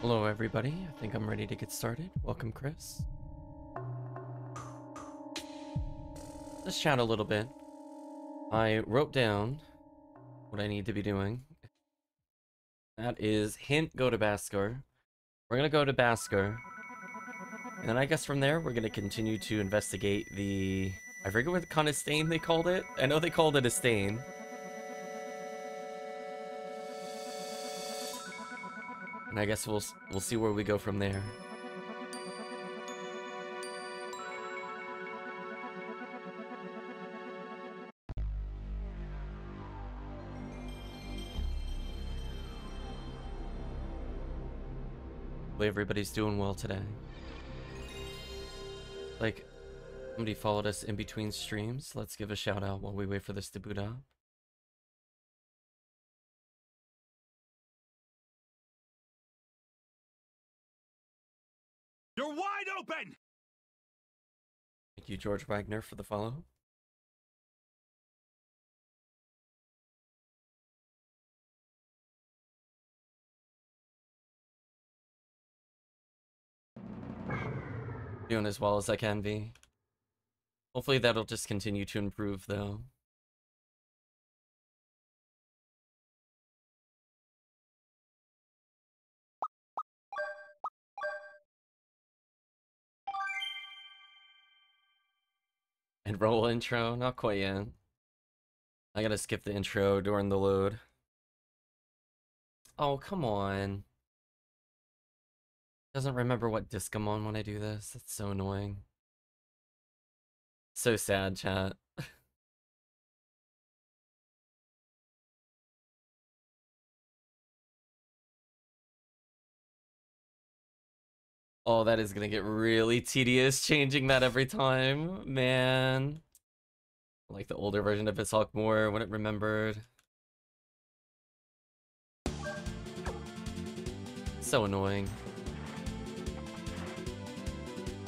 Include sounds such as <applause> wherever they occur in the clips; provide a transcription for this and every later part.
Hello, everybody. I think I'm ready to get started. Welcome, Chris. Let's chat a little bit. I wrote down what I need to be doing. That is hint go to Baskar. We're gonna go to Baskar. And then I guess from there we're gonna continue to investigate the I forget what kind of stain they called it. I know they called it a stain. And I guess we'll we'll see where we go from there. Everybody's doing well today. Like, somebody followed us in between streams. Let's give a shout out while we wait for this to boot up. Open! Thank you, George Wagner, for the follow. Doing as well as I can be. Hopefully that'll just continue to improve, though. And roll intro? Not quite yet. I gotta skip the intro during the load. Oh, come on. Doesn't remember what disc I'm on when I do this. That's so annoying. So sad, chat. <laughs> Oh, that is gonna get really tedious changing that every time, man. I like the older version of Ishawk more when it remembered. So annoying.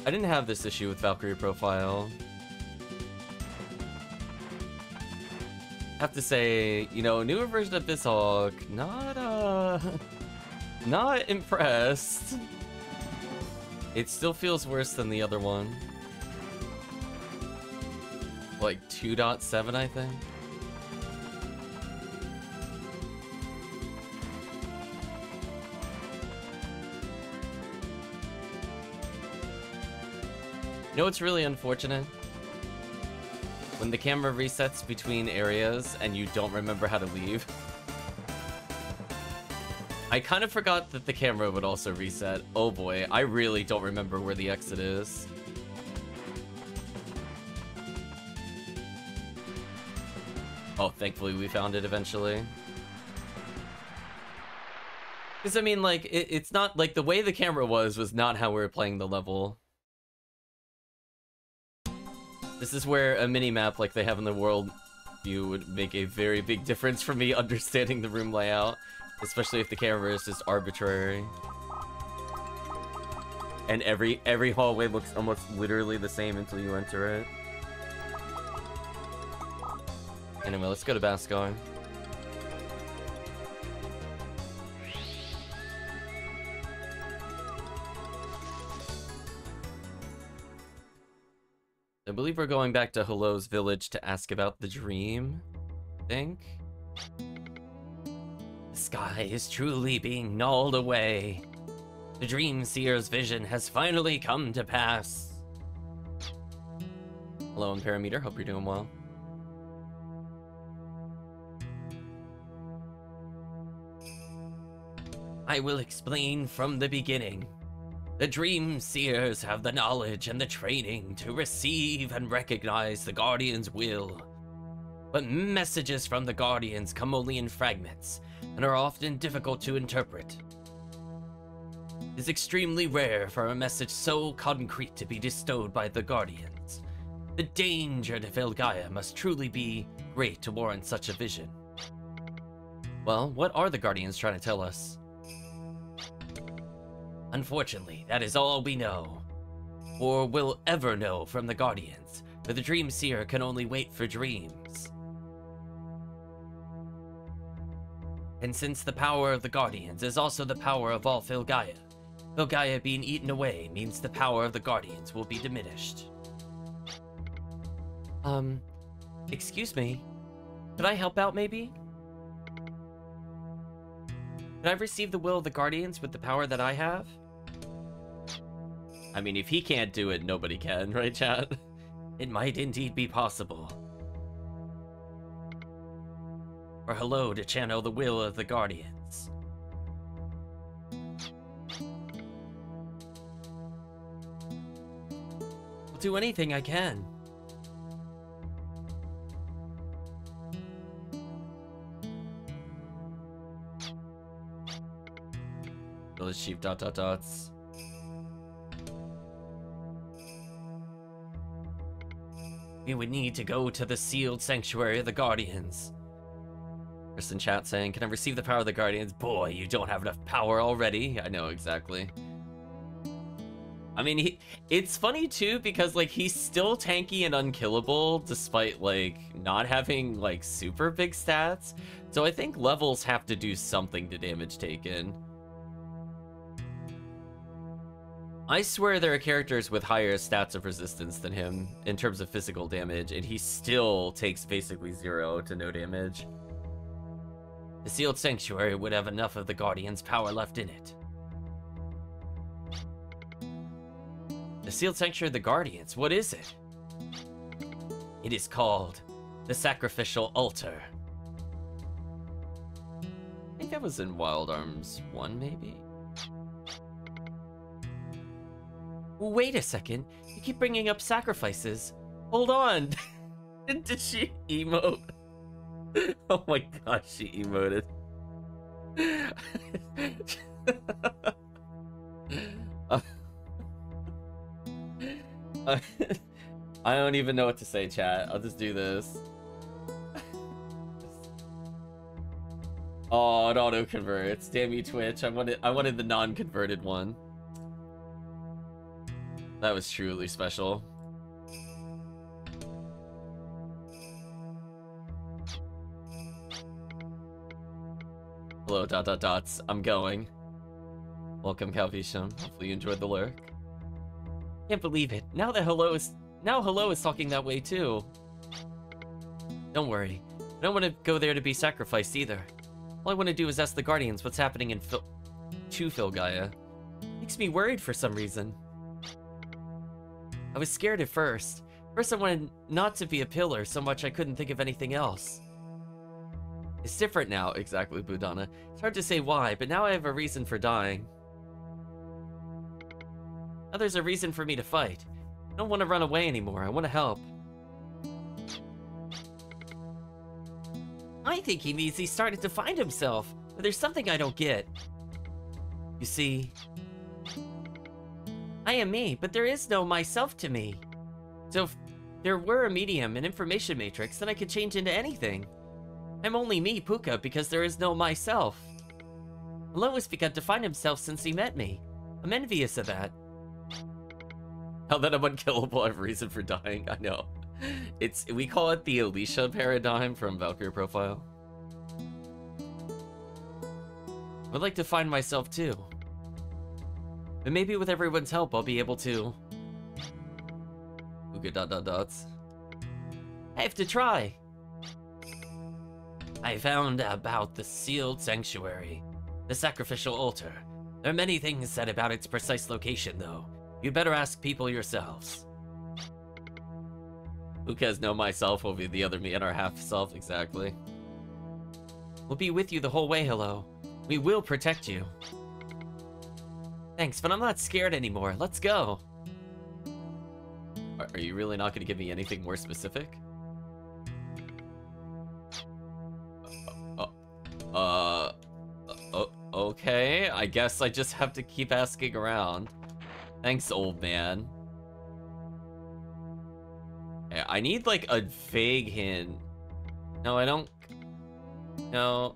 I didn't have this issue with Valkyrie profile. Have to say, you know, newer version of Ishawk, not uh <laughs> not impressed. It still feels worse than the other one. Like 2.7, I think. You know what's really unfortunate? When the camera resets between areas and you don't remember how to leave. I kind of forgot that the camera would also reset. Oh boy, I really don't remember where the exit is. Oh, thankfully we found it eventually. Because, I mean, like, it, it's not, like, the way the camera was was not how we were playing the level. This is where a mini-map like they have in the world view would make a very big difference for me <laughs> understanding the room layout. Especially if the camera is just arbitrary. And every every hallway looks almost literally the same until you enter it. Anyway, let's go to Baskar. I believe we're going back to Hello's village to ask about the dream. I think. Sky is truly being gnawed away. The Dream Seer's vision has finally come to pass. Hello, Parameter. Hope you're doing well. I will explain from the beginning. The Dream Seers have the knowledge and the training to receive and recognize the Guardian's will. But messages from the Guardians come only in fragments and are often difficult to interpret. It is extremely rare for a message so concrete to be bestowed by the Guardians. The danger to Filgaia must truly be great to warrant such a vision. Well, what are the Guardians trying to tell us? Unfortunately, that is all we know. Or will ever know from the Guardians, for the Dream Seer can only wait for dreams. And since the power of the Guardians is also the power of all Filgaia, Filgaia being eaten away means the power of the Guardians will be diminished. Um, excuse me. Could I help out, maybe? Could I receive the will of the Guardians with the power that I have? I mean, if he can't do it, nobody can, <laughs> right, chat? It might indeed be possible. Or hello to channel the will of the Guardians. I'll do anything I can. Village sheep dot dot dots. We would need to go to the sealed sanctuary of the Guardians. Person chat saying, Can I receive the power of the Guardians? Boy, you don't have enough power already. I know exactly. I mean, he, it's funny too because like he's still tanky and unkillable despite like not having like super big stats. So I think levels have to do something to damage taken. I swear there are characters with higher stats of resistance than him in terms of physical damage, and he still takes basically zero to no damage. The sealed sanctuary would have enough of the Guardian's power left in it. The sealed sanctuary of the Guardians, what is it? It is called the Sacrificial Altar. I think that was in Wild Arms 1, maybe? Wait a second. You keep bringing up sacrifices. Hold on. <laughs> Did she emote? <laughs> oh my gosh, she emoted. <laughs> I don't even know what to say, chat. I'll just do this. <laughs> oh, it auto converts. Damn you, Twitch. I wanted I wanted the non-converted one. That was truly special. Hello, dot dot dots. I'm going. Welcome, Calvisham. Hopefully you enjoyed the lurk. Can't believe it. Now that Hello is now Hello is talking that way too. Don't worry. I don't want to go there to be sacrificed either. All I want to do is ask the Guardians what's happening in Phil to Filgaia. Makes me worried for some reason. I was scared at first. First I wanted not to be a pillar so much I couldn't think of anything else. It's different now, exactly, Budana. It's hard to say why, but now I have a reason for dying. Now there's a reason for me to fight. I don't want to run away anymore, I want to help. I think he means he started to find himself, but there's something I don't get. You see, I am me, but there is no myself to me. So if there were a medium, an information matrix, then I could change into anything. I'm only me, Pooka, because there is no myself. Hello has begun to find himself since he met me. I'm envious of that. Now that I'm unkillable, I have reason for dying. I know. It's we call it the Alicia paradigm from Valkyrie Profile. I'd like to find myself too. But maybe with everyone's help, I'll be able to... Ooga dot dot dots. I have to try. I found about the sealed sanctuary, the sacrificial altar. There are many things said about its precise location, though. You'd better ask people yourselves. Who cares know myself will be the other me and our half self, exactly. We'll be with you the whole way, hello. We will protect you. Thanks, but I'm not scared anymore. Let's go. Are, are you really not going to give me anything more specific? Uh, okay. I guess I just have to keep asking around. Thanks, old man. I need, like, a vague hint. No, I don't... No,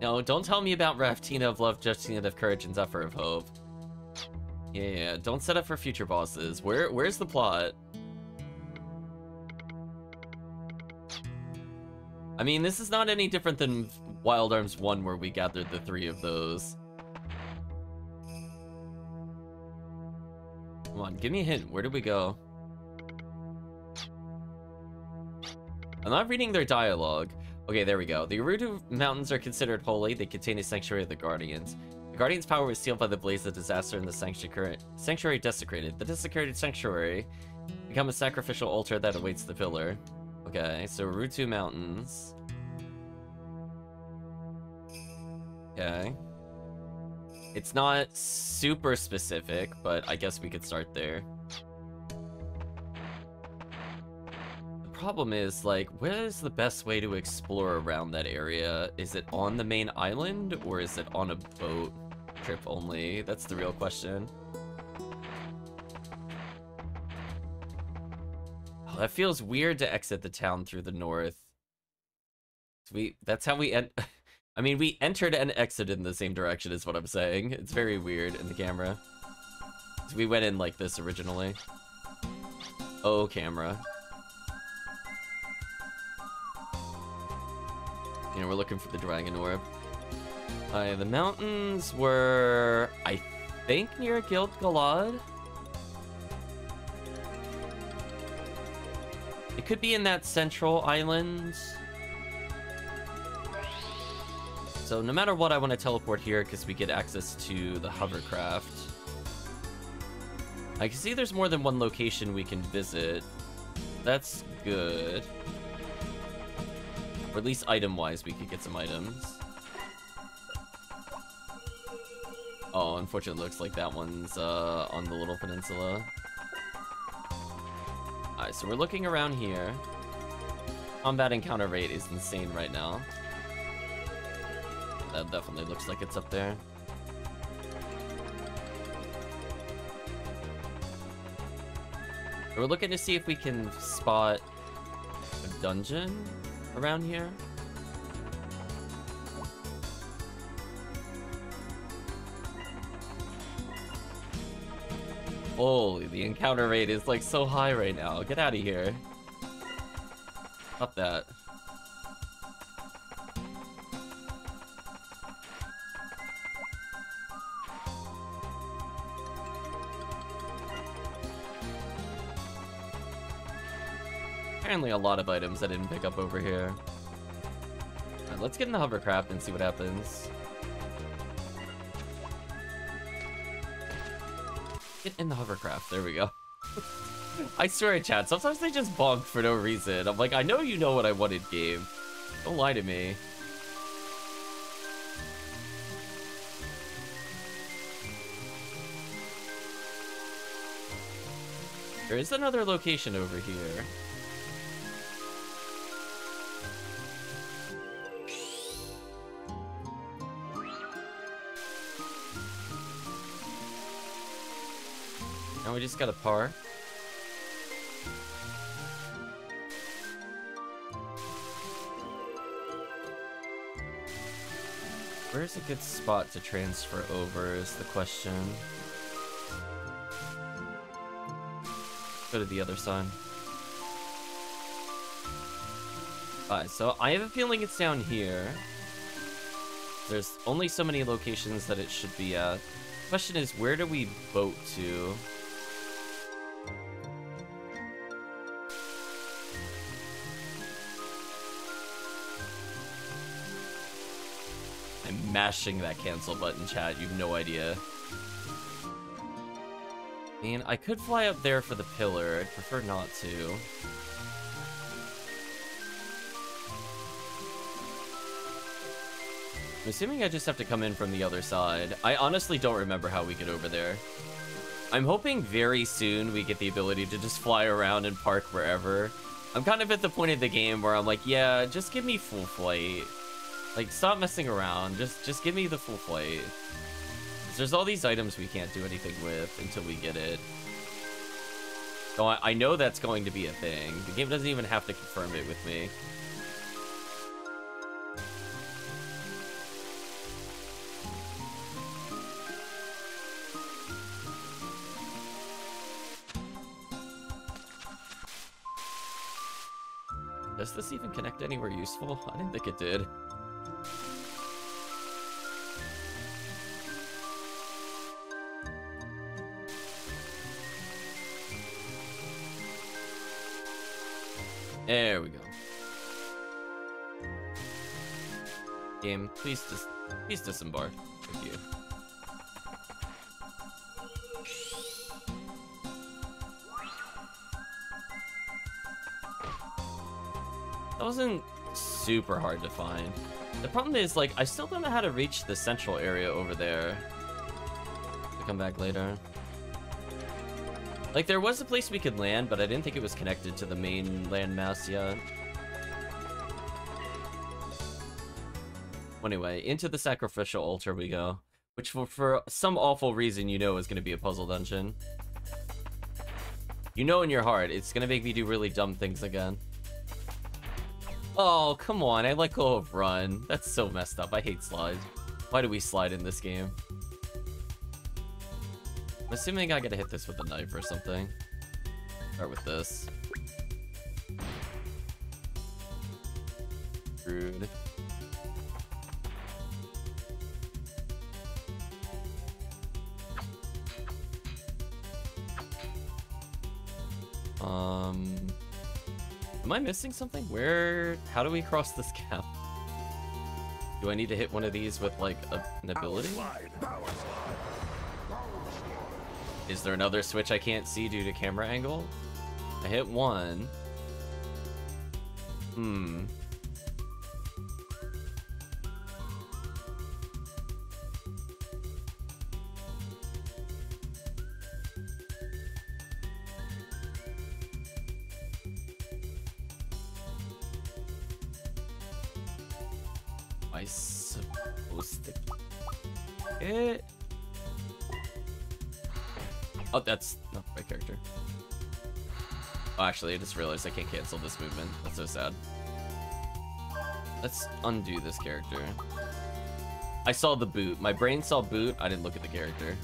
no, don't tell me about Raftina of Love, Justina of Courage, and Zephyr of Hope. Yeah, don't set up for future bosses. Where, Where's the plot? I mean, this is not any different than Wild Arms 1 where we gathered the three of those. Come on, give me a hint. Where did we go? I'm not reading their dialogue. Okay, there we go. The Urutu Mountains are considered holy. They contain a sanctuary of the Guardians. The Guardian's power was sealed by the blaze of disaster and the sanctuary, sanctuary desecrated. The desecrated sanctuary become a sacrificial altar that awaits the pillar. Okay, so Urutu Mountains. Okay. It's not super specific, but I guess we could start there. The problem is, like, where is the best way to explore around that area? Is it on the main island, or is it on a boat trip only? That's the real question. That feels weird to exit the town through the north. We, that's how we end... <laughs> I mean, we entered and exited in the same direction is what I'm saying. It's very weird in the camera. we went in like this originally. Oh, camera. You know, we're looking for the Dragon Orb. Uh, the mountains were, I think, near Guild Galad. It could be in that central island. So no matter what, I want to teleport here because we get access to the hovercraft. I can see there's more than one location we can visit. That's good. Or at least item-wise, we could get some items. Oh, unfortunately, looks like that one's uh, on the little peninsula. Alright, so we're looking around here. Combat encounter rate is insane right now. That definitely looks like it's up there. We're looking to see if we can spot a dungeon around here? Holy, the encounter rate is like so high right now. Get out of here. Up that. Apparently a lot of items I didn't pick up over here. Right, let's get in the hovercraft and see what happens. Get in the hovercraft. There we go. <laughs> I swear, chat, sometimes they just bonk for no reason. I'm like, I know you know what I wanted, game. Don't lie to me. There is another location over here. We just got a par. Where's a good spot to transfer over is the question. Go to the other side. Alright, so I have a feeling it's down here. There's only so many locations that it should be at. Question is, where do we boat to? Mashing that cancel button, chat. You have no idea. I mean, I could fly up there for the pillar. I'd prefer not to. I'm assuming I just have to come in from the other side. I honestly don't remember how we get over there. I'm hoping very soon we get the ability to just fly around and park wherever. I'm kind of at the point of the game where I'm like, yeah, just give me full flight. Like, stop messing around. Just just give me the full flight. There's all these items we can't do anything with until we get it. So I, I know that's going to be a thing. The game doesn't even have to confirm it with me. Does this even connect anywhere useful? <laughs> I didn't think it did. There we go. Game, please just please disembark. Thank you. That wasn't super hard to find. The problem is, like, I still don't know how to reach the central area over there. I'll come back later. Like, there was a place we could land, but I didn't think it was connected to the main landmass yet. Anyway, into the sacrificial altar we go. Which, for, for some awful reason, you know is going to be a puzzle dungeon. You know in your heart, it's going to make me do really dumb things again. Oh, come on, I let go of run. That's so messed up. I hate slide. Why do we slide in this game? Assuming I gotta hit this with a knife or something. Start with this. Rude. Um... Am I missing something? Where... How do we cross this gap? Do I need to hit one of these with, like, a, an ability? Is there another switch I can't see due to camera angle? I hit one. Hmm. That's not my character. Oh, actually, I just realized I can't cancel this movement. That's so sad. Let's undo this character. I saw the boot. My brain saw boot. I didn't look at the character.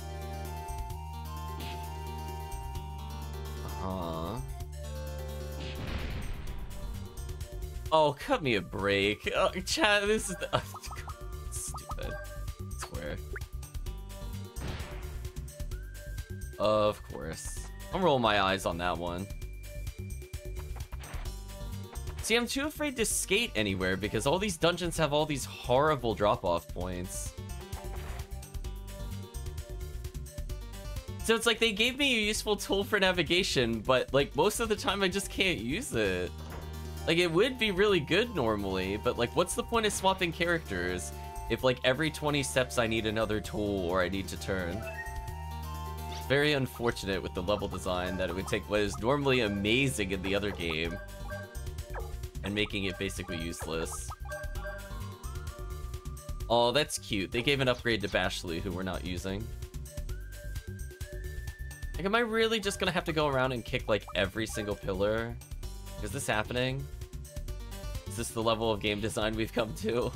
Uh huh. Oh, cut me a break. Oh, chat, this is the... Of course. I'm rolling my eyes on that one. See, I'm too afraid to skate anywhere because all these dungeons have all these horrible drop-off points. So it's like they gave me a useful tool for navigation, but like most of the time I just can't use it. Like, it would be really good normally, but like, what's the point of swapping characters if like every 20 steps I need another tool or I need to turn? Very unfortunate with the level design that it would take what is normally amazing in the other game and making it basically useless. Oh, that's cute. They gave an upgrade to Bashley, who we're not using. Like, am I really just gonna have to go around and kick, like, every single pillar? Is this happening? Is this the level of game design we've come to?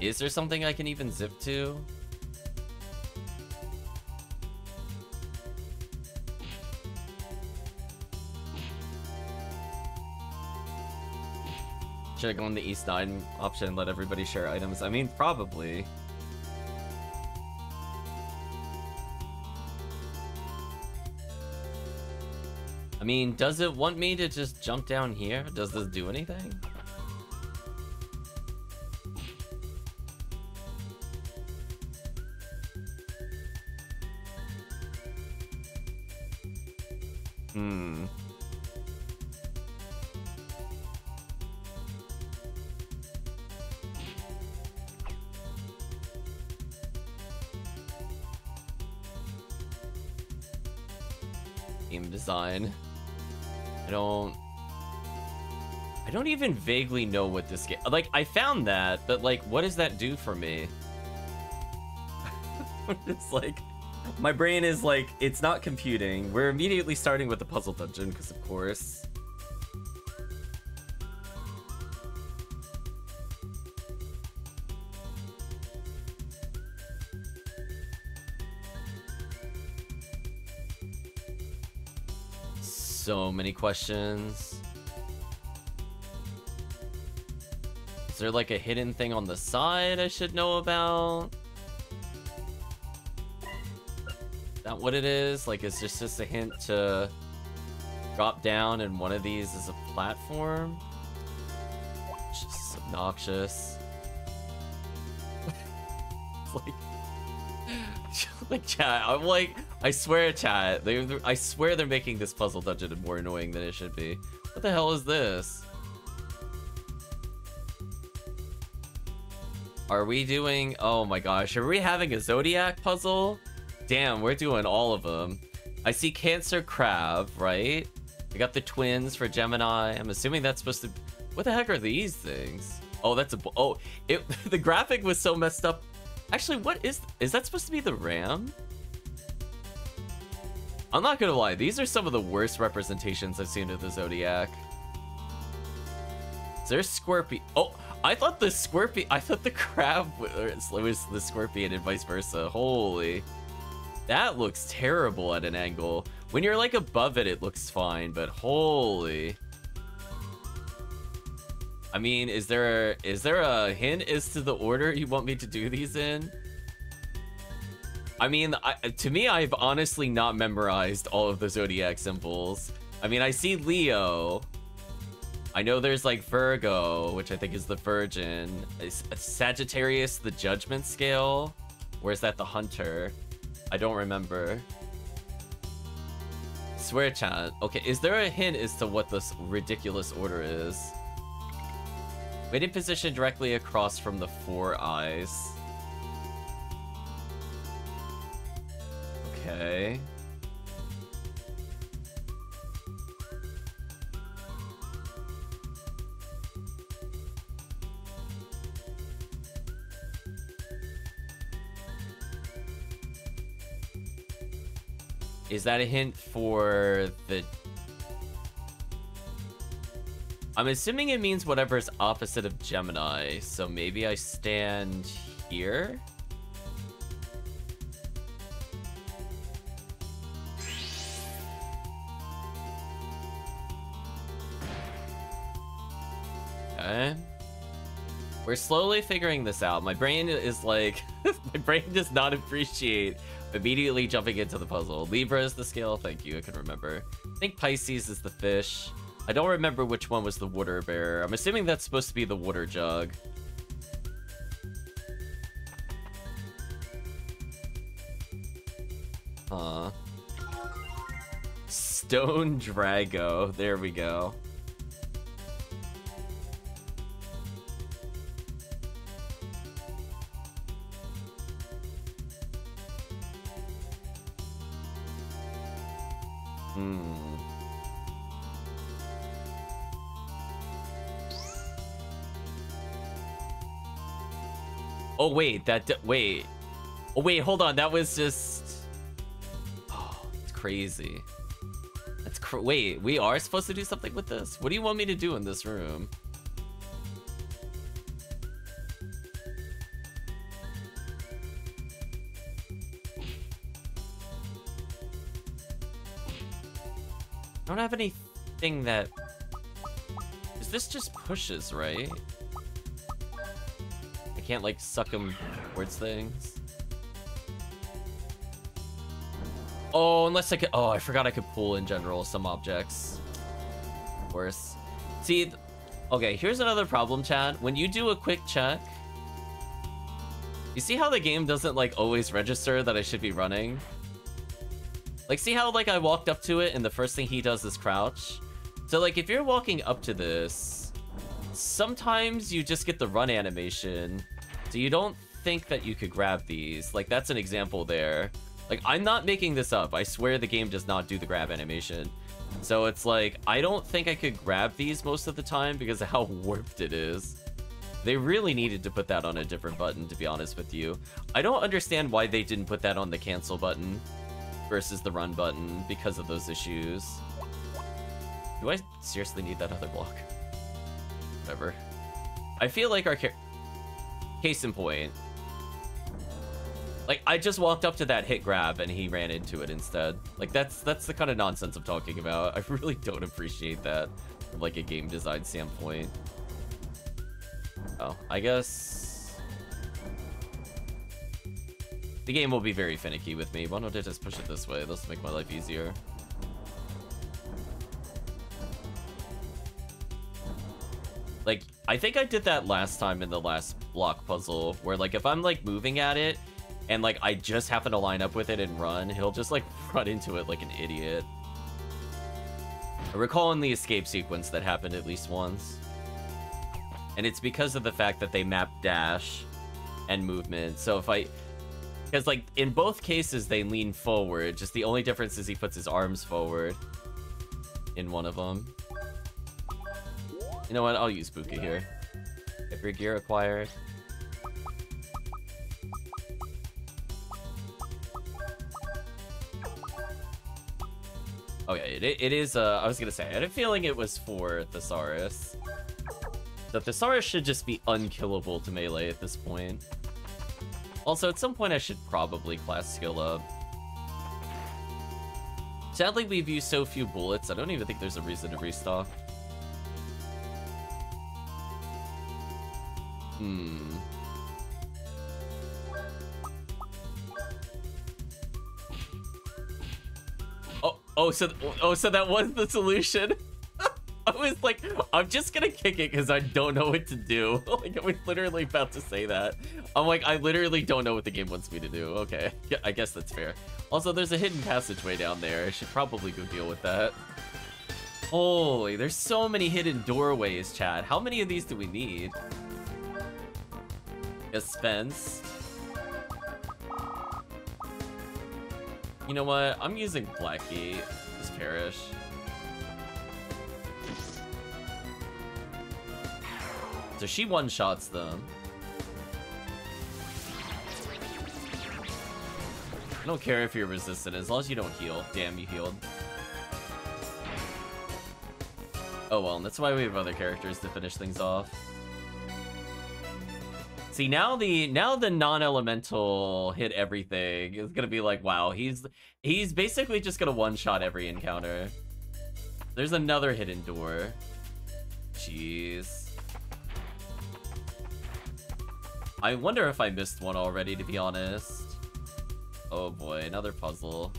Is there something I can even zip to? Should I go on the East 9 option and let everybody share items? I mean, probably. I mean, does it want me to just jump down here? Does this do anything? Even vaguely know what this game... Like, I found that, but, like, what does that do for me? <laughs> it's like... My brain is like, it's not computing. We're immediately starting with the puzzle dungeon, because of course. So many questions. There like a hidden thing on the side I should know about? Is that what it is? Like, is this just a hint to drop down and one of these is a platform? It's Just obnoxious. <laughs> like, <laughs> like chat. I'm like, I swear, chat. They, I swear they're making this puzzle dungeon more annoying than it should be. What the hell is this? Are we doing... Oh my gosh, are we having a Zodiac puzzle? Damn, we're doing all of them. I see Cancer Crab, right? We got the twins for Gemini. I'm assuming that's supposed to... What the heck are these things? Oh, that's a... Oh, it, <laughs> the graphic was so messed up. Actually, what is... Is that supposed to be the ram? I'm not gonna lie, these are some of the worst representations I've seen of the Zodiac. Is there a Scorpion? Oh, I thought the scorpion, I thought the crab was the scorpion and vice versa. Holy. That looks terrible at an angle. When you're like above it, it looks fine, but holy. I mean, is there a, is there a hint as to the order you want me to do these in? I mean, I, to me, I've honestly not memorized all of the zodiac symbols. I mean, I see Leo, I know there's like Virgo, which I think is the Virgin. Is uh, Sagittarius the Judgment Scale? Or is that the Hunter? I don't remember. Swear chat. Okay, is there a hint as to what this ridiculous order is? Waiting position directly across from the four eyes. Okay. Is that a hint for the... I'm assuming it means whatever's opposite of Gemini, so maybe I stand here? Okay. We're slowly figuring this out. My brain is like... <laughs> my brain does not appreciate Immediately jumping into the puzzle. Libra is the scale. Thank you. I can remember. I think Pisces is the fish. I don't remember which one was the water bearer. I'm assuming that's supposed to be the water jug. Huh. Stone Drago. There we go. Hmm. Oh wait, that wait. Oh wait, hold on. That was just. <sighs> Oh, it's crazy. That's cr wait. We are supposed to do something with this. What do you want me to do in this room? Don't have anything that... Is this just pushes, right? I can't, like, suck them towards things. Oh, unless I could... Oh, I forgot I could pull, in general, some objects. Of course. See... Okay, here's another problem, Chad. When you do a quick check... You see how the game doesn't, like, always register that I should be running? Like, see how, like, I walked up to it and the first thing he does is crouch? So, like, if you're walking up to this, sometimes you just get the run animation. So you don't think that you could grab these. Like, that's an example there. Like, I'm not making this up. I swear the game does not do the grab animation. So it's like, I don't think I could grab these most of the time because of how <laughs> warped it is. They really needed to put that on a different button, to be honest with you. I don't understand why they didn't put that on the cancel button versus the run button because of those issues. Do I seriously need that other block? Whatever. I feel like our case in point. Like I just walked up to that hit grab and he ran into it instead. Like that's that's the kind of nonsense I'm talking about. I <laughs> really don't appreciate that from like a game design standpoint. Oh, I guess... The game will be very finicky with me. Why don't I just push it this way? This will make my life easier. Like, I think I did that last time in the last block puzzle, where like if I'm like moving at it, and like I just happen to line up with it and run, he'll just like <laughs> run into it like an idiot. I recall in the escape sequence that happened at least once. And it's because of the fact that they map dash and movement. So if I... Because, like, in both cases, they lean forward. Just the only difference is he puts his arms forward in one of them. You know what? I'll use Buka here. Every gear acquired. Oh yeah, it, it is, uh, I was gonna say, I had a feeling it was for Thesaurus. The Thesaurus should just be unkillable to melee at this point. Also, at some point I should probably class skill up. Sadly, we've used so few bullets, I don't even think there's a reason to restock. Hmm. Oh, oh, so oh, so that was the solution. I was like, I'm just gonna kick it because I don't know what to do. <laughs> like, I was literally about to say that. I'm like, I literally don't know what the game wants me to do. Okay, yeah, I guess that's fair. Also, there's a hidden passageway down there. I should probably go deal with that. Holy, there's so many hidden doorways, Chad. How many of these do we need? Dispense. You know what? I'm using Blackie. Just perish. So she one-shots them. I don't care if you're resistant, as long as you don't heal. Damn, you healed. Oh well, that's why we have other characters to finish things off. See now the now the non-elemental hit everything is gonna be like wow he's he's basically just gonna one-shot every encounter. There's another hidden door. Jeez. I wonder if I missed one already to be honest. Oh boy, another puzzle.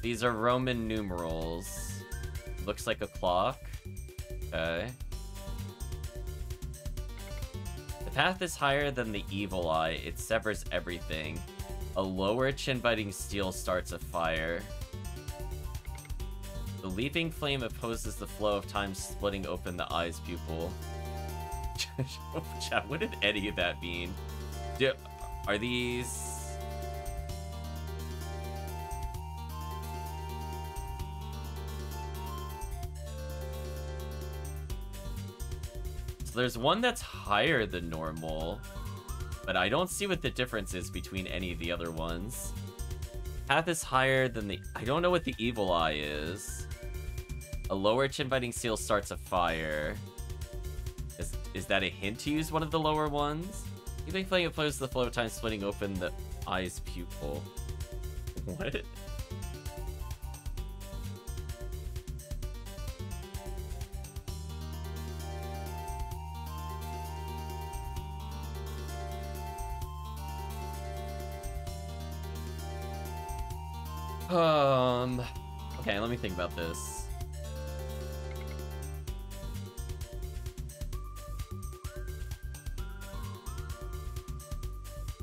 These are Roman numerals. Looks like a clock. Okay. The path is higher than the evil eye. It severs everything. A lower chin-biting steel starts a fire. The leaping flame opposes the flow of time, splitting open the eye's pupil. Chat, what did any of that mean? Do, are these... So there's one that's higher than normal, but I don't see what the difference is between any of the other ones. Path is higher than the... I don't know what the evil eye is. A lower chin-biting seal starts a fire. Is, that a hint to use one of the lower ones? You think playing it flows the flow of time splitting open the eye's pupil. <laughs> What? Um, okay, let me think about this.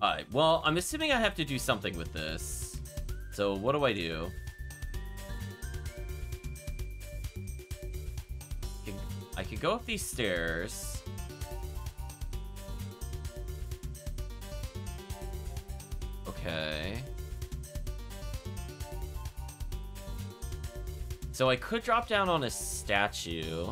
Alright, well, I'm assuming I have to do something with this. So what do I do? I could go up these stairs. Okay. So I could drop down on a statue.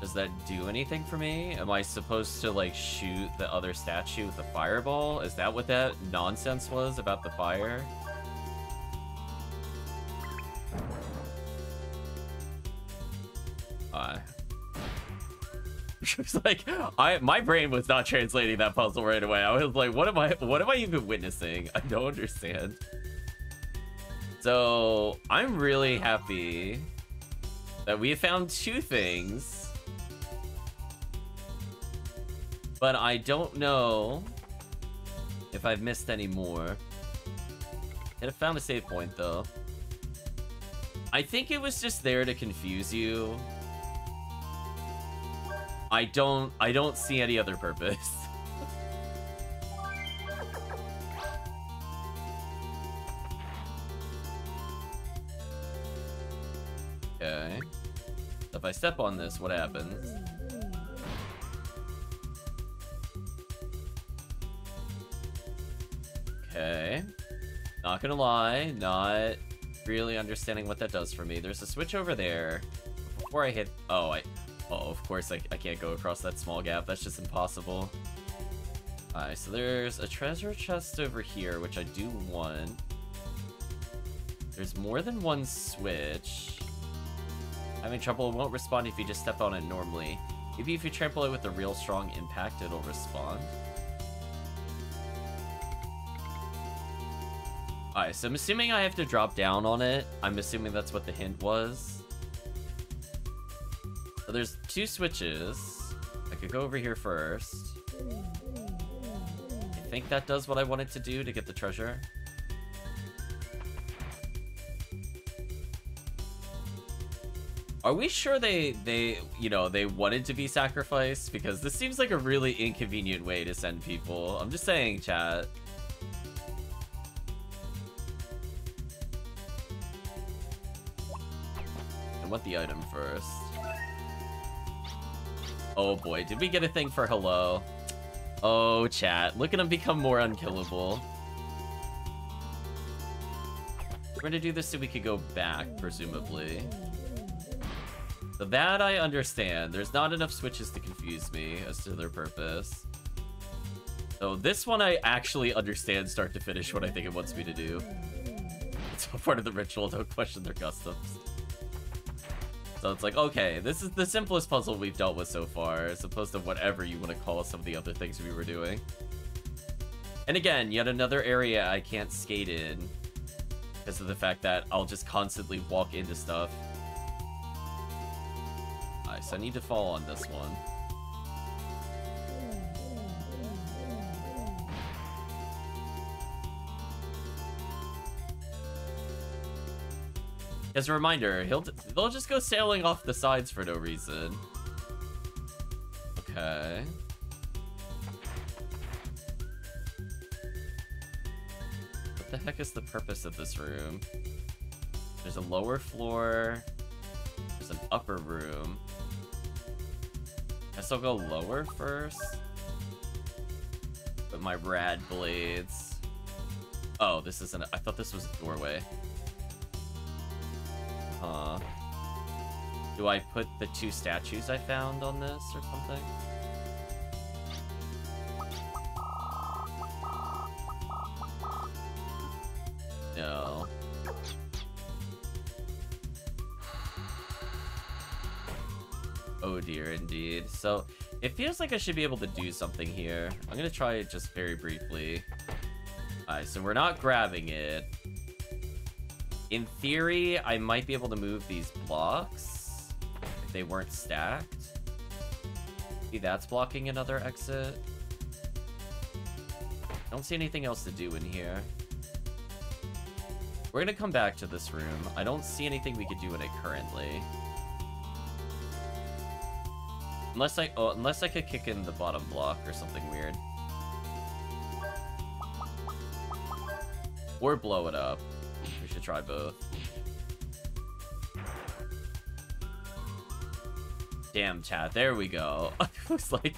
Does that do anything for me? Am I supposed to, like, shoot the other statue with a fireball? Is that what that nonsense was about the fire? Uh, <laughs> was like, I my brain was not translating that puzzle right away. I was like, what am I what am I even witnessing? I don't understand. So I'm really happy that we found two things But I don't know if I've missed any more. I have found a save point, though. I think it was just there to confuse you. I don't I don't see any other purpose. <laughs> okay. If I step on this, what happens? Not gonna lie, not really understanding what that does for me. There's a switch over there. Before I hit... Oh, I... Oh, of course I, I can't go across that small gap. That's just impossible. Alright, so there's a treasure chest over here, which I do want. There's more than one switch. Having trouble, it won't respond if you just step on it normally. Maybe if you trample it with a real strong impact, it'll respond. Alright, so I'm assuming I have to drop down on it. I'm assuming that's what the hint was. So there's two switches. I could go over here first. I think that does what I wanted to do to get the treasure. Are we sure they, they, you know, they wanted to be sacrificed? Because this seems like a really inconvenient way to send people. I'm just saying, chat. Want the item first. Oh boy, did we get a thing for hello? Oh, chat. Look at him become more unkillable. We're gonna do this so we could go back, presumably. So that I understand. There's not enough switches to confuse me as to their purpose. So this one I actually understand start to finish what I think it wants me to do. <laughs> It's all part of the ritual, don't question their customs. So it's like, okay, this is the simplest puzzle we've dealt with so far, as opposed to whatever you want to call some of the other things we were doing. And again, yet another area I can't skate in, because of the fact that I'll just constantly walk into stuff. Alright, so I need to fall on this one. As a reminder, he'll they'll just go sailing off the sides for no reason. Okay. What the heck is the purpose of this room? There's a lower floor. There's an upper room. Guess I'll go lower first. With my rad blades. Oh, this isn't. I thought this was a doorway. Huh. Do I put the two statues I found on this or something? No. <sighs> Oh dear, indeed. So, it feels like I should be able to do something here. I'm gonna try it just very briefly. Alright, so we're not grabbing it. In theory, I might be able to move these blocks if they weren't stacked. See, that's blocking another exit. I don't see anything else to do in here. We're gonna come back to this room. I don't see anything we could do in it currently. Unless I, oh, unless I could kick in the bottom block or something weird. Or blow it up try both. Damn, chat. There we go. <laughs> I was like...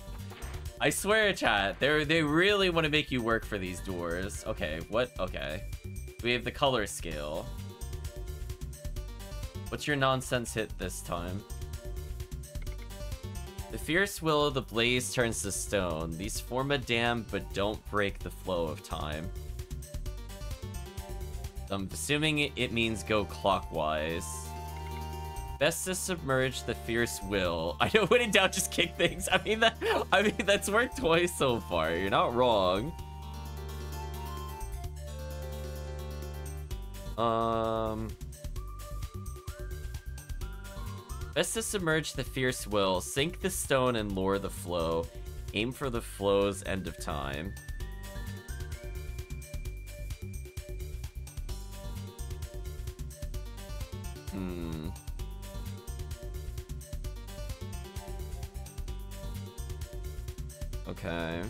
I swear, chat, they they really want to make you work for these doors. Okay, what? Okay. We have the color scale. What's your nonsense hit this time? The fierce will of the blaze turns to stone. These form a dam, but don't break the flow of time. I'm assuming it means go clockwise. Best to submerge the fierce will. <laughs> I know when in doubt, just kick things. I mean that. I mean that's worked twice so far. You're not wrong. Um. Best to submerge the fierce will, sink the stone and lure the flow. Aim for the flow's end of time. Hmm. Okay.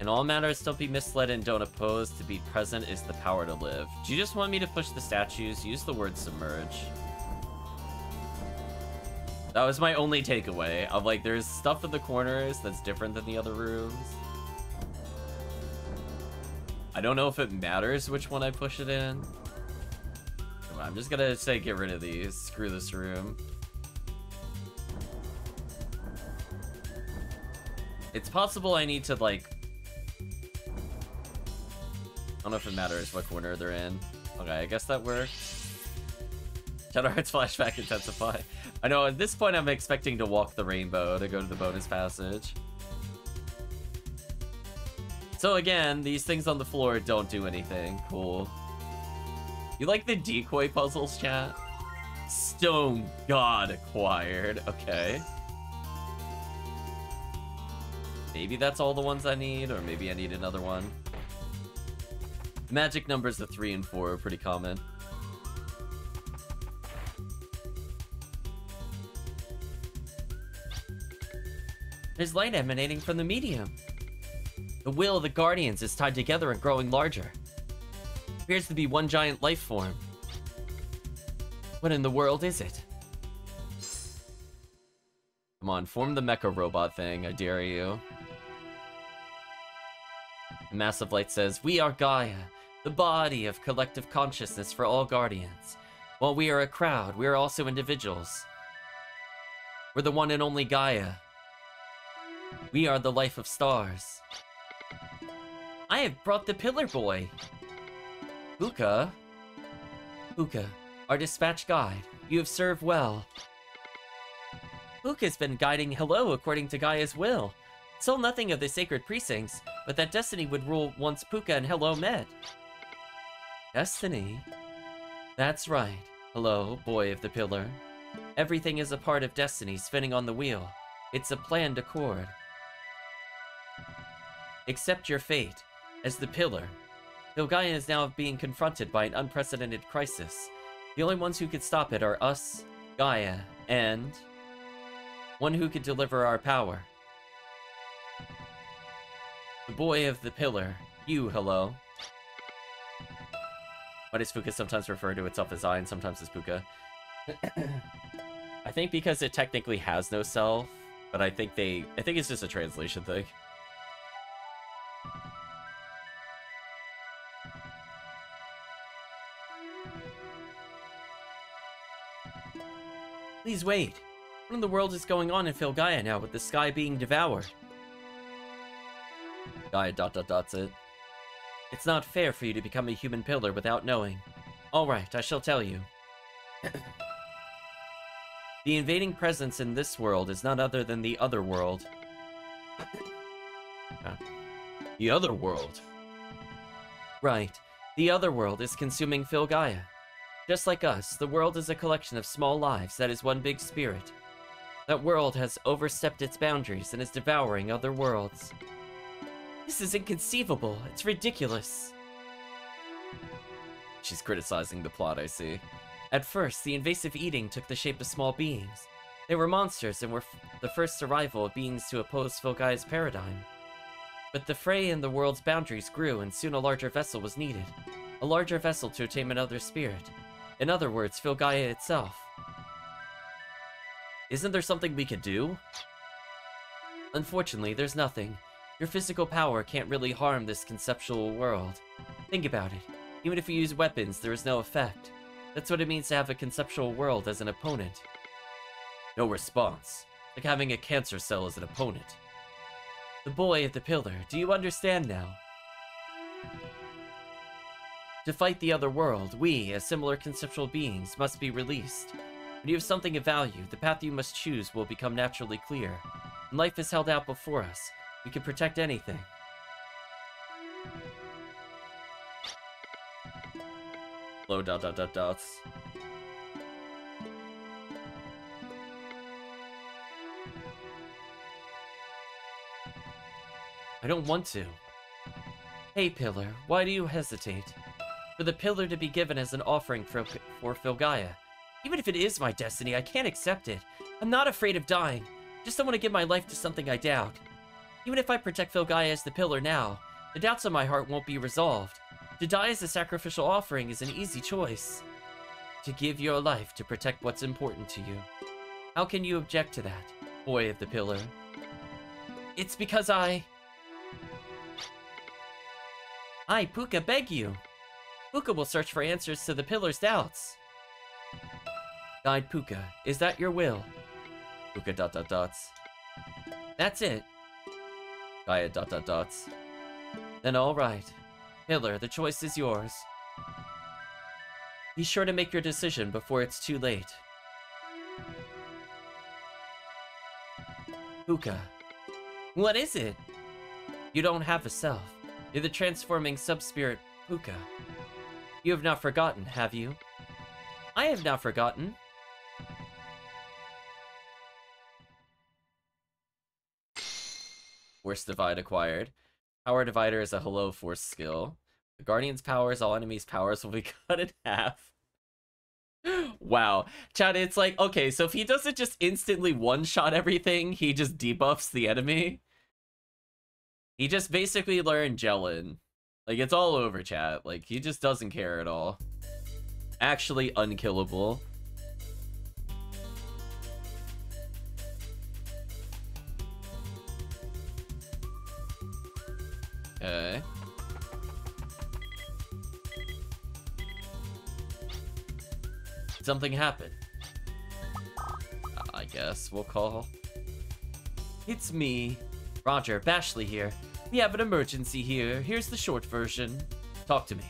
In all matters, don't be misled and don't oppose. To be present is the power to live. Do you just want me to push the statues? Use the word submerge. That was my only takeaway of like, there's stuff in the corners that's different than the other rooms. I don't know if it matters which one I push it in. I'm just gonna say get rid of these. Screw this room. It's possible I need to like I don't know if it matters what corner they're in. Okay, I guess that works. Shadow Hearts flashback intensify. I know, at this point I'm expecting to walk the rainbow to go to the bonus passage. So again, these things on the floor don't do anything. Cool. You like the decoy puzzles, chat? Stone God acquired. Okay. Maybe that's all the ones I need, or maybe I need another one. Magic numbers of 3 and 4 are pretty common. There's light emanating from the medium. The will of the Guardians is tied together and growing larger. Appears to be one giant life form. What in the world is it? Come on, form the mecha robot thing, I dare you. Massive Light says, We are Gaia, the body of collective consciousness for all guardians. While we are a crowd, we are also individuals. We're the one and only Gaia. We are the life of stars. I have brought the Pillar Boy. Puka. Puka, our dispatch guide. You have served well. Puka's been guiding Hello according to Gaia's will. Still nothing of the sacred precincts, but that destiny would rule once Puka and Hello met. Destiny? That's right. Hello, boy of the pillar. Everything is a part of destiny spinning on the wheel. It's a planned accord. Accept your fate. As the pillar, Filgaia is now being confronted by an unprecedented crisis. The only ones who could stop it are us, Gaia, and... one who could deliver our power. The boy of the pillar. You, hello. Why does Puka sometimes refer to itself as I and sometimes as Puka? <clears throat> I think because it technically has no self, but I think they... I think it's just a translation thing. Please wait. What in the world is going on in Filgaia now with the sky being devoured? Gaia dot dot dots it. It's not fair for you to become a human pillar without knowing. Alright, I shall tell you. <coughs> the invading presence in this world is none other than the other world. <coughs> Ah. The other world? Right. The other world is consuming Filgaia. Just like us, the world is a collection of small lives that is one big spirit. That world has overstepped its boundaries and is devouring other worlds. This is inconceivable. It's ridiculous. She's criticizing the plot, I see. At first, the invasive eating took the shape of small beings. They were monsters and were the first arrival of beings to oppose Filgaia's paradigm. But the fray in the world's boundaries grew and soon a larger vessel was needed. A larger vessel to attain another spirit. In other words, Filgaia itself. Isn't there something we could do? Unfortunately, there's nothing. Your physical power can't really harm this conceptual world. Think about it. Even if you use weapons, there is no effect. That's what it means to have a conceptual world as an opponent. No response. Like having a cancer cell as an opponent. The boy at the pillar, do you understand now? To fight the other world, we, as similar conceptual beings, must be released. When you have something of value, the path you must choose will become naturally clear. When life is held out before us, we can protect anything. Low dot dot dot dots. I don't want to. Hey, Pillar, why do you hesitate? For the pillar to be given as an offering for, for Filgaia. Even if it is my destiny, I can't accept it. I'm not afraid of dying. Just don't want to give my life to something I doubt. Even if I protect Filgaia as the pillar now, the doubts in my heart won't be resolved. To die as a sacrificial offering is an easy choice. To give your life to protect what's important to you. How can you object to that, boy of the pillar? It's because I... I, Puka, beg you. Puka will search for answers to the pillar's doubts. Guide Puka, is that your will? Puka dot dot dots. That's it. Gaia dot dot dots. Then all right. Pillar, the choice is yours. Be sure to make your decision before it's too late. Puka. What is it? You don't have a self. You're the transforming sub-spirit Puka. You have not forgotten, have you? I have not forgotten. Force Divide acquired. Power Divider is a Hello Force skill. The Guardian's powers, all enemies' powers will be <laughs> cut in half. wow. Chad, it's like, okay, so if he doesn't just instantly one-shot everything, he just debuffs the enemy. He just basically learned Gelin. Like, it's all over, chat. Like, he just doesn't care at all. Actually unkillable. Okay. Something happened. Uh, I guess we'll call. It's me. Roger, Bashley here. We have an emergency here. Here's the short version. Talk to me.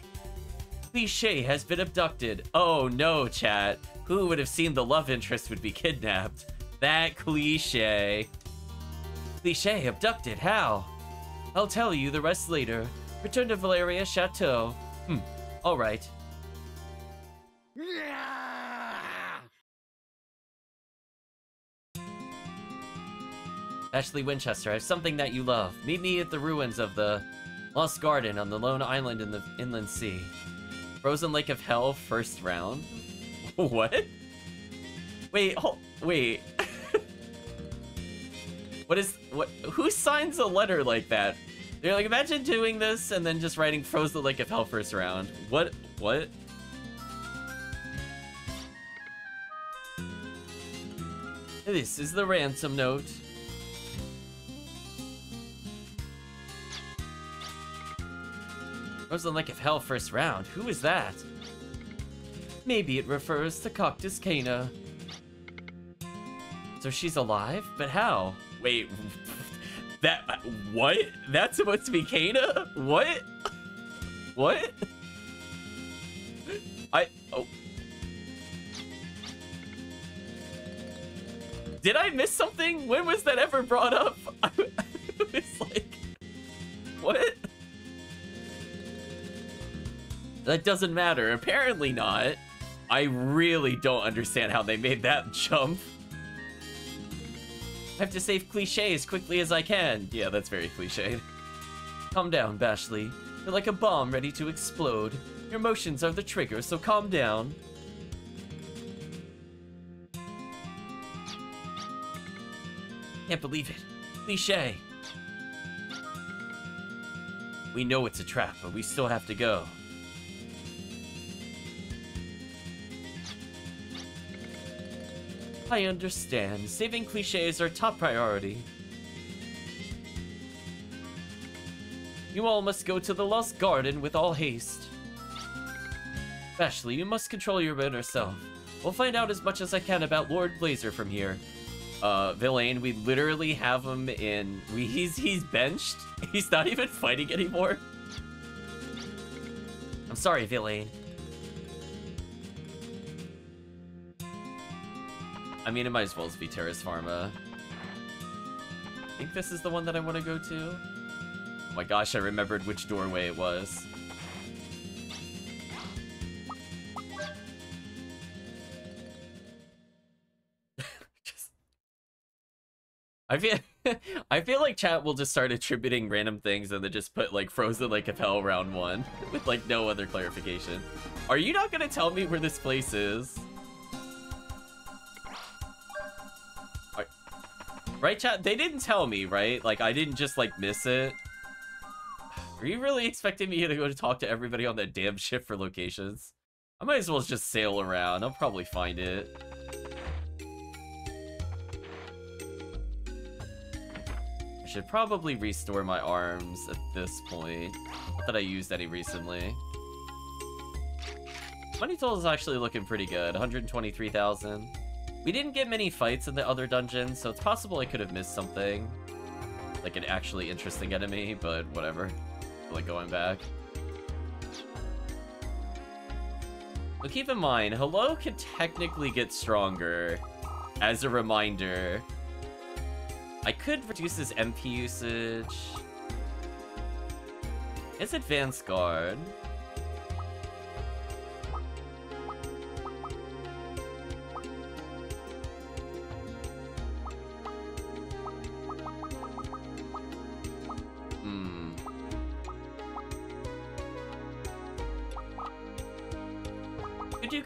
Cliche has been abducted. Oh no, chat. Who would have seen the love interest would be kidnapped? That cliche. Cliche abducted, how? I'll tell you the rest later. Return to Valeria Chateau. Hmm, alright. Ashley Winchester, I have something that you love. Meet me at the ruins of the Lost Garden on the lone island in the inland sea. Frozen Lake of Hell, first round? <laughs> what? Wait, hold, wait. <laughs> what is, what, who signs a letter like that? They're like, imagine doing this and then just writing Frozen Lake of Hell first round. What, what? This is the ransom note. Frozen Lake of Hell first round. Who is that? Maybe it refers to Cactus Cana. So she's alive? But how? Wait, that, what? That's supposed to be Kana? What? What? I, oh. Did I miss something? When was that ever brought up? <laughs> it's like, what? That doesn't matter. Apparently not. I really don't understand how they made that <laughs> jump. I have to save cliche as quickly as I can. Yeah, that's very cliched. Calm down, Bashley. You're like a bomb ready to explode. Your emotions are the trigger, so calm down. Can't believe it. Cliche. We know it's a trap, but we still have to go. I understand. Saving cliches are top priority. You all must go to the Lost Garden with all haste. Bashley, you must control your inner self. We'll find out as much as I can about Lord Blazer from here. Uh, Villain, we literally have him in... We, he's, he's benched. <laughs> He's not even fighting anymore. I'm sorry, Villain. I mean, it might as well be Terrace Pharma. I think this is the one that I want to go to. Oh my gosh, I remembered which doorway it was. <laughs> I feel... <laughs> I feel like chat will just start attributing random things and then just put like Frozen Lake of Hell round one <laughs> with like no other clarification. Are you not gonna tell me where this place is? <sighs> Right, chat? They didn't tell me, right? Like, I didn't just like miss it. Are you really expecting me to go to talk to everybody on that damn ship for locations? I might as well just sail around. I'll probably find it. I should probably restore my arms at this point. Not that I used any recently. Money toll is actually looking pretty good. 123,000. We didn't get many fights in the other dungeons, so it's possible I could have missed something. Like an actually interesting enemy, but whatever. Like going back. But keep in mind, Hello can technically get stronger. As a reminder, I could reduce his MP usage. It's advanced guard.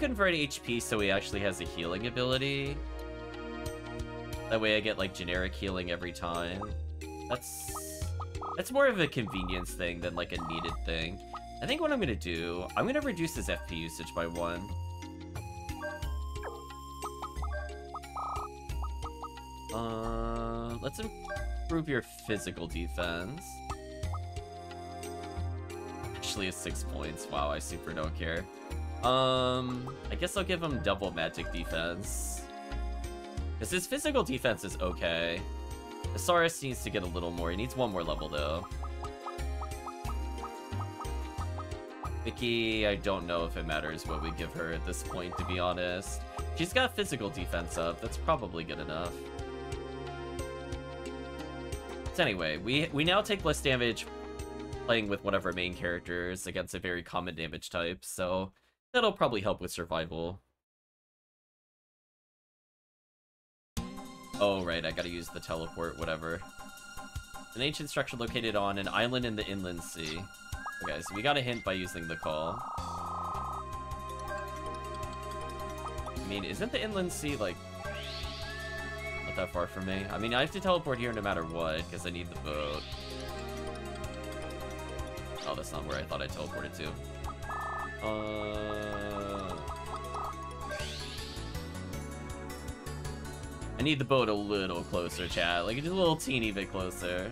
Convert HP so he actually has a healing ability? That way I get like generic healing every time. That's that's more of a convenience thing than like a needed thing. I think what I'm gonna do, I'm gonna reduce his FP usage by one. Uh, let's improve your physical defense. Actually, it's six points. Wow, I super don't care. Um, I guess I'll give him double magic defense. Because his physical defense is okay. Asaris needs to get a little more. He needs one more level, though. Vicky, I don't know if it matters what we give her at this point, to be honest. She's got physical defense up. That's probably good enough. So anyway, we, we now take less damage playing with one of our main characters against a very common damage type, so that'll probably help with survival. Oh, right, I gotta use the teleport, whatever. An ancient structure located on an island in the inland sea. Okay, so we got a hint by using the call. I mean, isn't the inland sea, like, not that far from me? I mean, I have to teleport here no matter what, because I need the boat. Oh, that's not where I thought I teleported to. Uh... I need the boat a little closer, chat. Like, just a little teeny bit closer.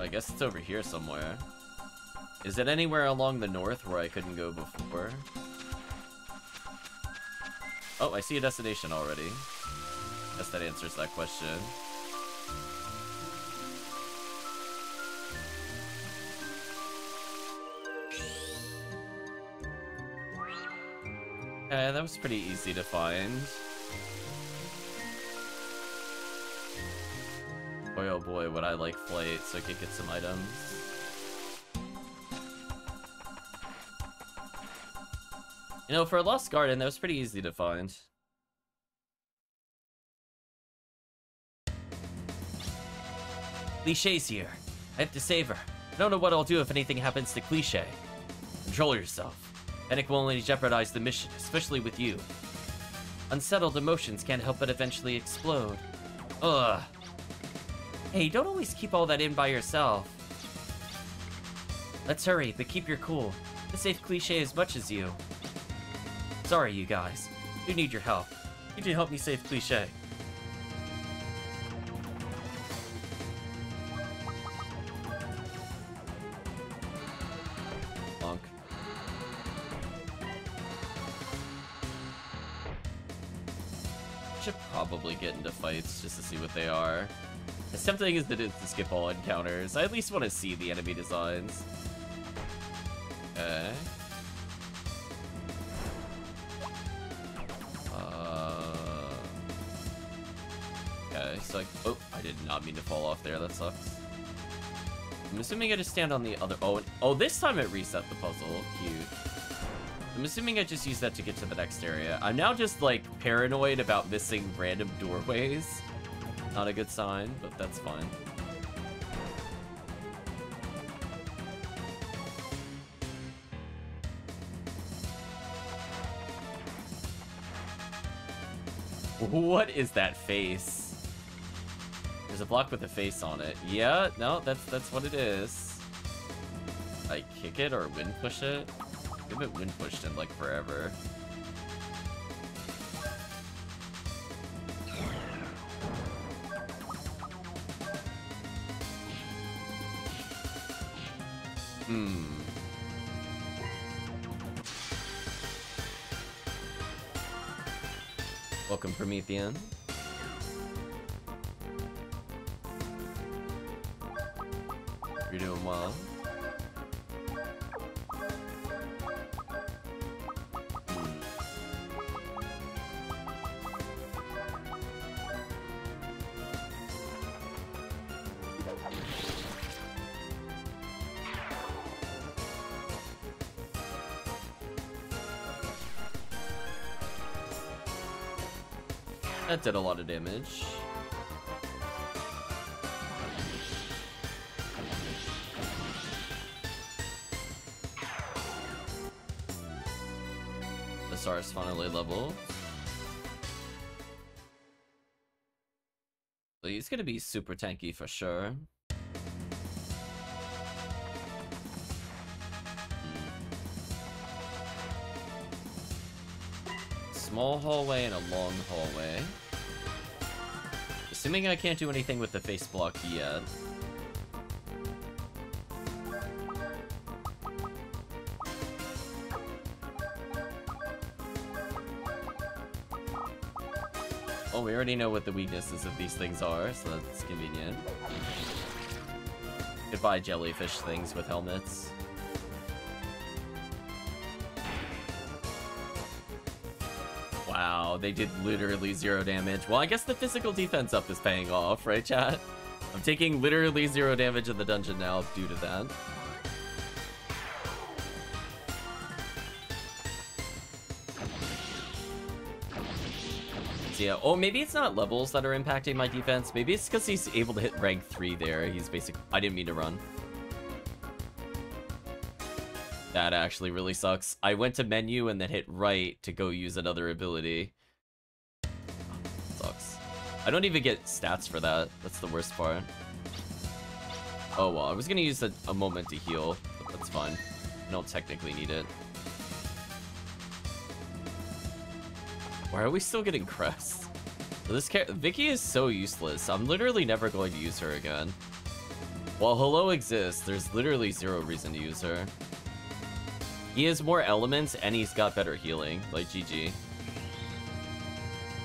I guess it's over here somewhere. Is it anywhere along the north where I couldn't go before? Oh, I see a destination already. I Guess that answers that question. Yeah, that was pretty easy to find. Boy oh boy, would I like flight so I could get some items. You know, for a Lost Garden, that was pretty easy to find. Cliché's here. I have to save her. I don't know what I'll do if anything happens to Cliché. Control yourself. Panic will only jeopardize the mission, especially with you. Unsettled emotions can't help but eventually explode. Ugh. Hey, don't always keep all that in by yourself. Let's hurry, but keep your cool. The safe Cliché as much as you. Sorry, you guys. You need your help. You need to help me save Cliché. They are. As tempting as it is to skip all encounters, I at least want to see the enemy designs. Okay. Uh, okay, so like, oh, I did not mean to fall off there, that sucks. I'm assuming I just stand on the other, oh, oh, this time it reset the puzzle, cute. I'm assuming I just use that to get to the next area. I'm now just, like, paranoid about missing random doorways. Not a good sign, but that's fine. What is that face? There's a block with a face on it. Yeah, no, that's that's what it is. I kick it or wind push it? I haven't wind pushed in like forever. Welcome, Promethean. Did a lot of damage. Thesaurus finally level. He's gonna be super tanky for sure. small hallway and a long hallway. Assuming I can't do anything with the face block yet. Oh, we already know what the weaknesses of these things are, so that's convenient. Goodbye jellyfish things with helmets. They did literally zero damage. Well, I guess the physical defense up is paying off, right, chat? I'm taking literally zero damage in the dungeon now due to that. Yeah, oh, maybe it's not levels that are impacting my defense. Maybe it's because he's able to hit rank 3 there. He's basically... I didn't mean to run. That actually really sucks. I went to menu and then hit right to go use another ability. I don't even get stats for that. That's the worst part. Oh well, I was gonna use a, a moment to heal, but that's fine. I don't technically need it. Why are we still getting crests? This Vicky is so useless. I'm literally never going to use her again. While Hello exists, there's literally zero reason to use her. He has more elements and he's got better healing, like GG.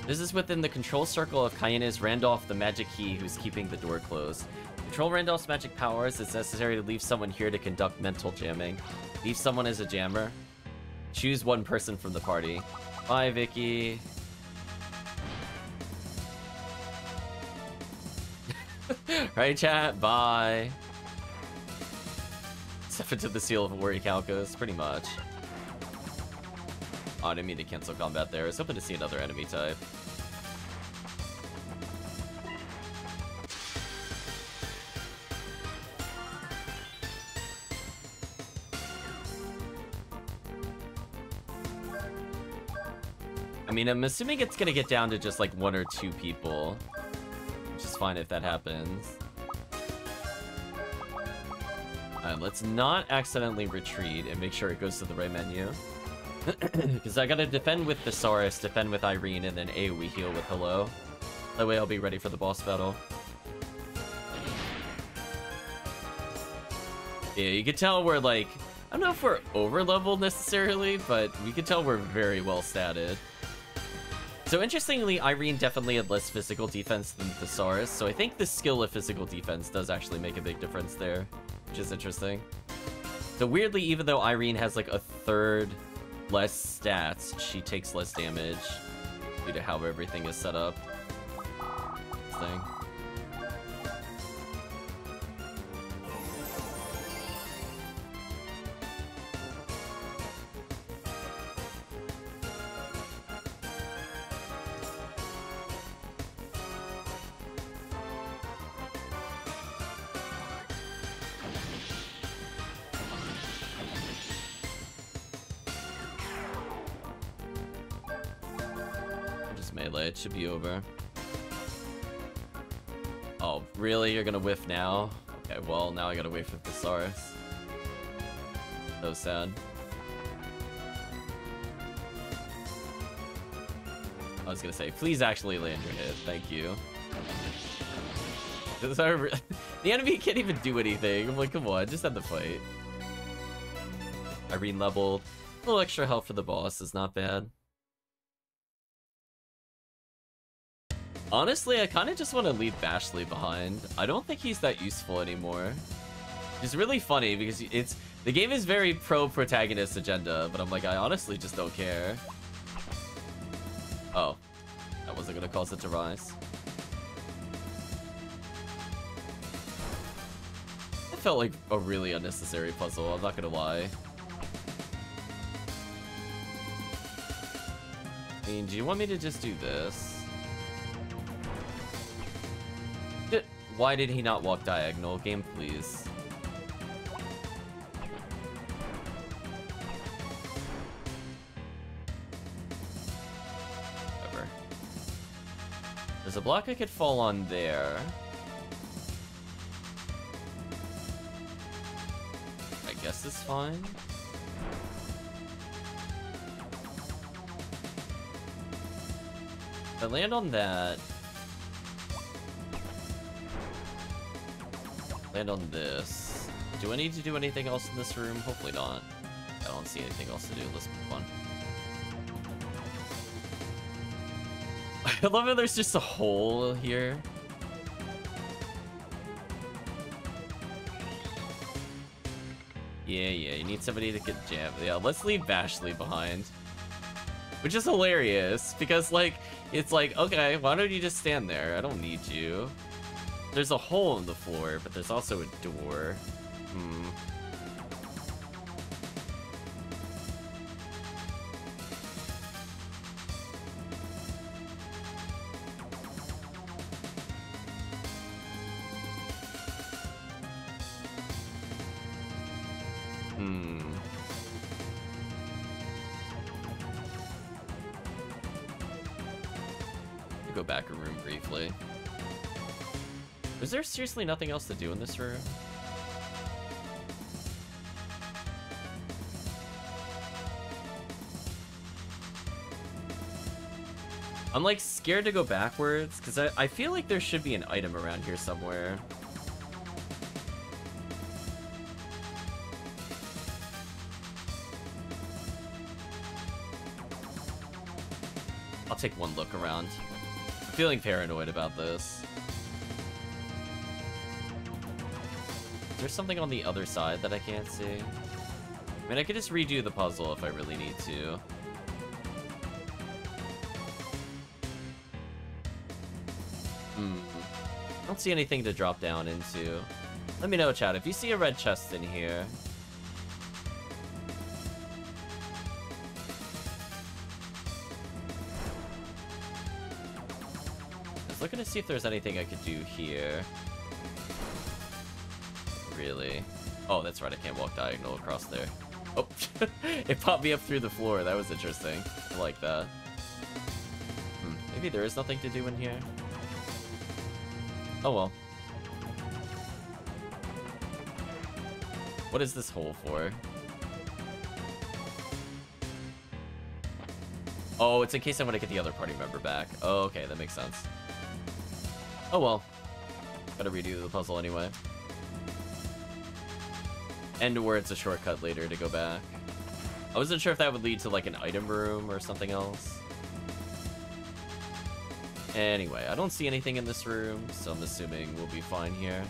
This is within the control circle of Kaina's Randolph the Magic Key who's keeping the door closed. Control Randolph's magic powers, it's necessary to leave someone here to conduct mental jamming. Leave someone as a jammer. Choose one person from the party. Bye, Vicky. <laughs> right, chat? Bye. Step into the seal of Orichalcos, pretty much. Oh, I didn't mean to cancel combat there. I was hoping to see another enemy type. I mean, I'm assuming it's gonna get down to just like one or two people. Which is fine if that happens. Alright, let's not accidentally retreat and make sure it goes to the right menu. <coughs> Because I gotta defend with Thesaurus, defend with Irene, and then AoE heal with Hello. That way I'll be ready for the boss battle. Yeah, you can tell we're like... I don't know if we're over-leveled necessarily, but we can tell we're very well statted. So interestingly, Irene definitely had less physical defense than Thesaurus, so I think the skill of physical defense does actually make a big difference there which is interesting. So weirdly, even though Irene has like a third less stats, she takes less damage due to how everything is set up. Thing. Whiff now? Okay, well, now I gotta wait for Thesaurus. So sad. I was gonna say, please actually land your hit. Thank you. <laughs> <laughs> the enemy can't even do anything. I'm like, come on, just have the fight. Irene leveled. A little extra health for the boss is not bad. Honestly, I kind of just want to leave Bashley behind. I don't think he's that useful anymore. It's really funny because it's the game is very pro-protagonist agenda, but I'm like, I honestly just don't care. Oh, that wasn't gonna cause it to rise. It felt like a really unnecessary puzzle, I'm not gonna lie. I mean, do you want me to just do this? Why did he not walk diagonal? Game, please. Whatever. There's a block I could fall on there. I guess it's fine. If I land on that, Land on this. Do I need to do anything else in this room? Hopefully not. I don't see anything else to do. Let's move on. I love how there's just a hole here. Yeah, yeah, you need somebody to get jammed. Yeah, let's leave Bashley behind. Which is hilarious, because, like, it's like, okay, why don't you just stand there? I don't need you. There's a hole in the floor, but there's also a door. Hmm. Seriously nothing else to do in this room? I'm like scared to go backwards because I, I feel like there should be an item around here somewhere. I'll take one look around. I'm feeling paranoid about this. There something on the other side that I can't see? I mean, I could just redo the puzzle if I really need to. Hmm. I don't see anything to drop down into. Let me know, chat, if you see a red chest in here. Just looking to see if there's anything I could do here Oh, that's right, I can't walk diagonal across there. Oh, <laughs> it popped me up through the floor. That was interesting. I like that. Hmm, maybe there is nothing to do in here. Oh well. What is this hole for? Oh, it's in case I want to get the other party member back. Oh, okay, that makes sense. Oh well. Gotta redo the puzzle anyway. And where it's a shortcut later to go back. I wasn't sure if that would lead to like an item room or something else. Anyway, I don't see anything in this room, so I'm assuming we'll be fine here.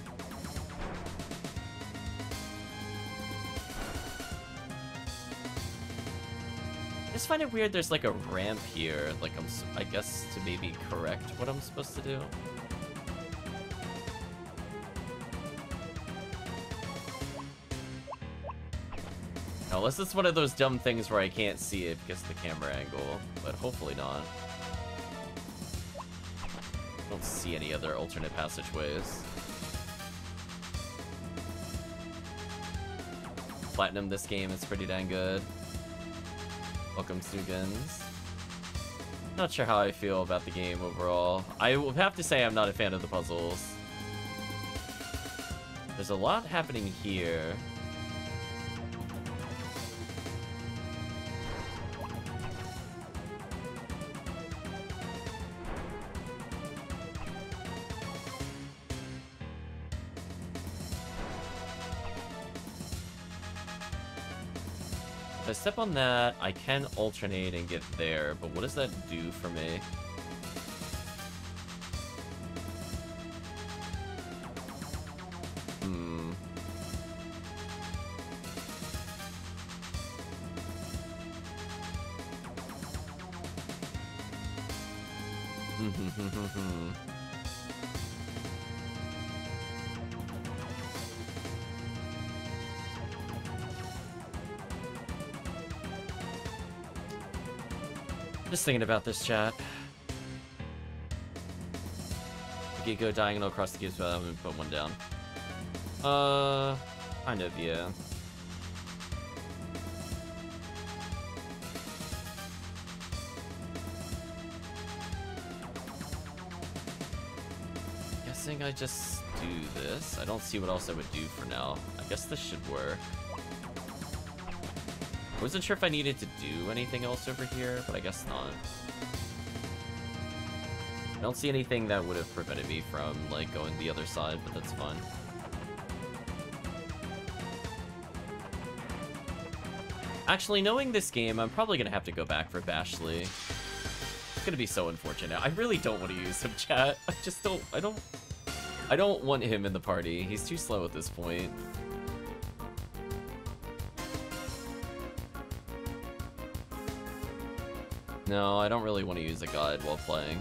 I just find it weird there's like a ramp here, like I'm, I guess to maybe correct what I'm supposed to do. Unless it's one of those dumb things where I can't see it because of the camera angle, but hopefully not. I don't see any other alternate passageways. Platinum this game is pretty dang good. Welcome, Sugans. Not sure how I feel about the game overall. I will have to say I'm not a fan of the puzzles. There's a lot happening here. If I step on that, I can alternate and get there, but what does that do for me? Thinking about this chat. Go diagonal across the cubes, but I'm gonna put one down. Uh, kind of, yeah. Guessing I just do this. I don't see what else I would do for now. I guess this should work. Wasn't sure if I needed to do anything else over here, but I guess not. I don't see anything that would have prevented me from, like, going the other side, but that's fine. Actually, knowing this game, I'm probably gonna have to go back for Bashley. It's gonna be so unfortunate. I really don't want to use him, chat. I just don't, I don't, I don't want him in the party. He's too slow at this point. No, I don't really want to use a guide while playing.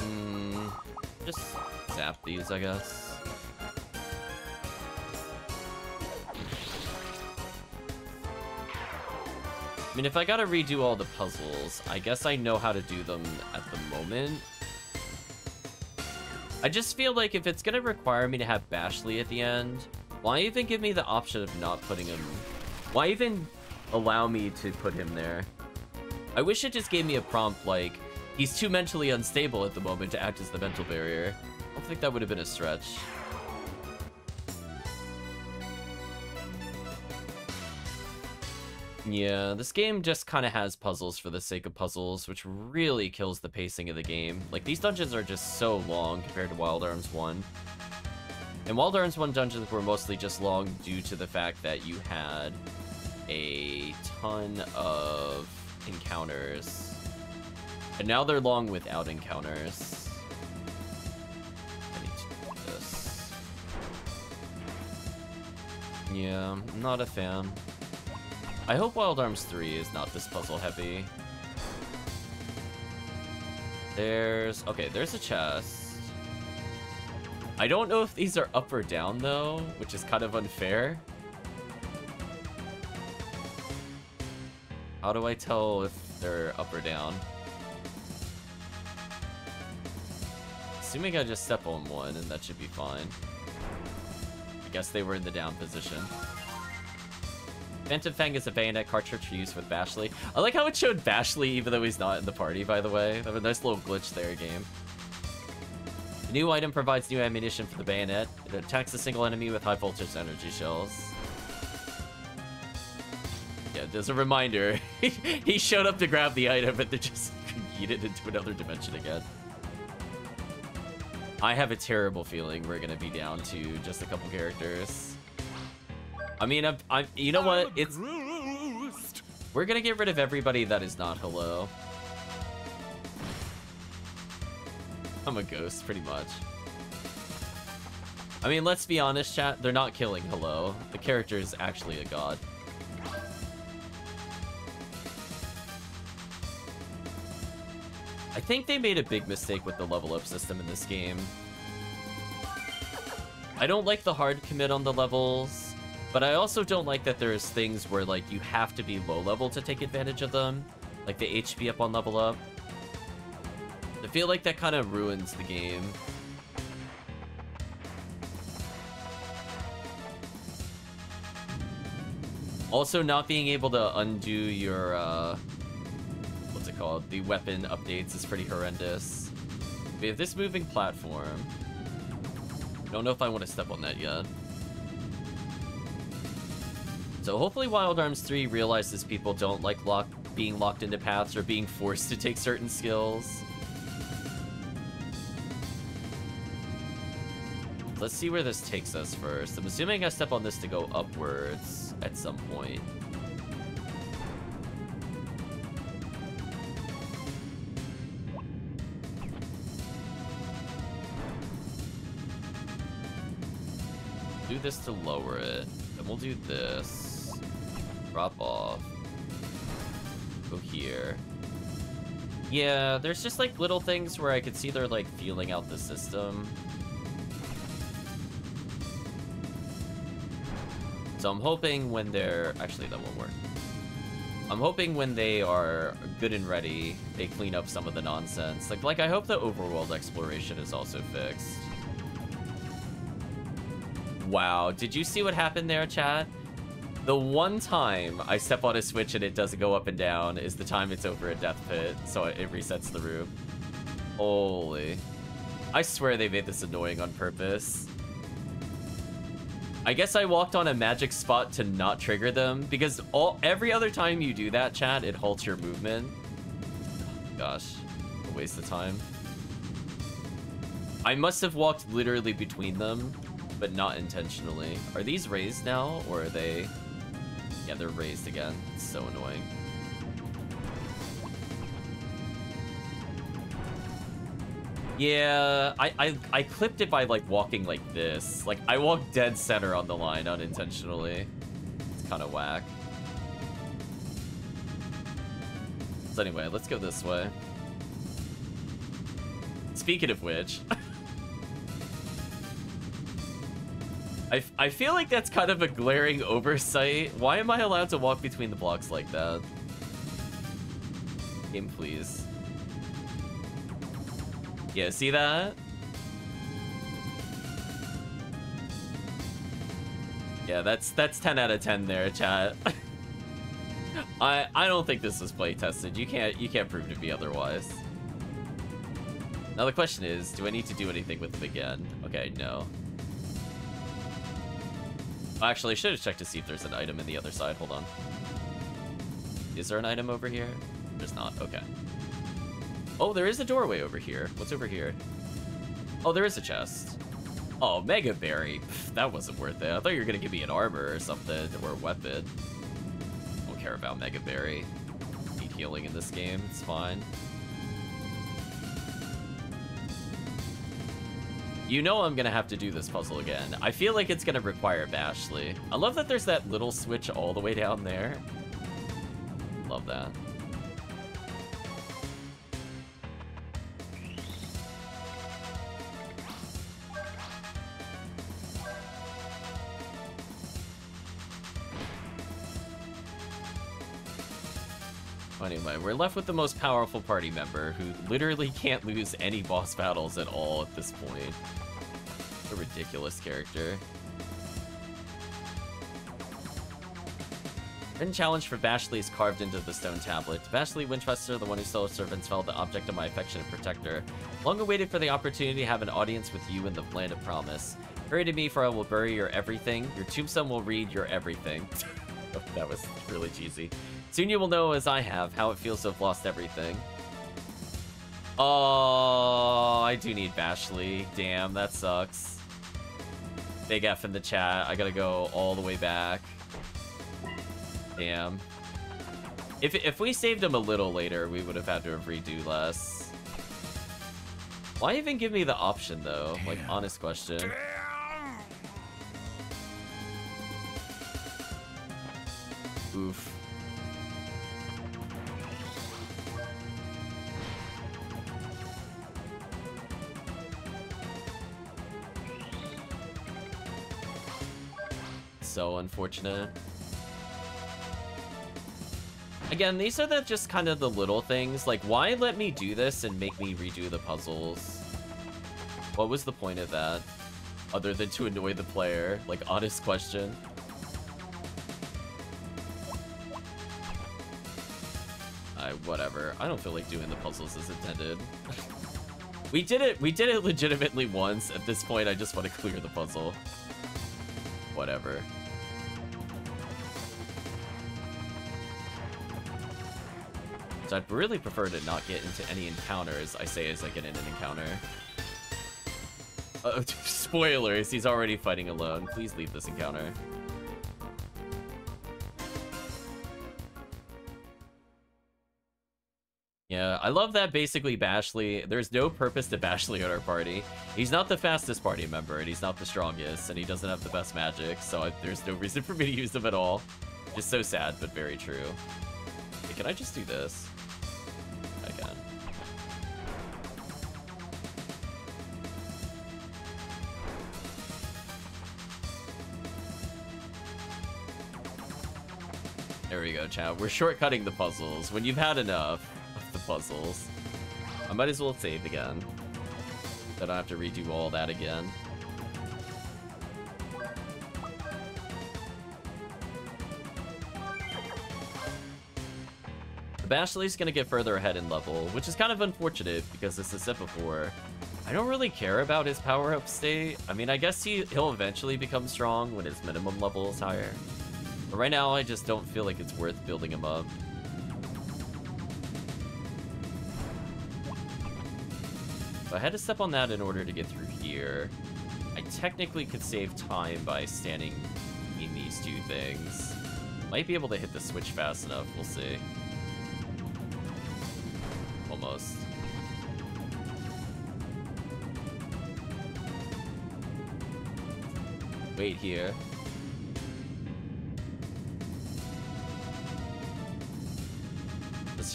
Mm, just zap these, I guess. I mean, if I gotta redo all the puzzles, I guess I know how to do them at the moment. I just feel like if it's gonna require me to have Bashley at the end, why even give me the option of not putting him... Why even allow me to put him there? I wish it just gave me a prompt like, he's too mentally unstable at the moment to act as the mental barrier. I don't think that would have been a stretch. Yeah, this game just kind of has puzzles for the sake of puzzles, which really kills the pacing of the game. Like, these dungeons are just so long compared to Wild Arms 1. And Wild Arms 1 dungeons were mostly just long due to the fact that you had a ton of encounters. And now they're long without encounters. Yeah, I'm not a fan. I hope Wild Arms 3 is not this puzzle heavy. There's... Okay, there's a chest. I don't know if these are up or down, though, which is kind of unfair. How do I tell if they're up or down? Assuming I just step on one, and that should be fine. I guess they were in the down position. Phantom Fang is a bayonet cartridge for use with Bashley. I like how it showed Bashley even though he's not in the party, by the way. Was a nice little glitch there, game. The new item provides new ammunition for the bayonet. It attacks a single enemy with high voltage energy shells. Yeah, there's a reminder. <laughs> he showed up to grab the item but they just <laughs> yeeted it into another dimension again. I have a terrible feeling we're gonna be down to just a couple characters. I mean, I'm, I'm, you know what? It's we're gonna get rid of everybody that is not hello. I'm a ghost, pretty much. I mean, let's be honest, chat. They're not killing hello. The character is actually a god. I think they made a big mistake with the level up system in this game. I don't like the hard commit on the levels. But I also don't like that there's things where, like, you have to be low level to take advantage of them. Like the HP up on level up. I feel like that kind of ruins the game. Also, not being able to undo your, uh, what's it called? The weapon updates is pretty horrendous. We have this moving platform. Don't know if I want to step on that yet. So hopefully Wild Arms 3 realizes people don't like lock being locked into paths or being forced to take certain skills. Let's see where this takes us first. I'm assuming I step on this to go upwards at some point. Do this to lower it. and we'll do this. Drop off. Go here. Yeah, there's just like little things where I could see they're like feeling out the system. So I'm hoping when they're... Actually, that won't work. I'm hoping when they are good and ready, they clean up some of the nonsense. Like, like I hope the overworld exploration is also fixed. Wow, did you see what happened there, chat? The one time I step on a switch and it doesn't go up and down is the time it's over a death pit, so it resets the room. Holy. I swear they made this annoying on purpose. I guess I walked on a magic spot to not trigger them, because all every other time you do that, chat, it halts your movement. Gosh, a waste of time. I must have walked literally between them, but not intentionally. Are these raised now, or are they... Yeah, they're raised again. It's so annoying. Yeah, I, I, I clipped it by, like, walking like this. Like, I walked dead center on the line unintentionally. It's kind of whack. So anyway, let's go this way. Speaking of which... <laughs> I, I feel like that's kind of a glaring oversight. Why am I allowed to walk between the blocks like that? Game, please. Yeah, see that? Yeah, that's that's 10 out of 10 there, chat. <laughs> I I don't think this was play tested. You can't you can't prove to be otherwise. Now the question is, do I need to do anything with them again? Okay, no. Actually, I should have checked to see if there's an item in the other side. Hold on. Is there an item over here? There's not. Okay. Oh, there is a doorway over here. What's over here? Oh, there is a chest. Oh, Mega Berry. That wasn't worth it. I thought you were going to give me an armor or something, or a weapon. Don't care about Mega Berry. Need healing in this game. It's fine. You know I'm gonna have to do this puzzle again. I feel like it's gonna require Bashley. I love that there's that little switch all the way down there. Love that. Anyway, we're left with the most powerful party member, who literally can't lose any boss battles at all at this point. A ridiculous character. Written challenge for Bashley is carved into the stone tablet. Bashley Winchester, the one who stole Servants, fell the object of my affection and protector. Long awaited for the opportunity to have an audience with you in the land of promise. Hurry to me, for I will bury your everything. Your tombstone will read your everything. <laughs> that was really cheesy. Soon you will know, as I have, how it feels to have lost everything. Oh, I do need Bashley. Damn, that sucks. Big F in the chat. I gotta go all the way back. Damn. If, if we saved him a little later, we would have had to have redo less. Why even give me the option, though? Damn. Like, honest question. Damn. Oof. so unfortunate. Again, these are the, just kind of the little things. Like, why let me do this and make me redo the puzzles? What was the point of that? Other than to annoy the player? Like, honest question. I, whatever. I don't feel like doing the puzzles as intended. <laughs> we did it! We did it legitimately once. At this point, I just want to clear the puzzle. Whatever. So I'd really prefer to not get into any encounters, I say as I get in an encounter. Uh, <laughs> spoilers, he's already fighting alone. Please leave this encounter. Yeah, I love that basically Bashley, there's no purpose to Bashley in our party. He's not the fastest party member, and he's not the strongest, and he doesn't have the best magic, so I, there's no reason <laughs> for me to use him at all. Just so sad, but very true. Hey, can I just do this? There we go, chat. We're shortcutting the puzzles. When you've had enough, of the puzzles. I might as well save again. So I don't have to redo all that again. Bashley's gonna get further ahead in level, which is kind of unfortunate because as I said before, I don't really care about his power-up state. I mean, I guess he, he'll eventually become strong when his minimum level is higher. But right now, I just don't feel like it's worth building him up. If I had to step on that in order to get through here, I technically could save time by standing in these two things. Might be able to hit the switch fast enough, we'll see. Almost. Wait here.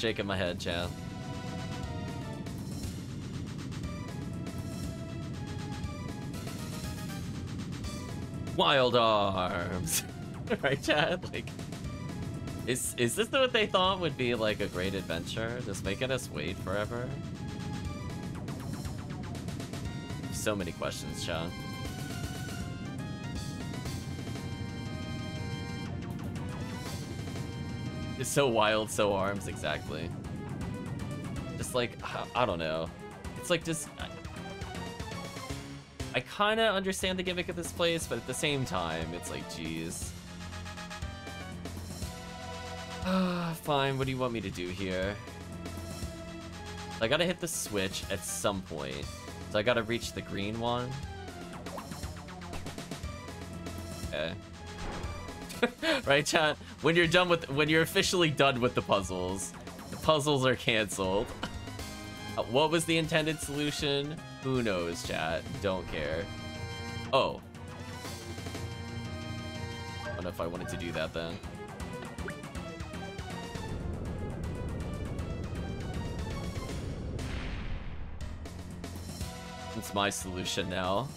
Shaking my head, Chad. Wild Arms. <laughs> right, Chad? Like, is is this what they thought would be like a great adventure? Just making us wait forever? So many questions, Chad. It's so wild, so arms, exactly. Just like, I don't know. It's like just, I kind of understand the gimmick of this place, but at the same time, it's like, geez. <sighs> Fine, what do you want me to do here? I gotta hit the switch at some point. So I gotta reach the green one. <laughs> right, chat? When you're done with- when you're officially done with the puzzles, the puzzles are canceled. <laughs> Uh, what was the intended solution? Who knows, chat? Don't care. Oh. I don't know if I wanted to do that then. It's my solution now.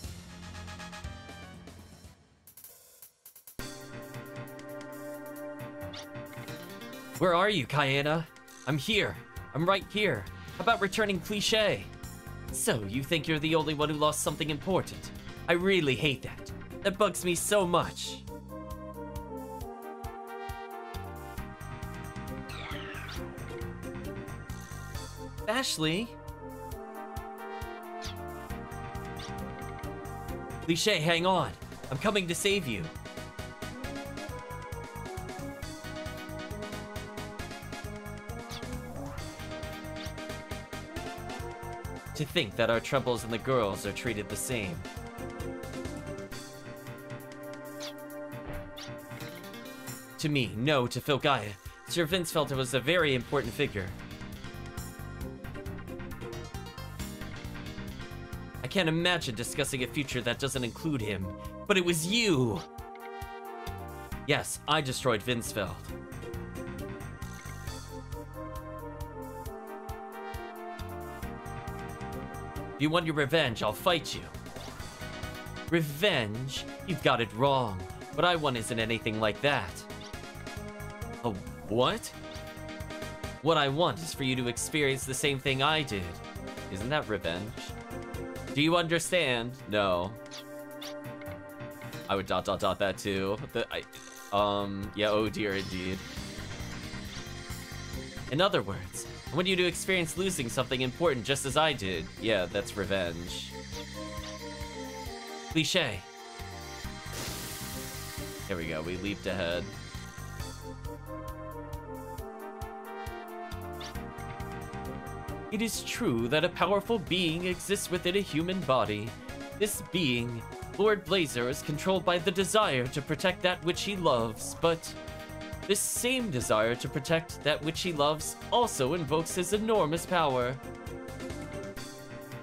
Where are you, Kayena? I'm here. I'm right here. How about returning cliche? So, you think you're the only one who lost something important? I really hate that. That bugs me so much. Ashley? Cliche, hang on. I'm coming to save you. To think that our troubles and the girls are treated the same. To me, no, to Filgaia. Sir Vinsfelter was a very important figure. I can't imagine discussing a future that doesn't include him. But it was you! Yes, I destroyed Vinsfeld. If you want your revenge, I'll fight you. Revenge? You've got it wrong. What I want isn't anything like that. A what? What I want is for you to experience the same thing I did. Isn't that revenge? Do you understand? No. I would dot dot dot that too. The, I, um, yeah, oh dear indeed. In other words, I want you to experience losing something important just as I did. Yeah, that's revenge. Cliche. Here we go, we leaped ahead. It is true that a powerful being exists within a human body. This being, Lord Blazer, is controlled by the desire to protect that which he loves, but this same desire to protect that which he loves also invokes his enormous power.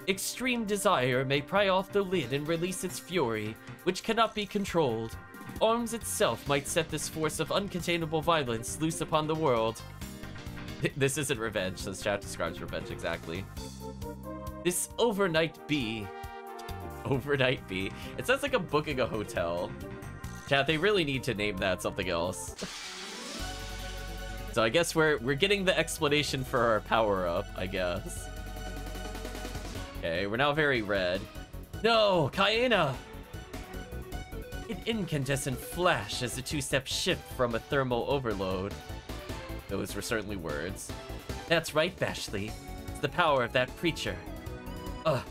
Extreme desire may pry off the lid and release its fury, which cannot be controlled. Arms itself might set this force of uncontainable violence loose upon the world. <laughs> This isn't revenge, this chat describes revenge exactly. This overnight bee. <laughs> Overnight bee. It sounds like I'm booking a hotel. Chat, they really need to name that something else. <laughs> so I guess we're we're getting the explanation for our power-up, I guess. Okay, we're now very red. No, Kaina! An incandescent flash as a two-step shift from a thermal overload. Those were certainly words. That's right, Bashley. It's the power of that preacher. Ugh.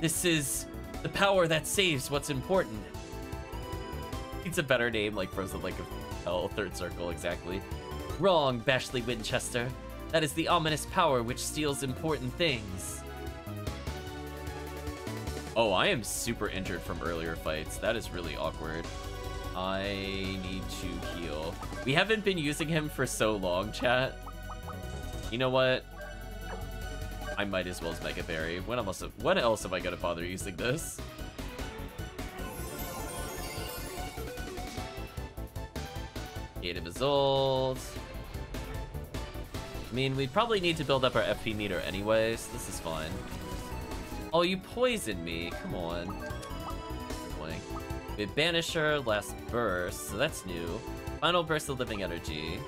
This is the power that saves what's important. It's a better name, like Frozen Lake of Hell, Third Circle, exactly. Wrong, Bashley Winchester. That is the ominous power which steals important things. Oh, I am super injured from earlier fights. That is really awkward. I need to heal. We haven't been using him for so long, chat. You know what? I might as well as Mega Berry. When else, when else am I gonna bother using this? Gate of old. I mean, we probably need to build up our FP meter anyway, so this is fine. Oh, you poisoned me. Come on. Have Banisher, last burst, so that's new. Final burst of living energy.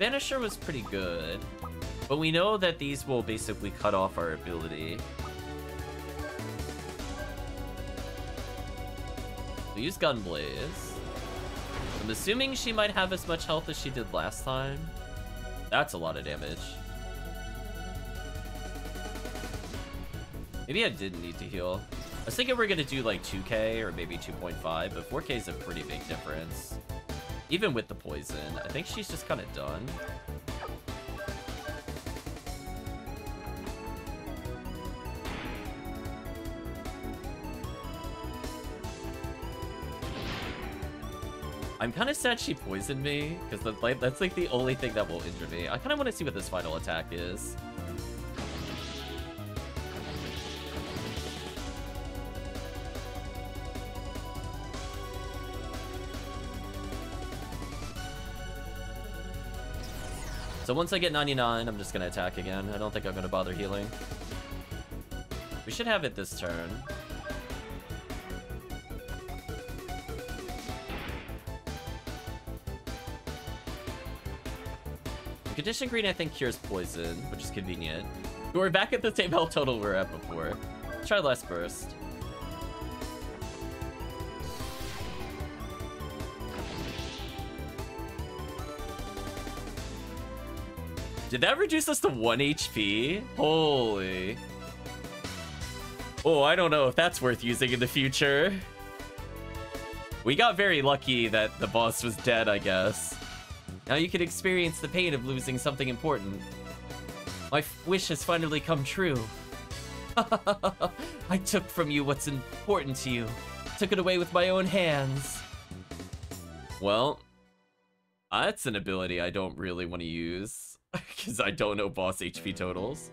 Banisher was pretty good, but we know that these will basically cut off our ability. We use Gunblaze. I'm assuming she might have as much health as she did last time. That's a lot of damage. Maybe I didn't need to heal. I was thinking we are gonna do like 2k or maybe 2.5, but 4k is a pretty big difference. Even with the poison, I think she's just kind of done. I'm kind of sad she poisoned me, because that's like the only thing that will injure me. I kind of want to see what this final attack is. So once I get 99, I'm just gonna attack again. I don't think I'm gonna bother healing. We should have it this turn. Condition Green, I think, cures poison, which is convenient. We're back at the same health total we were at before. Let's try less burst. Did that reduce us to 1 HP? Holy. Oh, I don't know if that's worth using in the future. We got very lucky that the boss was dead, I guess. Now you can experience the pain of losing something important. My wish has finally come true. <laughs> I took from you what's important to you. Took it away with my own hands. Well, that's an ability I don't really want to use. <laughs> Because I don't know boss HP totals.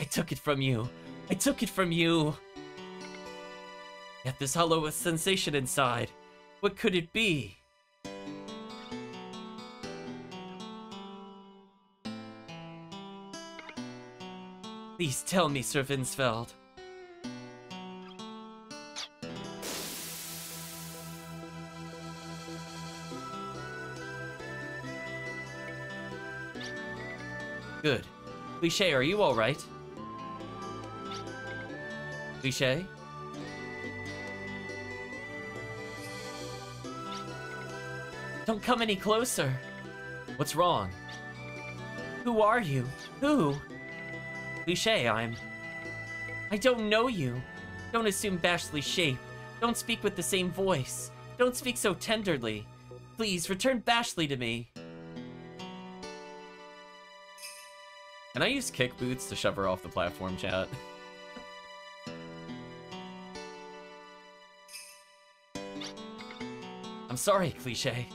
I took it from you. I took it from you. Yet this hollow sensation inside. What could it be? Please tell me, Sir Vinsfeld. Good. Cliche, are you alright? Cliche? Don't come any closer. What's wrong? Who are you? Who? Cliche, I'm. I don't know you. Don't assume Bashley shape. Don't speak with the same voice. Don't speak so tenderly. Please, return Bashley to me. Can I use kick boots to shove her off the platform, chat? <laughs> I'm sorry, Cliche.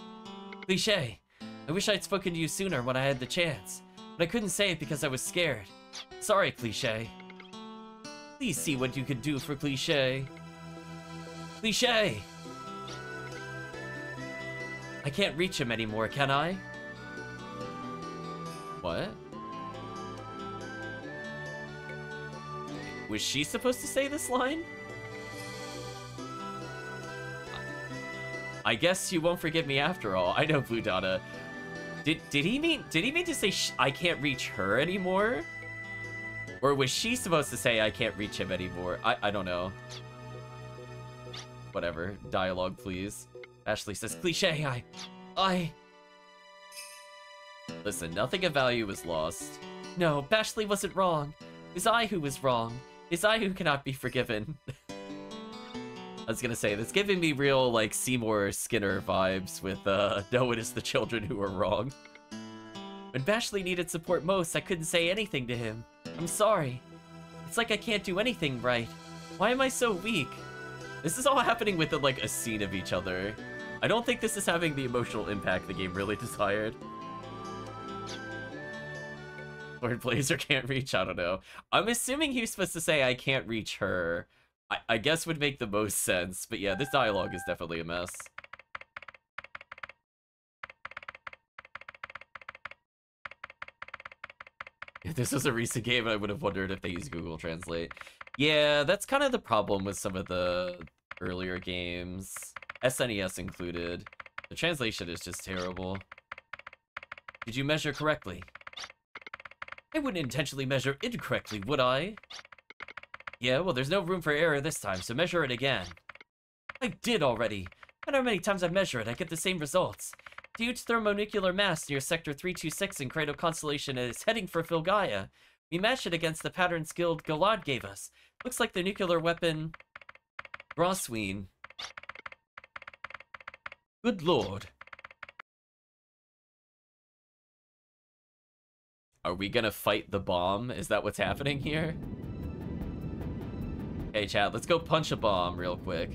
Cliche, I wish I'd spoken to you sooner when I had the chance, but I couldn't say it because I was scared. Sorry, Cliche. Please see what you can do for Cliche. Cliche! I can't reach him anymore, can I? What? Was she supposed to say this line? I guess you won't forgive me after all. I know Blue Donna. Did did he mean did he mean to say I can't reach her anymore? Or was she supposed to say I can't reach him anymore? I I don't know. Whatever. Dialogue, please. Ashley says, "Cliche. I, I." Listen, nothing of value was lost. No, Bashley wasn't wrong. It's I who was wrong. It's I who cannot be forgiven. <laughs> I was gonna say, that's giving me real, like, Seymour Skinner vibes with, uh, no, it is the children who are wrong. When Bashley needed support most, I couldn't say anything to him. I'm sorry. It's like I can't do anything right. Why am I so weak? This is all happening within, like, a scene of each other. I don't think this is having the emotional impact the game really <laughs> desired. Lord Blazer can't reach, I don't know. I'm assuming he was supposed to say I can't reach her. I, I guess would make the most sense, but yeah, this dialogue is definitely a mess. <laughs> If this was a recent game, I would have wondered if they use Google Translate. Yeah, that's kind of the problem with some of the earlier games, SNES included. The translation is just terrible. Did you measure correctly? I wouldn't intentionally measure incorrectly, would I? Yeah, well, there's no room for error this time, so measure it again. I did already. No matter how many times I measure it, I get the same results. Huge thermonuclear mass near Sector 326 in Cradle Constellation is heading for Filgaia. We matched it against the pattern Guild Galad gave us. Looks like the nuclear weapon... Grosween. Good lord. Are we gonna fight the bomb? Is that what's happening here? Hey, chat, let's go punch a bomb real quick.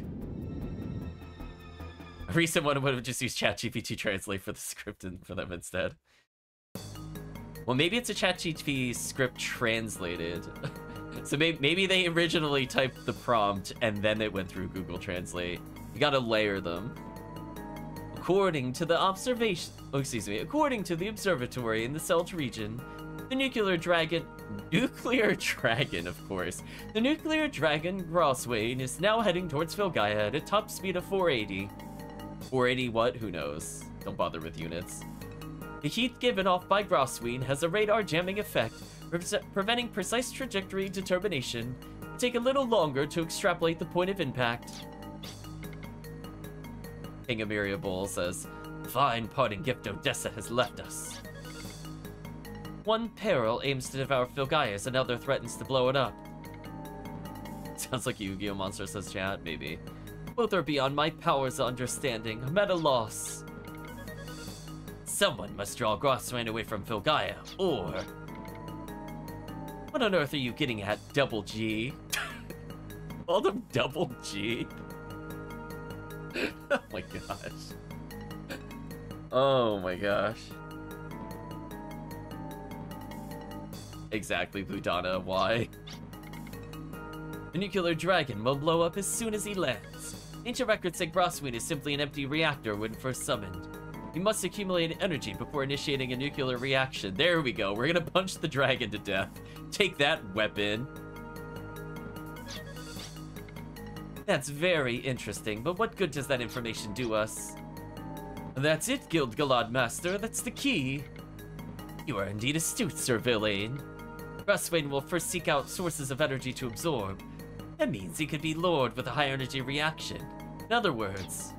A <laughs> recent one would have just used ChatGPT Translate for the script and for them instead. Well, maybe it's a ChatGPT script translated. <laughs> so maybe, maybe they originally typed the prompt and then it went through Google Translate. You gotta layer them. According to the observation, oh, excuse me, according to the observatory in the Celt region, the nuclear dragon, nuclear <laughs> dragon, of course. The nuclear dragon Groswayne is now heading towards Filgaia at a top speed of 480. 480 what? Who knows? Don't bother with units. The heat given off by Grosween has a radar jamming effect, pre preventing precise trajectory determination. Take a little longer to extrapolate the point of impact. King Amiria Bull says, Fine parting gift Odessa has left us. One peril aims to devour Filgaia, another threatens to blow it up. <laughs> Sounds like Yu-Gi-Oh! Monster says chat, maybe. Both are beyond my powers of understanding. I'm at a loss. Someone must draw Groswayne away from Filgaia, or... What on earth are you getting at, Double G? <laughs> Called him Double G? <laughs> oh my gosh. Oh my gosh. Exactly, Budana, why? The nuclear dragon will blow up as soon as he lands. Ancient records say Grosween is simply an empty reactor when first summoned. He must accumulate energy before initiating a nuclear reaction. There we go, we're gonna punch the dragon to death. Take that, weapon. That's very interesting, but what good does that information do us? That's it, Guild Galad Master, that's the key. You are indeed astute, Sir Villain. Groswayne will first seek out sources of energy to absorb. That means he could be Lord with a high energy reaction. In other words,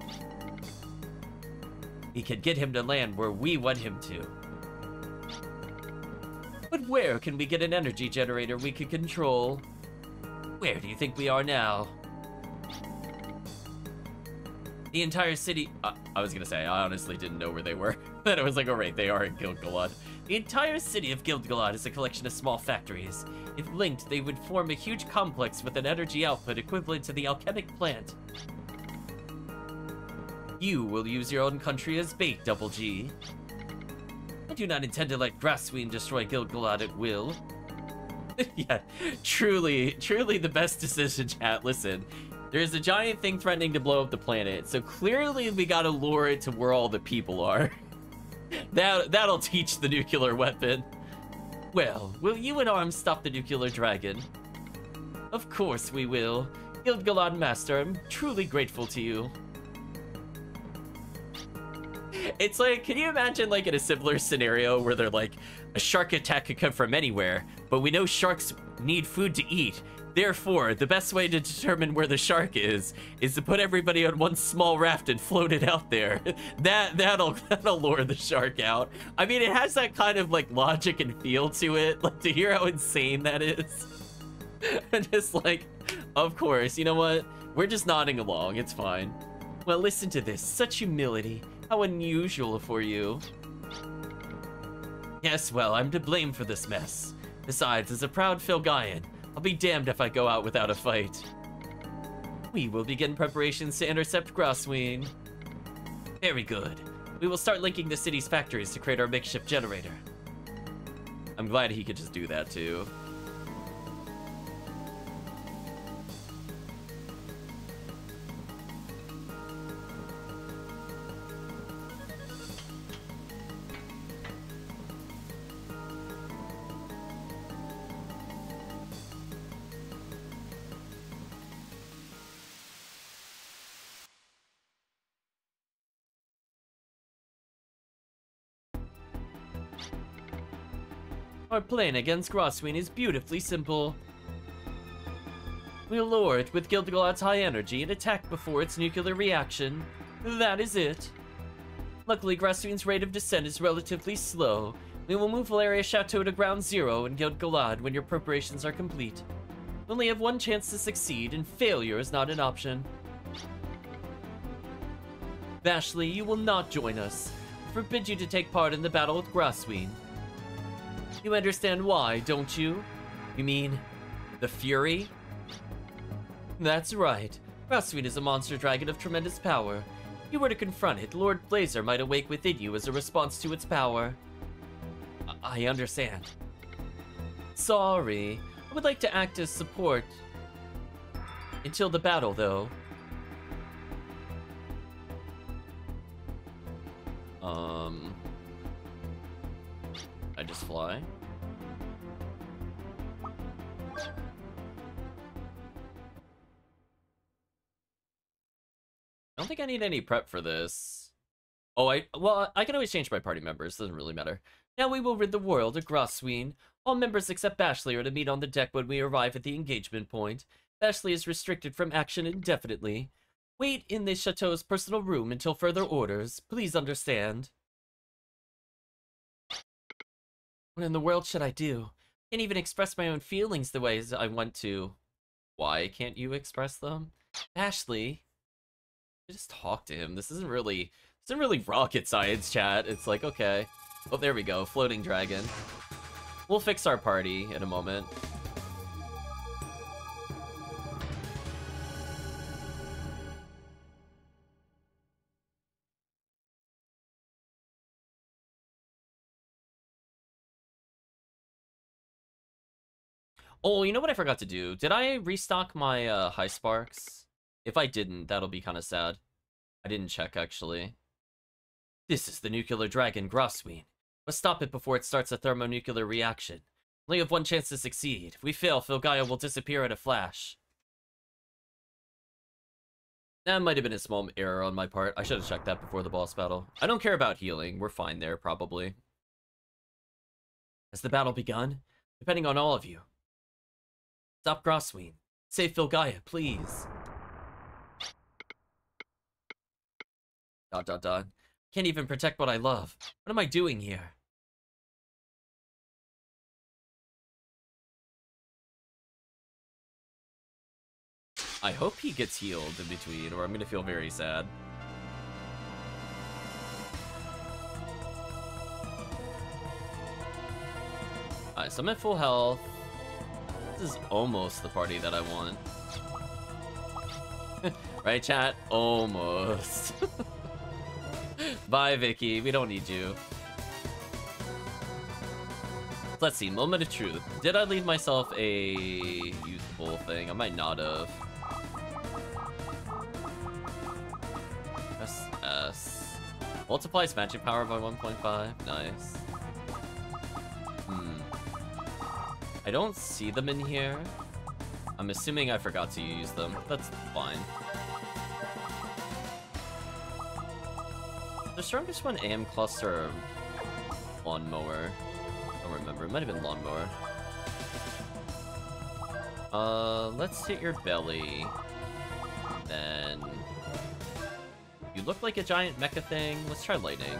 we could get him to land where we want him to. But where can we get an energy generator we can control? Where do you think we are now? The entire city. Uh, I was gonna say, I honestly didn't know where they were. <laughs> then I was like, alright, they are in Guild Galad. The entire city of Guild Galad is a collection of small factories. If linked, they would form a huge complex with an energy output equivalent to the alchemic plant. You will use your own country as bait, Double G. I do not intend to let Grassween destroy Guild Galad at will. <laughs> yeah, truly, truly the best decision, chat. Listen, there's a giant thing threatening to blow up the planet, so clearly we gotta lure it to where all the people are. <laughs> that, that'll teach the nuclear weapon. Well, will you and Arms stop the nuclear dragon? Of course we will. Guild Galad Master, I'm truly grateful to you. It's like, can you imagine like in a similar scenario where they're like, a shark attack could come from anywhere, but we know sharks need food to eat. Therefore, the best way to determine where the shark is is to put everybody on one small raft and float it out there. <laughs> That that'll <laughs> that'll lure the shark out. I mean, it has that kind of like logic and feel to it. <laughs> Like to hear how insane that is. and just like, of course, you know what? We're just nodding along. It's fine. Well, listen to this. Such humility. How unusual for you. Yes, well, I'm to blame for this mess. Besides, as a proud Filgayan, I'll be damned if I go out without a fight. We will begin preparations to intercept Grossween. Very good. We will start linking the city's factories to create our makeshift generator. I'm glad he could just do that too. Our plan against Grossween is beautifully simple. We'll lure it with Guild Galad's high energy and attack before its nuclear reaction. That is it. Luckily, Grossween's rate of descent is relatively slow. We will move Valeria Chateau to ground zero and Guild Galad when your preparations are complete. We only have one chance to succeed, and failure is not an option. Bashley, you will not join us. I forbid you to take part in the battle with Grossween. You understand why, don't you? You mean, the Fury? That's right. Grossween is a monster dragon of tremendous power. If you were to confront it, Lord Blazer might awake within you as a response to its power. I, I understand. Sorry. I would like to act as support. Until the battle, though. Um... Just fly? I don't think I need any prep for this. Oh, I well, I can always change my party members. Doesn't really matter. Now we will rid the world of Grossween. All members except Bashley are to meet on the deck when we arrive at the engagement point. Bashley is restricted from action indefinitely. Wait in the chateau's personal room until further orders. Please understand. What in the world should I do? Can't even express my own feelings the ways I want to. Why can't you express them? Ashley, just talk to him. This isn't really, this isn't really rocket science chat. It's like, okay. Oh, there we go, floating dragon. We'll fix our party in a moment. Oh, you know what I forgot to do? Did I restock my uh, high sparks? If I didn't, that'll be kind of sad. I didn't check, actually. This is the nuclear dragon, Grossween. Must stop it before it starts a thermonuclear reaction. Only have one chance to succeed. If we fail, Filgaia will disappear in a flash. That might have been a small error on my part. I should have checked that before the boss battle. I don't care about healing. We're fine there, probably. Has the battle begun? Depending on all of you, Stop Grossween. Save Filgaia, please. Dot dot dot. Can't even protect what I love. What am I doing here? I hope he gets healed in between, or I'm gonna feel very sad. Alright, so I'm at full health. This is almost the party that I want. <laughs> right, chat? Almost. <laughs> Bye, Vicky. We don't need you. Let's see, moment of truth. Did I leave myself a usable thing? I might not have. SS. Multiplies magic power by 1.5. Nice. I don't see them in here. I'm assuming I forgot to use them. That's fine. The strongest one AM cluster lawnmower? I don't remember. It might have been lawnmower. Uh, let's hit your belly. Then... You look like a giant mecha thing. Let's try lightning.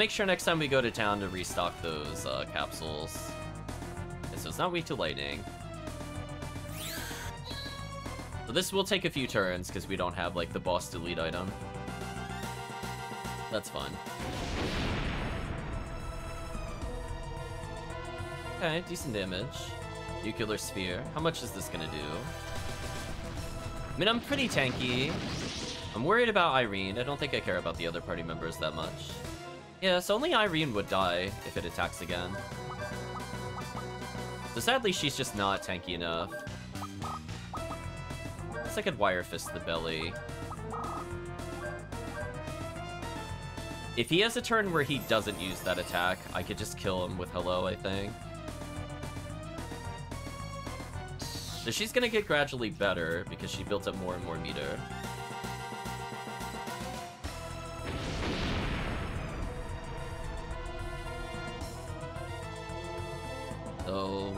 Make sure next time we go to town to restock those uh, capsules. Okay, so it's not weak to lightning. So this will take a few turns because we don't have like the boss delete item. That's fun. Okay, decent damage. Nuclear sphere. How much is this gonna do? I mean, I'm pretty tanky. I'm worried about Irene. I don't think I care about the other party members that much. Yes, only Irene would die if it attacks again. So sadly, she's just not tanky enough. Guess I could Wire Fist the belly. If he has a turn where he doesn't use that attack, I could just kill him with Hello, I think. So she's gonna get gradually better because she built up more and more meter.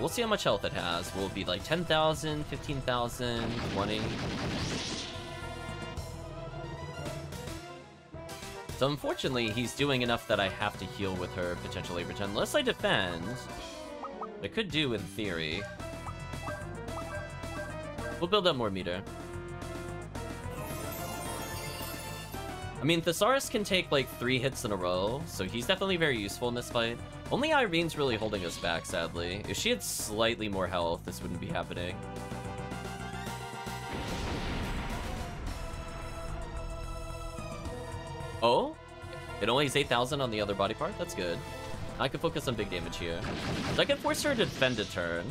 We'll see how much health it has. Will it be like 10,000, 15,000, 20? So unfortunately, he's doing enough that I have to heal with her potentially every turn. Unless I defend, I could do in theory. We'll build up more meter. I mean, Thesaurus can take like three hits in a row, so he's definitely very useful in this fight. Only Irene's really holding us back, sadly. If she had slightly more health, this wouldn't be happening. Oh? It only has 8,000 on the other body part? That's good. I can focus on big damage here. So I can force her to defend a turn.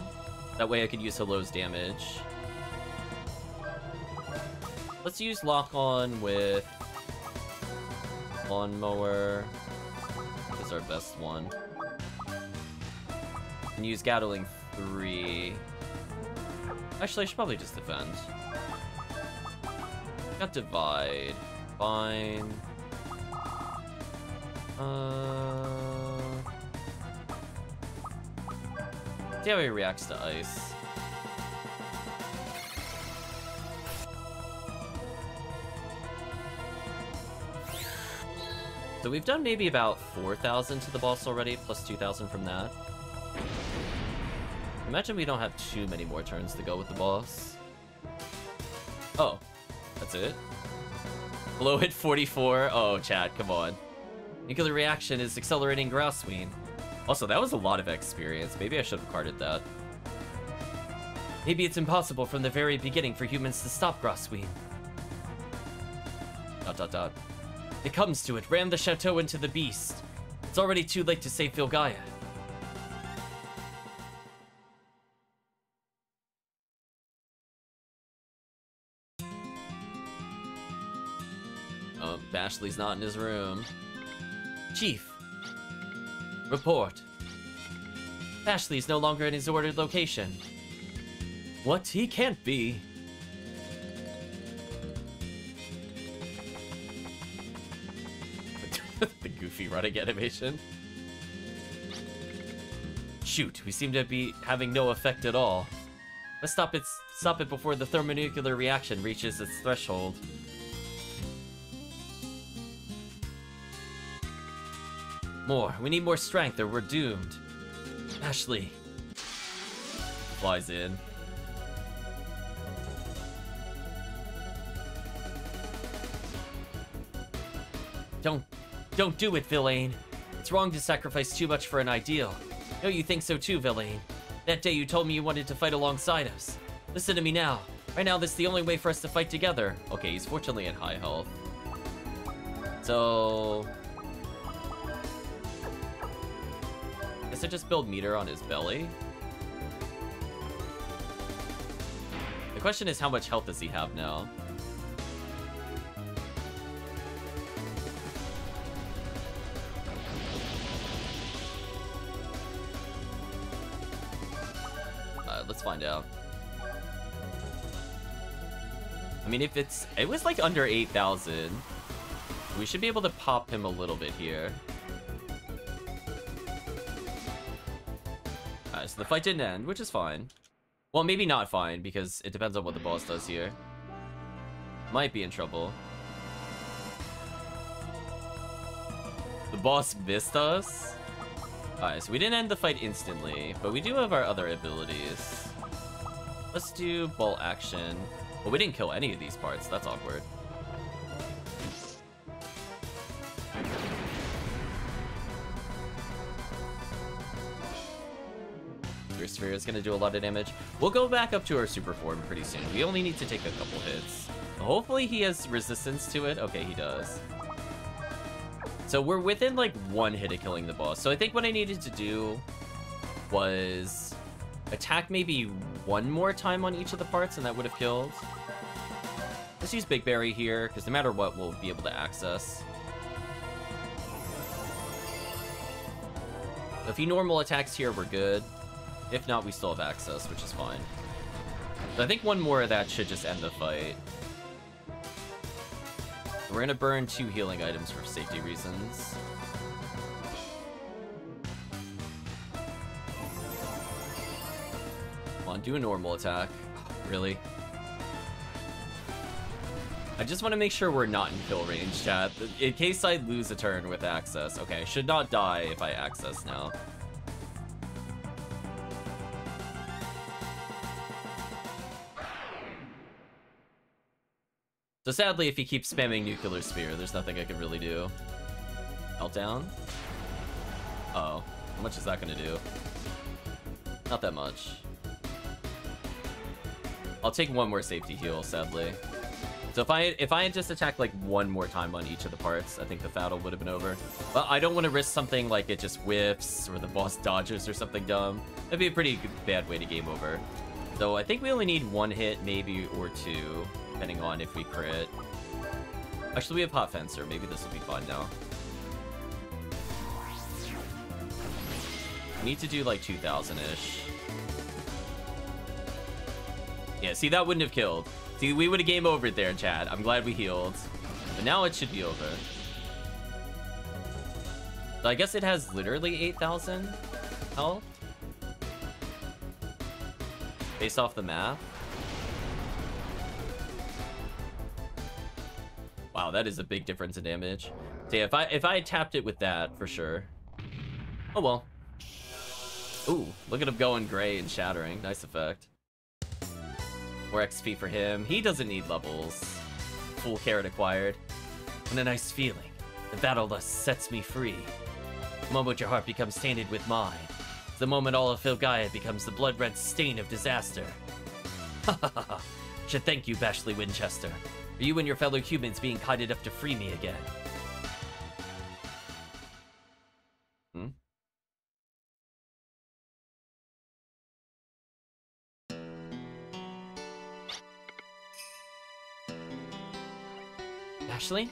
That way I could use Hello's damage. Let's use Lock On with Lawnmower. Is our best one. And use Gatling 3. Actually, I should probably just defend. Got Divide. Fine. Uh... See how he reacts to ice. So we've done maybe about 4,000 to the boss already, plus 2,000 from that. Imagine we don't have too many more turns to go with the boss. Oh, that's it? Blow hit 44? Oh, Chad, come on. Nuclear reaction is accelerating Grassween. Also, that was a lot of experience. Maybe I should have carded that. Maybe it's impossible from the very beginning for humans to stop Grassween. Dot dot dot. It comes to it, ram the chateau into the beast. It's already too late to save Filgaia. Oh, Bashley's not in his room. Chief. Report. Bashley is no longer in his ordered location. What? He can't be. Running animation. Shoot, we seem to be having no effect at all. Let's stop it, stop it before the thermonuclear reaction reaches its threshold. More. We need more strength or we're doomed. Ashley. Flies in. Don't, don't do it, Villain. It's wrong to sacrifice too much for an ideal. No, you think so too, Villain. That day you told me you wanted to fight alongside us. Listen to me now. Right now, this is the only way for us to fight together. Okay, he's fortunately in high health. So... Guess I just build meter on his belly. The question is how much health does he have now? I mean, if it's... It was like under 8,000. We should be able to pop him a little bit here. Alright, so the fight didn't end, which is fine. Well, maybe not fine, because it depends on what the boss does here. Might be in trouble. The boss missed us? Alright, so we didn't end the fight instantly, but we do have our other abilities. Let's do bolt action. Well, we didn't kill any of these parts. That's awkward. Your sphere is going to do a lot of damage. We'll go back up to our super form pretty soon. We only need to take a couple hits. Hopefully he has resistance to it. Okay, he does. So we're within like one hit of killing the boss. So I think what I needed to do was attack maybe one more time on each of the parts and that would have killed. Let's use Big Berry here, because no matter what, we'll be able to access. If he normal attacks here, we're good. If not, we still have access, which is fine. So I think one more of that should just end the fight. We're gonna burn two healing items for safety reasons. On, do a normal attack. Really? I just want to make sure we're not in kill range, chat. In case I lose a turn with access. Okay, I should not die if I access now. So sadly, if he keeps spamming Nuclear Sphere, there's nothing I can really do. Meltdown? Uh oh. How much is that gonna do? Not that much. I'll take one more safety heal, sadly. So if I if I had just attacked like one more time on each of the parts, I think the battle would have been over. But I don't want to risk something like it just whiffs or the boss <laughs> dodges or something dumb. That'd be a pretty bad way to game over. So I think we only need one hit, maybe, or two, depending on if we crit. Actually, we have Hot Fencer. Maybe this will be fun now. We need to do like 2,000-ish. Yeah, see, that wouldn't have killed. See, we would have game over there, Chad. I'm glad we healed. But now it should be over. I guess it has literally 8,000 health. Based off the map. Wow, that is a big difference in damage. So yeah, if I if I had tapped it with that, for sure. Oh well. Ooh, look at him going gray and shattering. Nice effect. More XP for him. He doesn't need levels. Full Carat acquired. And a nice feeling. The battle lust sets me free. The moment your heart becomes tainted with mine. The moment all of Filgaia becomes the blood-red stain of disaster. Ha ha ha ha. Should thank you, Bashley Winchester. For you and your fellow humans being kind enough to free me again. Ashley?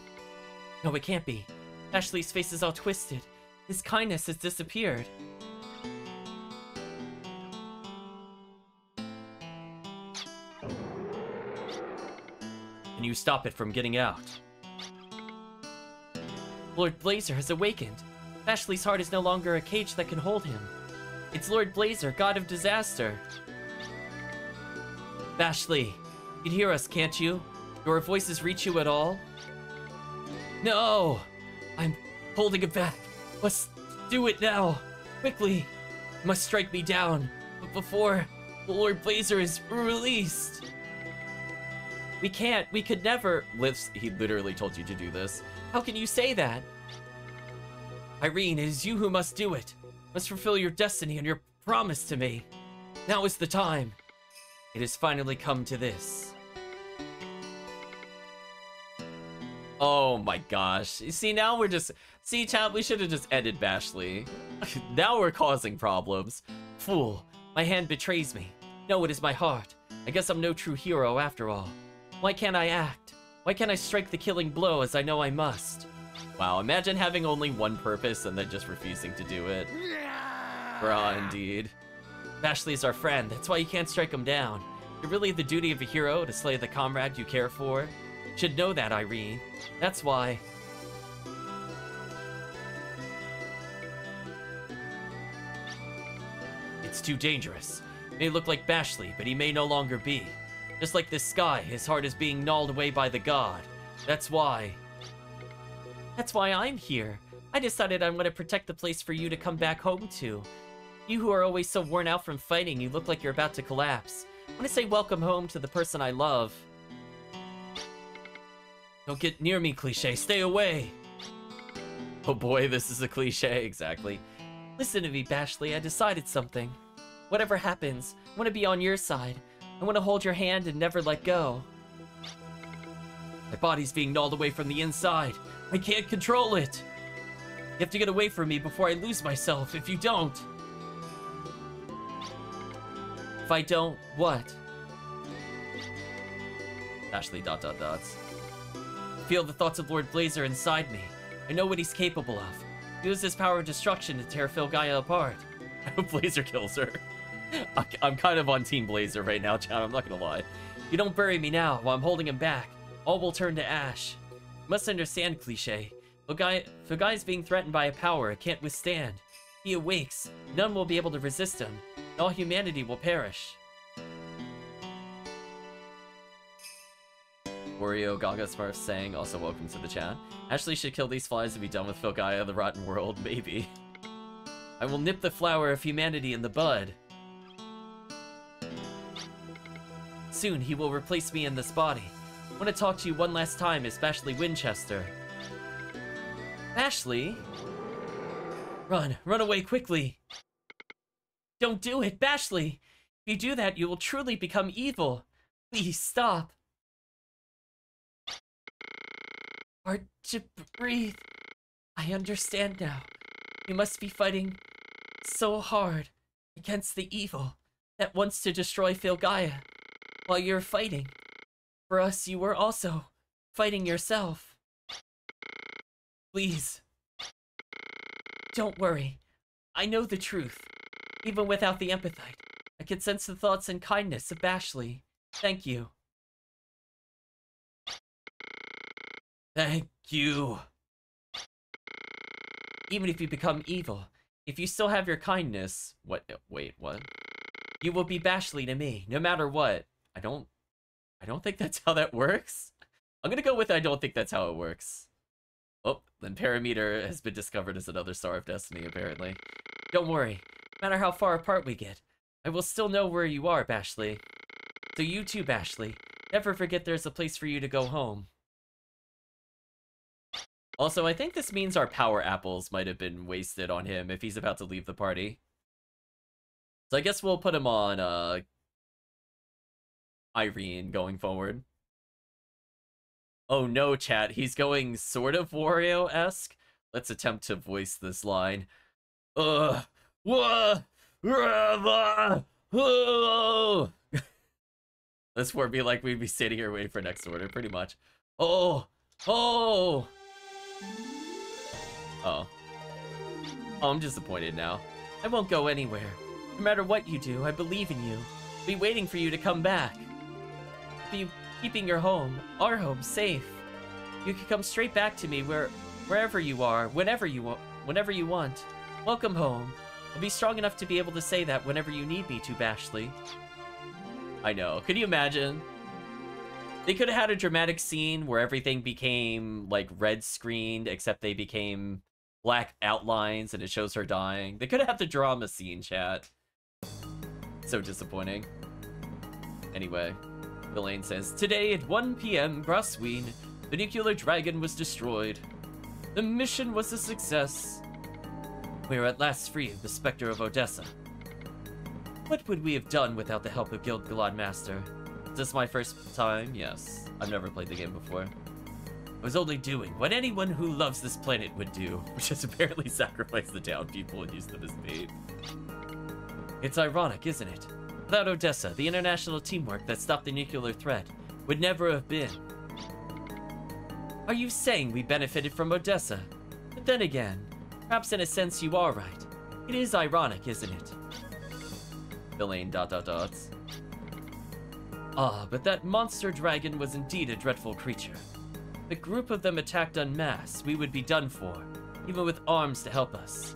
No, it can't be. Ashley's face is all twisted. His kindness has disappeared. Can you stop it from getting out? Lord Blazer has awakened. Ashley's heart is no longer a cage that can hold him. It's Lord Blazer, god of disaster. Ashley, you can hear us, can't you? Do our voices reach you at all? No! I'm holding it back. What's Do it now! Quickly! Must strike me down, but before the Lord Blazer is released! We can't, we could never. Lives, he literally told you to do this. How can you say that? Irene, it is you who must do it. Must fulfill your destiny and your promise to me. Now is the time. It has finally come to this. Oh my gosh. You see, now we're just... See, chat, we should have just ended Bashley. <laughs> now we're causing problems. Fool, my hand betrays me. No, it is my heart. I guess I'm no true hero after all. Why can't I act? Why can't I strike the killing blow as I know I must? Wow, imagine having only one purpose and then just refusing to do it. Bruh, indeed. Bashley's our friend, that's why you can't strike him down. You're really the duty of a hero to slay the comrade you care for. Should know that, Irene. That's why. It's too dangerous. May look like Bashley, but he may no longer be. Just like this sky, his heart is being gnawed away by the god. That's why. That's why I'm here. I decided I'm gonna protect the place for you to come back home to. You who are always so worn out from fighting, you look like you're about to collapse. I want to say welcome home to the person I love. Don't get near me, cliche. Stay away. Oh boy, this is a cliche, exactly. Listen to me, Bashley. I decided something. Whatever happens, I want to be on your side. I want to hold your hand and never let go. My body's being gnawed away from the inside. I can't control it. You have to get away from me before I lose myself. If you don't... If I don't, what? Ashley dot dot dots. Feel the thoughts of Lord Blazer inside me. I know what he's capable of. Use his power of destruction to tear Filgaia apart. <laughs> I hope Blazer kills her. <laughs> I'm kind of on Team Blazer right now, Chad. I'm not gonna lie. You don't bury me now while I'm holding him back. All will turn to ash. You must understand, cliche. Filgaia is being threatened by a power it can't withstand. He awakes. None will be able to resist him. And all humanity will perish. Wario Gaga Smurf saying, also welcome to the chat. Ashley should kill these flies and be done with Filgaia, the rotten world, <laughs> maybe. I will nip the flower of humanity in the bud. Soon he will replace me in this body. I want to talk to you one last time, especially Winchester. Ashley? Run, run away quickly. Don't do it, Bashley! If you do that, you will truly become evil. Please stop. Hard to breathe. I understand now. You must be fighting so hard against the evil that wants to destroy Filgaia while you're fighting. For us, you were also fighting yourself. Please. Don't worry. I know the truth. Even without the empathite, I can sense the thoughts and kindness of Bashley. Thank you. Thank you. Even if you become evil, if you still have your kindness, what, wait, what? You will be Bashley to me, no matter what. I don't, I don't think that's how that works. I'm gonna go with I don't think that's how it works. Oh, then Parameter has been discovered as another Star of Destiny, apparently. Don't worry. No matter how far apart we get, I will still know where you are, Bashley. So you too, Bashley. Never forget there's a place for you to go home. Also, I think this means our power apples might have been wasted on him if he's about to leave the party. So I guess we'll put him on, uh... Irene going forward. Oh no, chat, he's going sort of Wario-esque. Let's attempt to voice this line. Ugh. Whoa! <laughs> This would be like we'd be sitting here waiting for next order, pretty much. Oh! Oh! Oh. Oh, I'm disappointed now. I won't go anywhere. No matter what you do, I believe in you. I'll be waiting for you to come back. Be keeping your home, our home, safe. You can come straight back to me where, wherever you are, whenever you want, whenever you want. Welcome home. I'll be strong enough to be able to say that whenever you need me to, Bashley. I know. Could you imagine? They could have had a dramatic scene where everything became, like, red screened, except they became black outlines and it shows her dying. They could have had the drama scene, chat. So disappointing. Anyway, Villain says, Today at 1 p.m. Grosween, the nuclear dragon was destroyed. The mission was a success. We are at last free of the Spectre of Odessa. What would we have done without the help of Guild-Galad Master? Is this my first time? Yes. I've never played the game before. I was only doing what anyone who loves this planet would do, <laughs> which is apparently sacrifice the town people and use them as bait. It's ironic, isn't it? Without Odessa, the international teamwork that stopped the nuclear threat would never have been. Are you saying we benefited from Odessa? But then again, perhaps in a sense you are right. It is ironic, isn't it? Villain dot dot dots. Ah, but that monster dragon was indeed a dreadful creature. A group of them attacked en masse, we would be done for, even with arms to help us.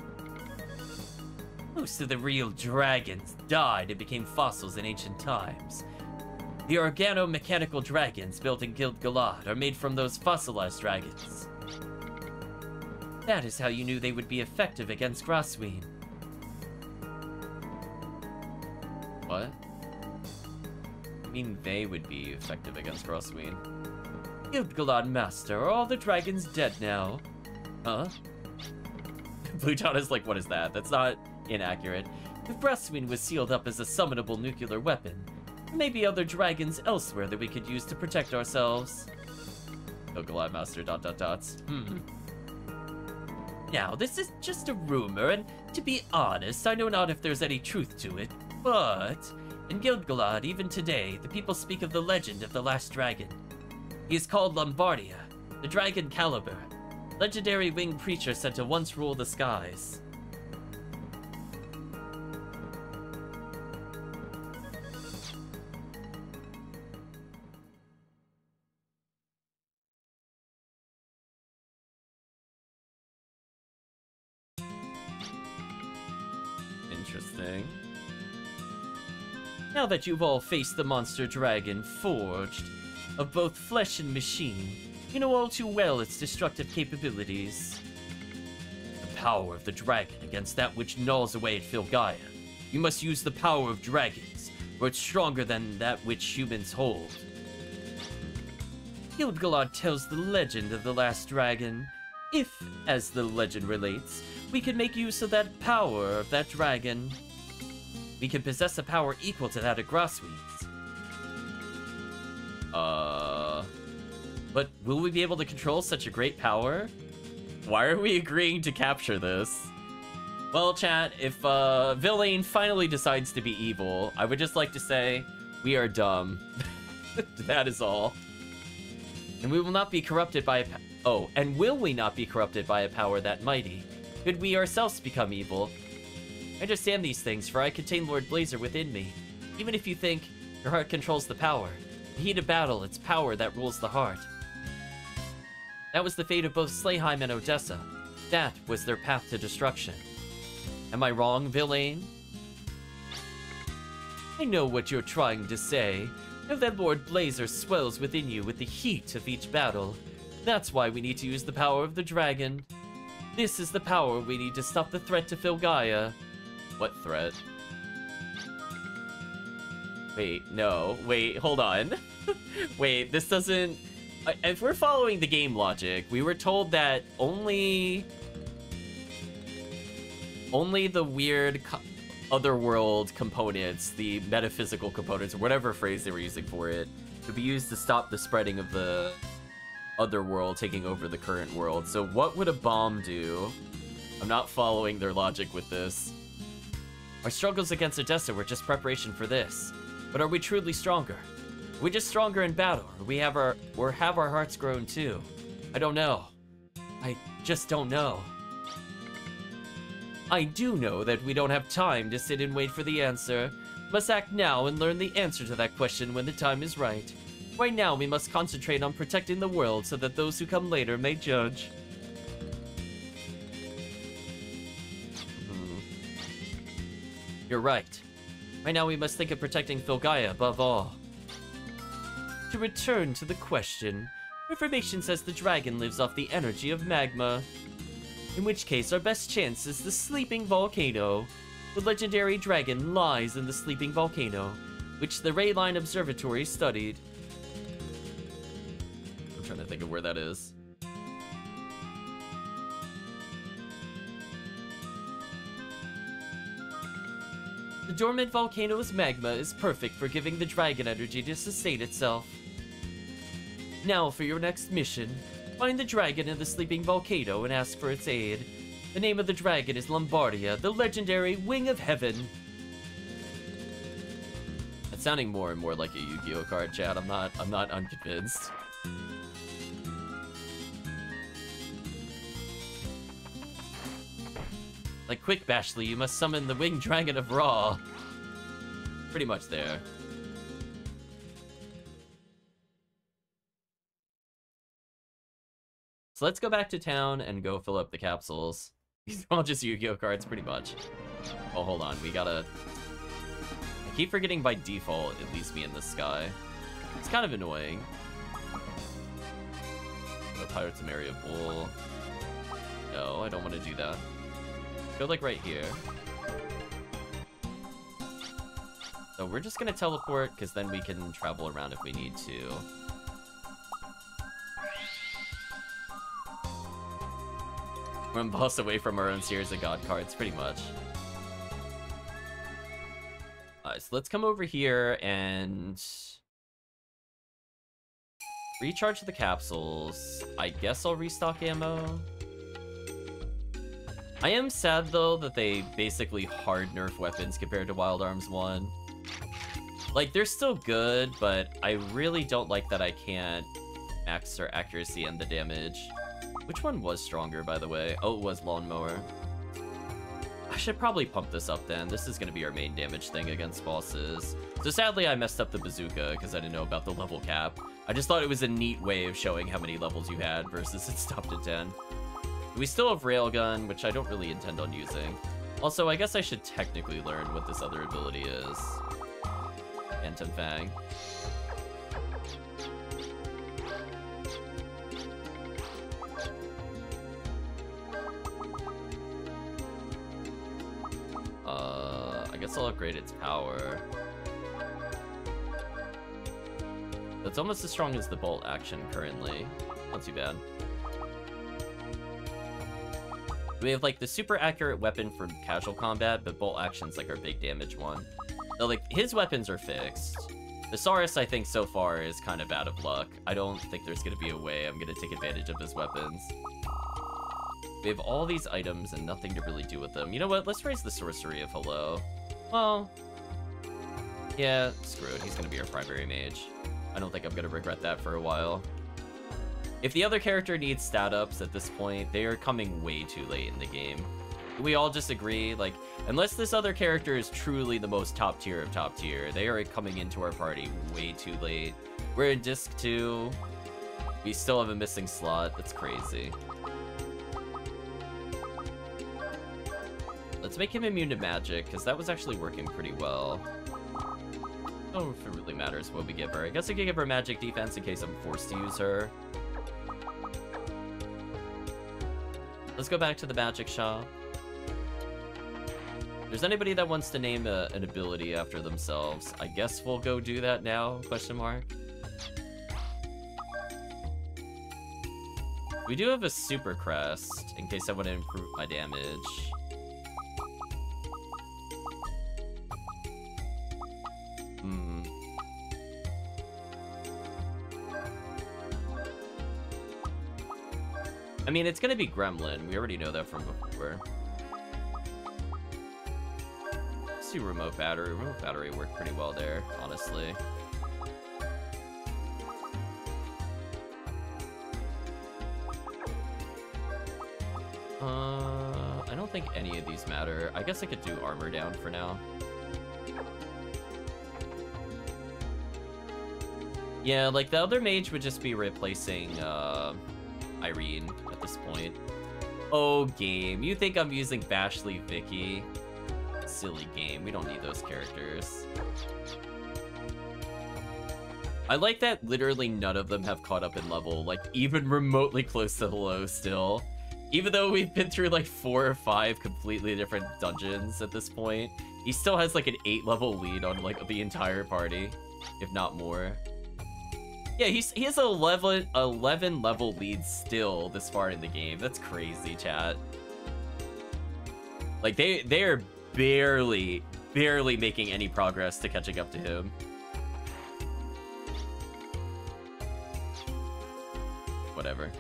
Most of the real dragons died and became fossils in ancient times. The organo-mechanical dragons built in Guild-Galad are made from those fossilized dragons. That is how you knew they would be effective against Grosween. What? Mean they would be effective against Grosween. Guild-Galad Master, are all the dragons dead now? Huh? <laughs> Blue Dot is like, what is that? That's not inaccurate. If Grosween was sealed up as a summonable nuclear weapon, maybe other dragons elsewhere that we could use to protect ourselves. Guild-Galad Master dot dot dots. Hmm. Now, this is just a rumor, and to be honest, I know not if there's any truth to it, but in Guild-Galad, even today, the people speak of the legend of the last dragon. He is called Lombardia, the Dragon Caliber, legendary winged creature said to once rule the skies. Now that you've all faced the monster dragon forged of both flesh and machine, you know all too well its destructive capabilities. The power of the dragon against that which gnaws away at Filgaia. You must use the power of dragons, for it's stronger than that which humans hold. Guild-Galad tells the legend of the last dragon. If, as the legend relates, we can make use of that power of that dragon, we can possess a power equal to that of Grosween's. Uh... But will we be able to control such a great power? Why are we agreeing to capture this? Well, chat, if uh, Villain finally decides to be evil, I would just like to say, we are dumb. <laughs> that is all. And we will not be corrupted by a... Oh, and will we not be corrupted by a power that mighty? Could we ourselves become evil? I understand these things, for I contain Lord Blazer within me. Even if you think your heart controls the power, the heat of battle, it's power that rules the heart. That was the fate of both Slayheim and Odessa. That was their path to destruction. Am I wrong, Villain? I know what you're trying to say. Know that Lord Blazer swells within you with the heat of each battle. That's why we need to use the power of the dragon. This is the power we need to stop the threat to Filgaia. What threat? Wait, no. Wait, hold on. <laughs> Wait, this doesn't... If we're following the game logic, we were told that only... Only the weird co otherworld components, the metaphysical components, or whatever phrase they were using for it, could be used to stop the spreading of the other world taking over the current world. So what would a bomb do? I'm not following their logic with this. Our struggles against Odessa were just preparation for this. But are we truly stronger? Are we just stronger in battle, or we have our or have our hearts grown too? I don't know. I just don't know. I do know that we don't have time to sit and wait for the answer. Must act now and learn the answer to that question when the time is right. Right now, we must concentrate on protecting the world so that those who come later may judge. You're right. Right now, we must think of protecting Filgaia above all. To return to the question, information says the dragon lives off the energy of magma. In which case, our best chance is the Sleeping Volcano. The legendary dragon lies in the Sleeping Volcano, which the Rayline Observatory studied. I'm trying to think of where that is. The dormant volcano's magma is perfect for giving the dragon energy to sustain itself. Now for your next mission. Find the dragon in the sleeping volcano and ask for its aid. The name of the dragon is Lombardia, the legendary Wing of Heaven. It's sounding more and more like a Yu-Gi-Oh card, chat. I'm not I'm not unconvinced. Like quick, Bashley, you must summon the winged dragon of Ra. Pretty much there. So let's go back to town and go fill up the capsules. <laughs> These are all just Yu-Gi-Oh cards, pretty much. Oh, hold on. We gotta... I keep forgetting by default it leaves me in the sky. It's kind of annoying. The Pirates of Maria Bull. No, I don't want to do that. Go like right here. So we're just gonna teleport, because then we can travel around if we need to. We're boss away from our own series of god cards, pretty much. Alright, so let's come over here and... Recharge the capsules. I guess I'll restock ammo. I am sad, though, that they basically hard nerf weapons compared to Wild Arms 1. Like, they're still good, but I really don't like that I can't max their accuracy and the damage. Which one was stronger, by the way? Oh, it was Lawnmower. I should probably pump this up then. This is going to be our main damage thing against bosses. So sadly, I messed up the bazooka because I didn't know about the level cap. I just thought it was a neat way of showing how many levels you had versus it <laughs> stopped at 10. We still have Railgun, which I don't really intend on using. Also, I guess I should technically learn what this other ability is. Phantom Fang. Uh, I guess I'll upgrade its power. It's almost as strong as the bolt action currently. Not too bad. We have like the super accurate weapon for casual combat, but bolt action's like our big damage one. So like his weapons are fixed. Thesaurus, I think, so far is kind of out of luck. I don't think there's gonna be a way I'm gonna take advantage of his weapons. We have all these items and nothing to really do with them. You know what? Let's raise the sorcery of hello. Well, yeah, screw it. He's gonna be our primary mage. I don't think I'm gonna regret that for a while. If the other character needs stat ups at this point, they are coming way too late in the game. We all just agree, like, unless this other character is truly the most top tier of top tier, they are coming into our party way too late. We're in Disc 2. We still have a missing slot. That's crazy. Let's make him immune to magic, because that was actually working pretty well. Oh, if it really matters what we give her. I guess I could give her magic defense in case I'm forced to use her. Let's go back to the magic shop. There's anybody that wants to name a, an ability after themselves, I guess we'll go do that now, question mark. We do have a super crest, in case I want to improve my damage. Hmm. I mean, it's gonna be Gremlin. We already know that from before. Let's do remote battery. Remote battery worked pretty well there, honestly. Uh, I don't think any of these matter. I guess I could do armor down for now. Yeah, like the other mage would just be replacing uh, Irene this point. Oh, game. You think I'm using Bashley Vicky? Silly game. We don't need those characters. I like that literally none of them have caught up in level, like even remotely close to hello still. Even though we've been through like four or five completely different dungeons at this point, he still has like an eight level lead on like the entire party, if not more. Yeah, he's he has a 11, 11 level lead still this far in the game. That's crazy, chat. Like they they are barely barely making any progress to catching up to him. Whatever.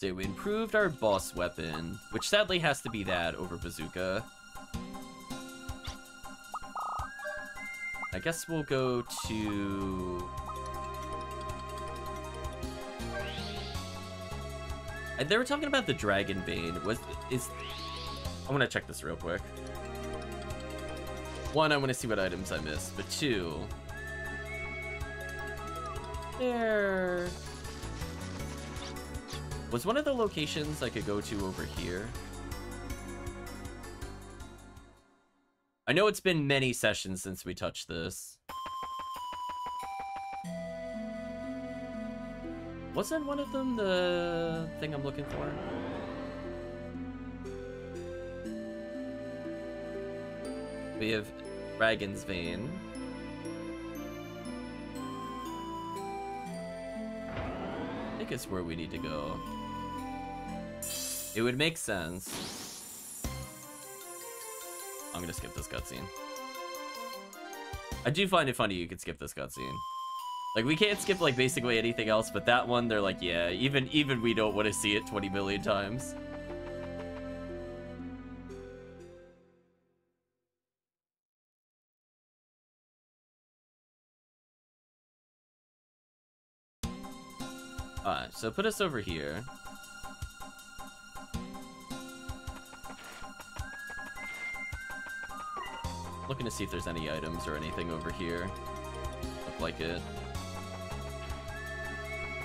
So we improved our boss weapon, which sadly has to be that over bazooka. I guess we'll go to... And they were talking about the Dragon Bane. Was is I want to check this real quick. One, I want to see what items I missed, but two, there was one of the locations I could go to over here. I know it's been many sessions since we touched this. Wasn't one of them the thing I'm looking for? We have Dragon's Vein. I think it's where we need to go. It would make sense. I'm gonna skip this cutscene. I do find it funny you could skip this cutscene. Like, we can't skip, like, basically anything else, but that one, they're like, yeah, even even we don't want to see it 20 million times. Alright, so put us over here. Looking to see if there's any items or anything over here. Look like it.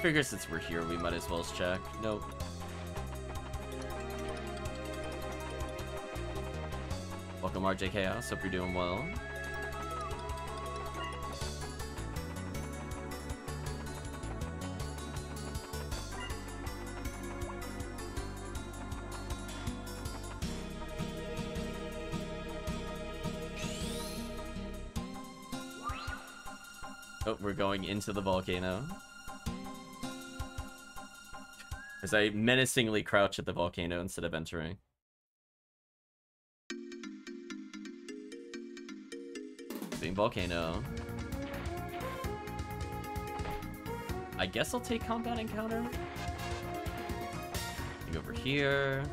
Figure since we're here, we might as well check. Nope. Welcome RJ Chaos, hope you're doing well. Going into the volcano. As I menacingly crouch at the volcano instead of entering. Being volcano. I guess I'll take combat encounter. Go over here.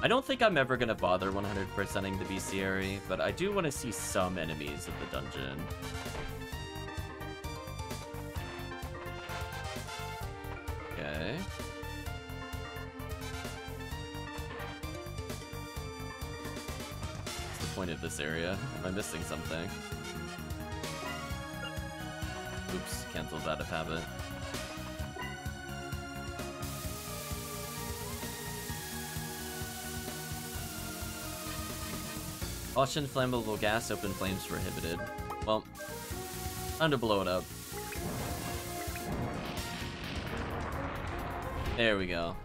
I don't think I'm ever going to bother 100%ing the bestiary, but I do want to see some enemies of the dungeon. Okay. What's the point of this area? Am I missing something? Oops, cancels out of habit. Caution flammable gas, open flames prohibited. Well, time to blow it up. There we go.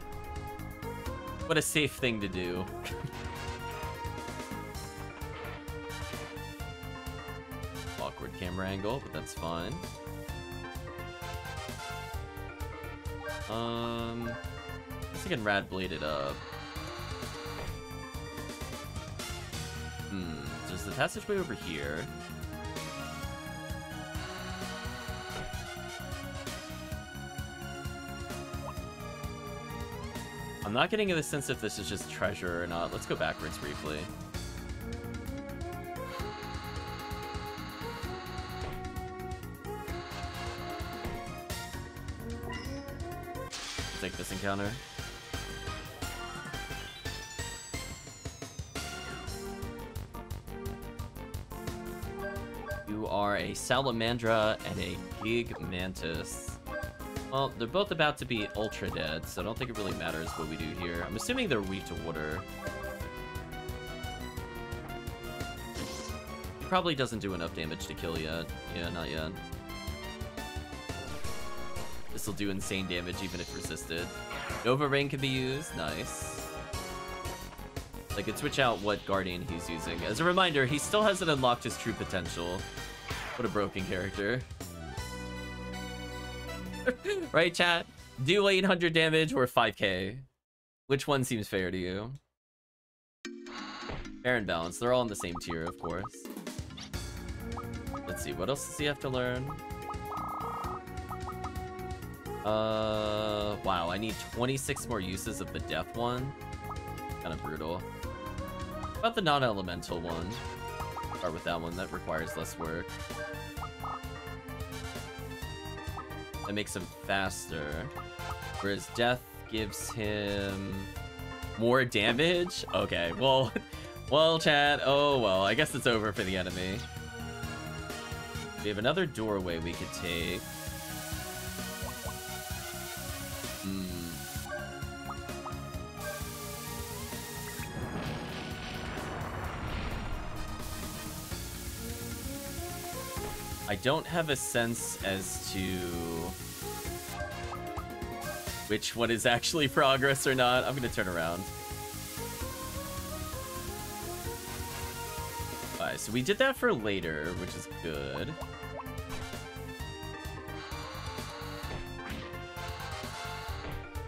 What a safe thing to do. <laughs> Awkward camera angle, but that's fine. Um, let's see I can rad blade it up. There's the passageway over here. I'm not getting the sense if this is just treasure or not. Let's go backwards briefly. Take this encounter. Salamandra and a Gig Mantis. Well, they're both about to be ultra dead, so I don't think it really matters what we do here. I'm assuming they're weak to water. probably doesn't do enough damage to kill yet. Yeah, not yet. This will do insane damage even if resisted. Nova Rain can be used. Nice. I could switch out what Guardian he's using. As a reminder, he still hasn't unlocked his true potential. What a broken character. <laughs> right, chat? Do 800 damage or 5k? Which one seems fair to you? Fair and balanced. They're all in the same tier, of course. Let's see, what else does he have to learn? Uh, wow, I need 26 more uses of the death one. Kind of brutal. What about the non-elemental one? Start with that one, that requires less work. That makes him faster. Whereas death gives him more damage? Okay, well, <laughs> well, chat, oh well, I guess it's over for the enemy. We have another doorway we could take. Don't have a sense as to which one is actually progress or not. I'm gonna turn around. Alright, so we did that for later, which is good.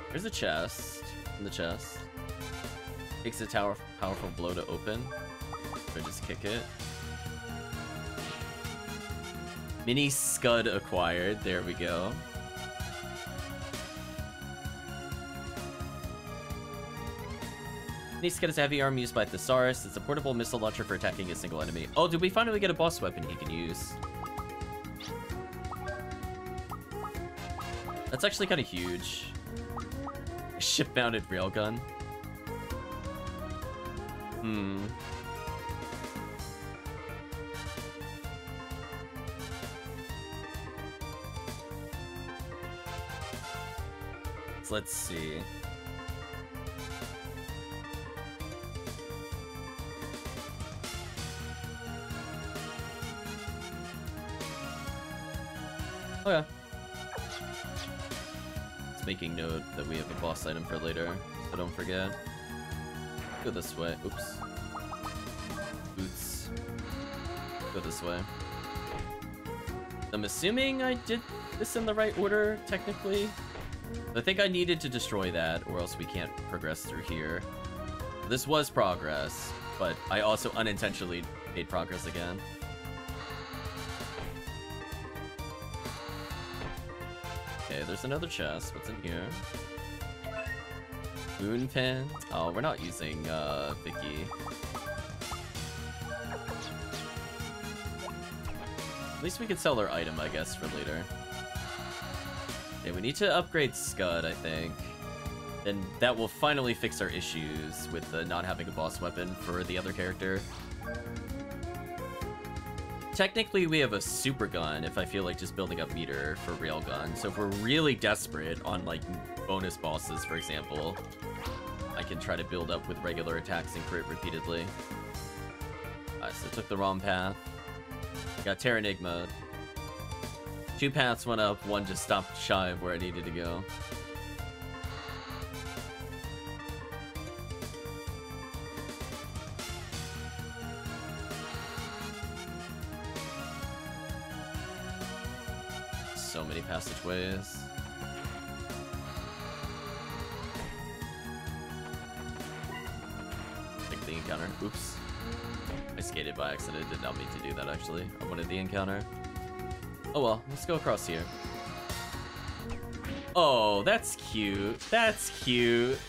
There's a chest in the chest. Takes a tower powerful blow to open. Or just kick it. Mini Scud acquired. There we go. Mini Scud is a heavy arm used by Thesaurus. It's a portable missile launcher for attacking a single enemy. Oh, did we finally get a boss weapon he can use? That's actually kind of huge. <laughs> Ship-mounted railgun. Hmm. So let's see. Oh, okay. It's making note that we have a boss item for later, so don't forget. Go this way. Oops. Boots. Go this way. I'm assuming I did this in the right order, technically. I think I needed to destroy that, or else we can't progress through here. This was progress, but I also unintentionally made progress again. Okay, there's another chest. What's in here? Moon pen. Oh, we're not using uh, Vicky. At least we could sell our item, I guess, for later. We need to upgrade Scud, I think. And that will finally fix our issues with the not having a boss weapon for the other character. Technically, we have a super gun if I feel like just building up meter for railgun. So if we're really desperate on like bonus bosses, for example, I can try to build up with regular attacks and crit repeatedly. Alright, so I took the wrong path. Got Terranigma. Two paths went up, one just stopped shy of where I needed to go. So many passageways. Take the encounter. Oops. I skated by accident. Did not mean to do that, actually. I wanted the encounter. Oh well, let's go across here. Oh, that's cute. That's cute.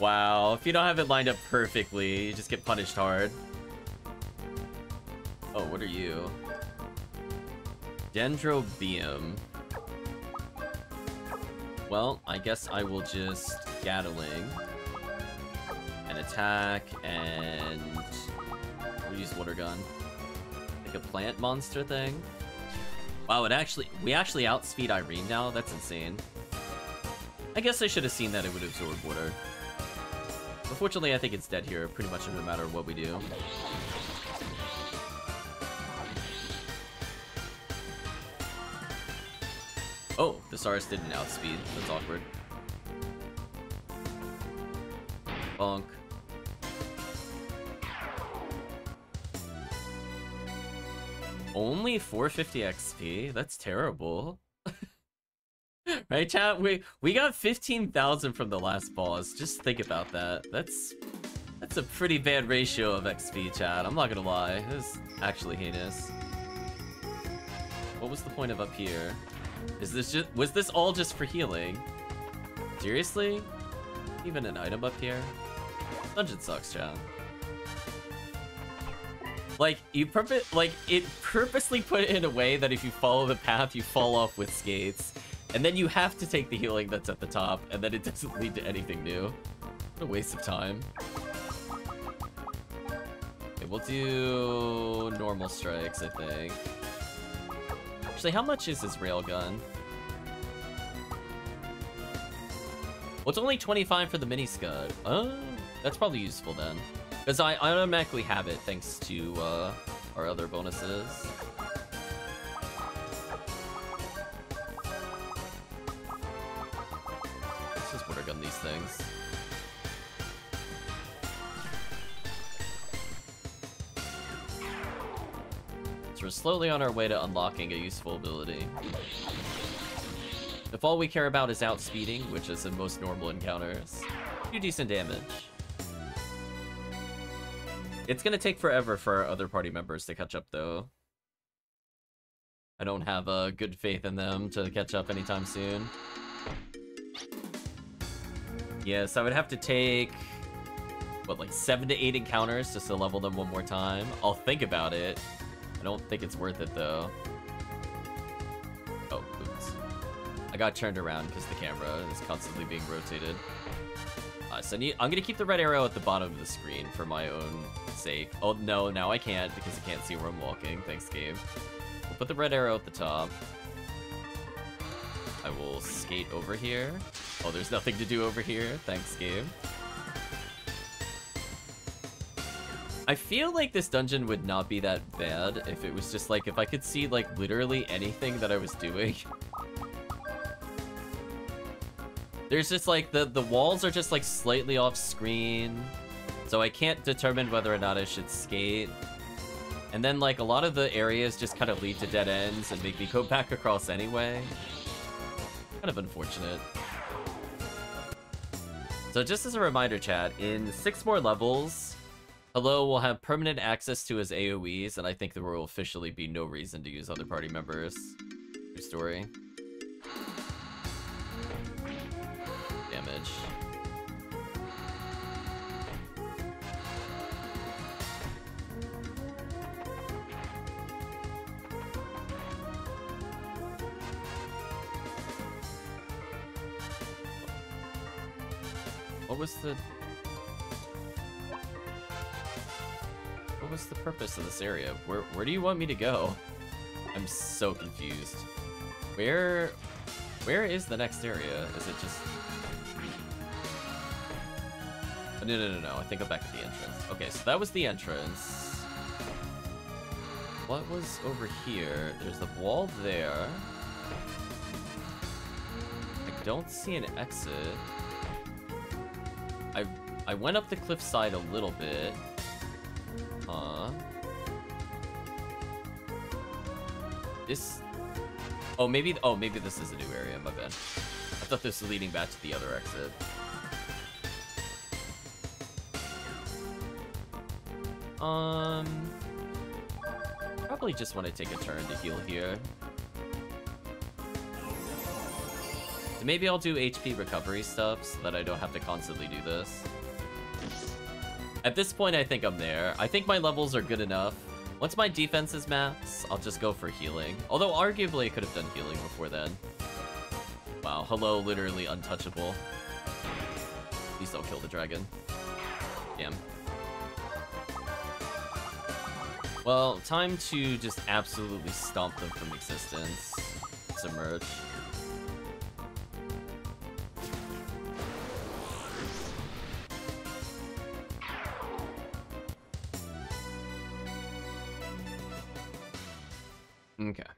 Wow, if you don't have it lined up perfectly, you just get punished hard. Oh, what are you? Dendrobium. Well, I guess I will just Gatling and attack and we'll use water gun. Like a plant monster thing. Wow, it actually we actually outspeed Irene now? That's insane. I guess I should have seen that it would absorb water. Unfortunately, I think it's dead here, pretty much no matter what we do. Oh, Thesaurus didn't outspeed. That's awkward. Bonk. Only 450 XP? That's terrible. <laughs> right, chat? We we got 15,000 from the last boss. Just think about that. That's that's a pretty bad ratio of XP, chat. I'm not gonna lie. It's actually heinous. What was the point of up here? Is this just was this all just for healing? Seriously? Even an item up here? Dungeon sucks, chat. Like, you purpose like it purposely put it in a way that if you follow the path, you fall off with skates. And then you have to take the healing that's at the top, and then it <laughs> doesn't lead to anything new. What a waste of time. Okay, we'll do normal strikes, I think. Actually, how much is this railgun? Well, it's only 25 for the mini scud. Oh, uh, that's probably useful then. Because I, I automatically have it thanks to uh, our other bonuses. Let's just water gun these things. So we're slowly on our way to unlocking a useful ability. If all we care about is outspeeding, which is in most normal encounters, do decent damage. It's gonna take forever for our other party members to catch up, though. I don't have a uh, good faith in them to catch up anytime soon. Yes, I would have to take, what, like seven to eight encounters just to level them one more time. I'll think about it. I don't think it's worth it, though. Oh, oops. I got turned around because the camera is constantly being rotated. Uh, so I I'm gonna keep the red arrow at the bottom of the screen for my own sake. Oh, no, now I can't because I can't see where I'm walking. Thanks, game. We'll put the red arrow at the top. I will skate over here. Oh, there's nothing to do over here. Thanks, game. I feel like this dungeon would not be that bad if it was just like, if I could see like literally anything that I was doing. <laughs> There's just like, the, the walls are just like slightly off screen. So I can't determine whether or not I should skate. And then like a lot of the areas just kind of lead to dead ends and make me go <laughs> back across anyway. Kind of unfortunate. So just as a reminder, chat, in six more levels, Hello will have permanent access to his AoEs, and I think there will officially be no reason to use other party members. True story. Damage. What was the... What was the purpose of this area? Where, where do you want me to go? I'm so confused. Where... Where is the next area? Is it just... no, no, no, no. I think I'm back at the entrance. Okay, so that was the entrance. What was over here? There's the wall there. I don't see an exit. I I went up the cliffside a little bit. Huh. This... Oh, maybe... Oh, maybe this is a new area, my bad. I thought this was leading back to the other exit. Um... Probably just want to take a turn to heal here. Maybe I'll do HP recovery stuff so that I don't have to constantly do this. At this point, I think I'm there. I think my levels are good enough. Once my defense is max, I'll just go for healing. Although, arguably, I could have done healing before then. Wow, hello, literally untouchable. Please don't kill the dragon. Damn. Well, time to just absolutely stomp them from existence. Submerge. Okay.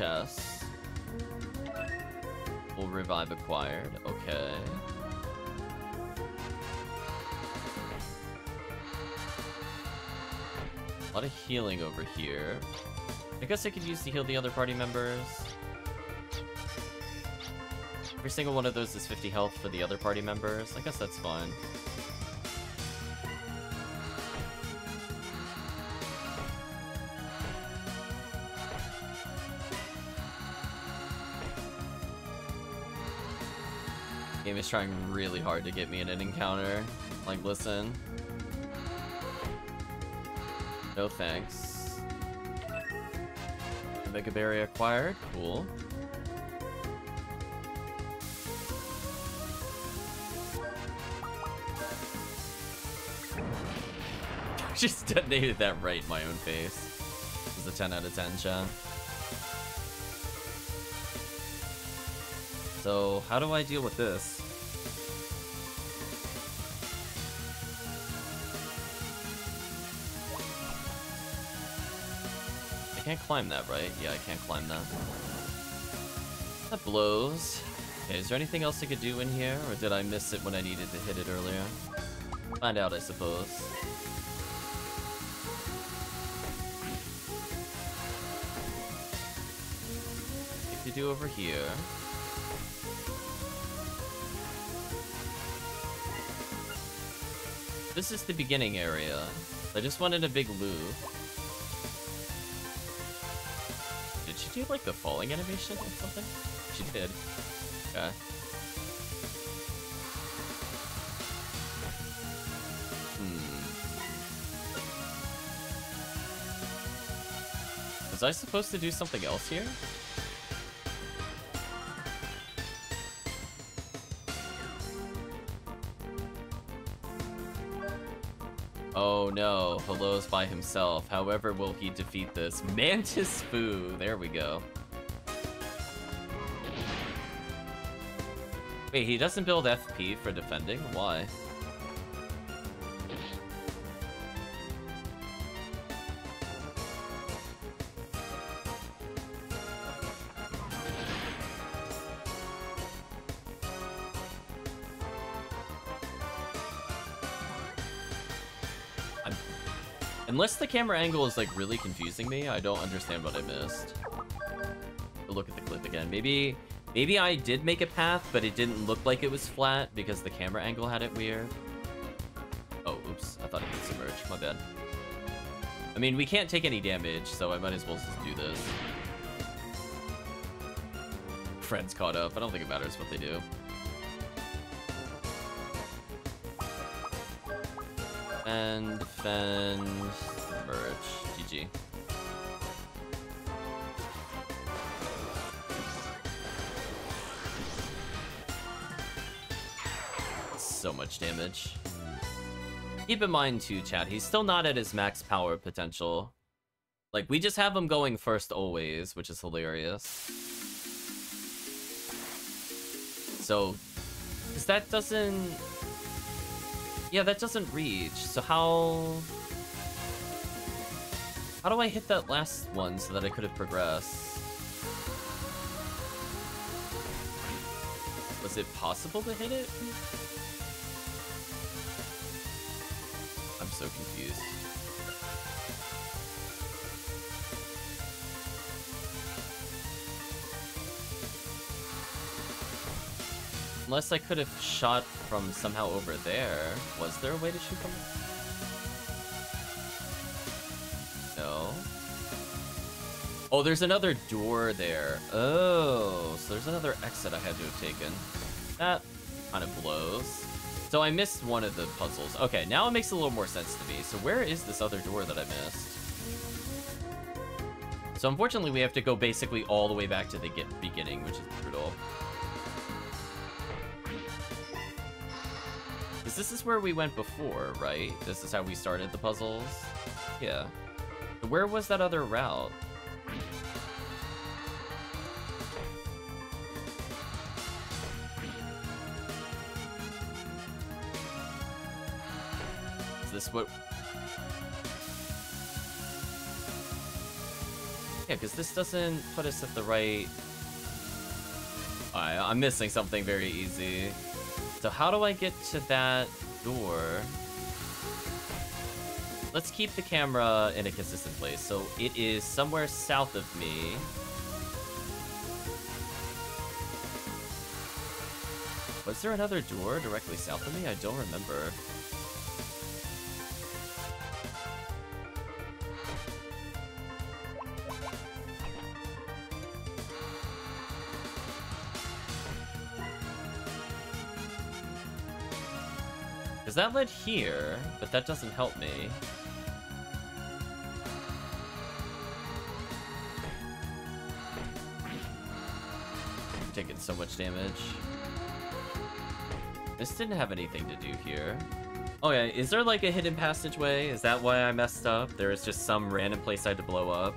Chest. Full revive acquired. Okay. A lot of healing over here. I guess I could use to heal the other party members. Every single one of those is 50 health for the other party members. I guess that's fine. Is trying really hard to get me in an encounter. Like, listen. No thanks. Mega Berry acquired. Cool. <laughs> Just detonated that right in my own face. This is a 10 out of 10 chat. So, how do I deal with this? Can't climb that, right? Yeah, I can't climb that. That blows. Okay, is there anything else I could do in here? Or did I miss it when I needed to hit it earlier? Find out, I suppose. What to do over here? This is the beginning area. I just wanted a big loop. Do like the falling animation or something? She did. Okay. Hmm. Was I supposed to do something else here? Oh no, Hello's by himself. However, will he defeat this? Mantis Foo! There we go. Wait, he doesn't build FP for defending? Why? Unless the camera angle is like really confusing me, I don't understand what I missed. I'll look at the clip again. Maybe maybe I did make a path, but it didn't look like it was flat because the camera angle had it weird. Oh, oops. I thought it could submerge. My bad. I mean, we can't take any damage, so I might as well just do this. Friends caught up. I don't think it matters what they do. And fend, GG. So much damage. Keep in mind too, chat, he's still not at his max power potential. Like, we just have him going first always, which is hilarious. So, because that doesn't... Yeah, that doesn't reach. So how... How do I hit that last one so that I could have progressed? Was it possible to hit it? I'm so confused. Unless I could have shot from somehow over there. Was there a way to shoot from... Oh, there's another door there. Oh, so there's another exit I had to have taken. That kind of blows. So I missed one of the puzzles. Okay, now it makes a little more sense to me. So where is this other door that I missed? So unfortunately, we have to go basically all the way back to the beginning, which is brutal. Because this is where we went before, right? This is how we started the puzzles? Yeah. Where was that other route? This what... Yeah, because this doesn't put us at the right... Alright, I'm missing something very easy. So how do I get to that door? Let's keep the camera in a consistent place. So it is somewhere south of me. Was there another door directly south of me? I don't remember. Because that led here, but that doesn't help me. I'm taking so much damage. This didn't have anything to do here. Oh yeah, is there like a hidden passageway? Is that why I messed up? There is just some random place I had to blow up?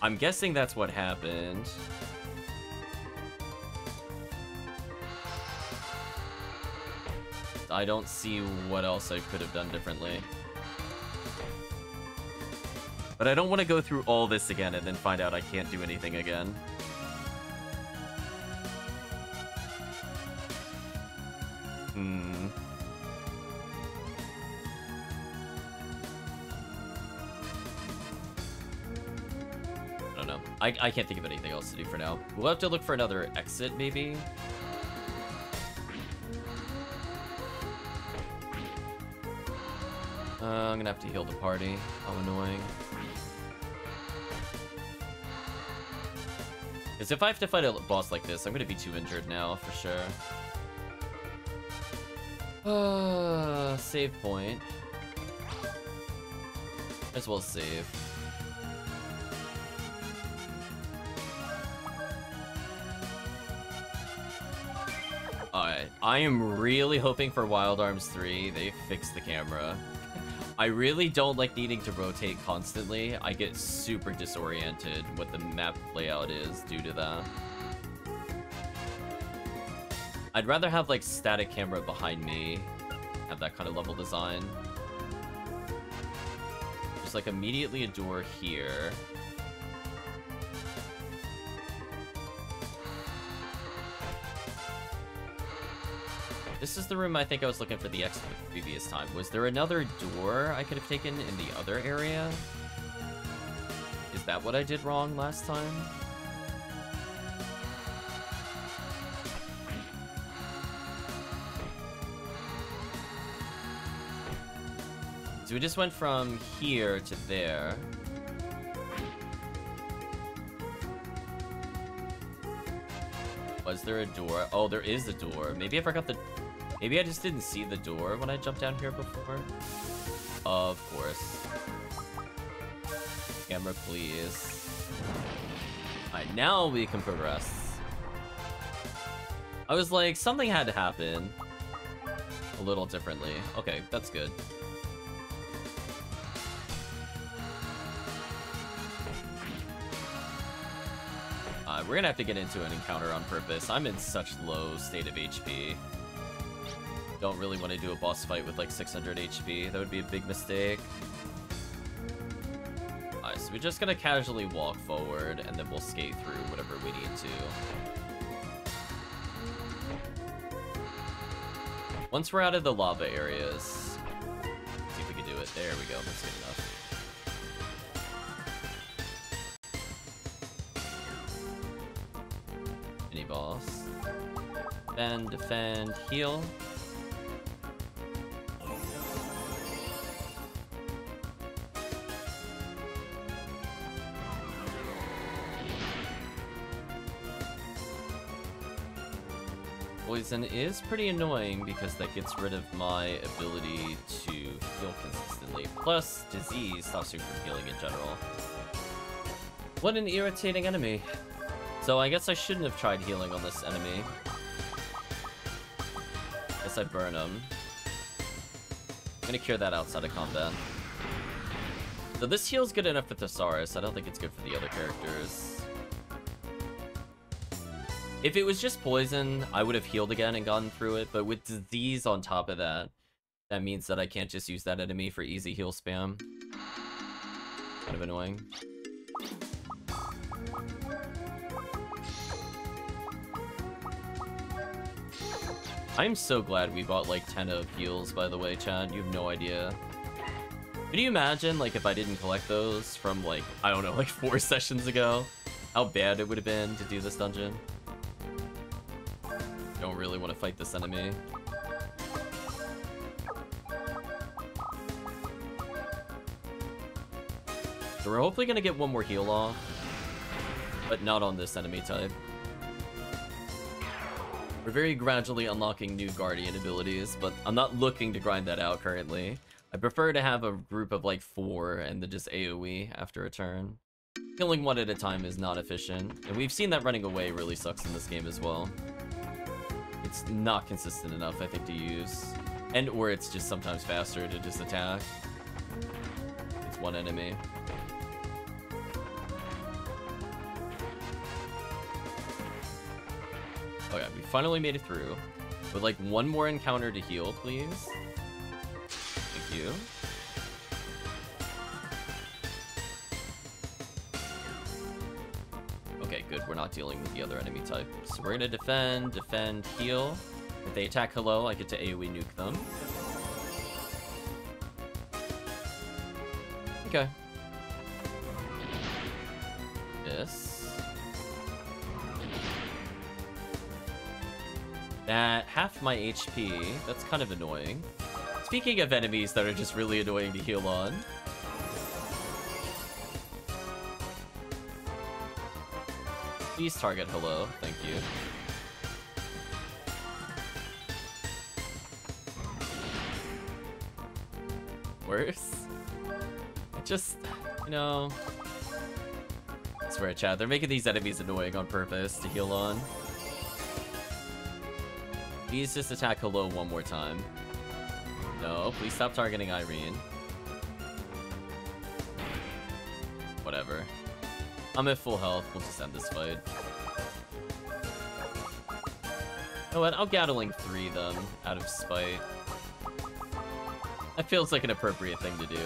I'm guessing that's what happened. I don't see what else I could have done differently. But I don't want to go through all this again and then find out I can't do anything again. Hmm. I don't know. I, I can't think of anything else to do for now. We'll have to look for another exit, maybe? Uh, I'm gonna have to heal the party. How annoying. Because if I have to fight a boss like this, I'm gonna be too injured now, for sure. Uh, save point. As well save. Alright, I am really hoping for Wild Arms 3, they fix the camera. I really don't like needing to rotate constantly. I get super disoriented what the map layout is due to that. I'd rather have like static camera behind me, have that kind of level design. Just like immediately a door here. This is the room I think I was looking for the exit the previous time. Was there another door I could have taken in the other area? Is that what I did wrong last time? So we just went from here to there. Was there a door? Oh, there is a door. Maybe I forgot the... Maybe I just didn't see the door when I jumped down here before. Of course. Camera, please. Alright, now we can progress. I was like, something had to happen. A little differently. Okay, that's good. Uh, we're gonna have to get into an encounter on purpose. I'm in such low state of HP. Don't really want to do a boss fight with like 600 HP. That would be a big mistake. Alright, so we're just gonna casually walk forward and then we'll skate through whatever we need to. Once we're out of the lava areas, see if we can do it. There we go, that's good enough. Mini boss. Defend, defend, heal. Poison is pretty annoying because that gets rid of my ability to heal consistently. Plus, disease stops you from healing in general. What an irritating enemy. So I guess I shouldn't have tried healing on this enemy. Guess I burn him. I'm gonna cure that outside of combat. So this heal's good enough for Thesaurus. I don't think it's good for the other characters. If it was just poison, I would have healed again and gone through it, but with disease on top of that, That means that I can't just use that enemy for easy heal spam. Kind of annoying. I'm so glad we bought like 10 of heals, by the way, Chad. You have no idea. Can you imagine, like, if I didn't collect those from, like, I don't know, <laughs> like four <laughs> sessions ago? How bad it would have been to do this dungeon? Want to fight this enemy. So we're hopefully going to get one more heal off. But not on this enemy type. We're very gradually unlocking new Guardian abilities, but I'm not looking to grind that out currently. I prefer to have a group of like four and then just AoE after a turn. Killing one at a time is not efficient, and we've seen that running away really sucks in this game as well. It's not consistent enough, I think, to use. And or it's just sometimes faster to just attack. It's one enemy. Oh okay, we finally made it through. Would like one more encounter to heal, please. Thank you. We're not dealing with the other enemy type. So we're gonna defend, defend, heal. If they attack hello, I get to AoE nuke them. Okay. This. That half my HP. That's kind of annoying. Speaking of enemies that are just really annoying to heal on. Please target hello, thank you. Worse? I just, you know... I swear, Chad, they're making these enemies annoying on purpose to heal on. Please just attack hello one more time. No, please stop targeting Irene. Whatever. I'm at full health. We'll just end this fight. You know what? I'll Gatling 3 them out of spite. That feels like an appropriate thing to do.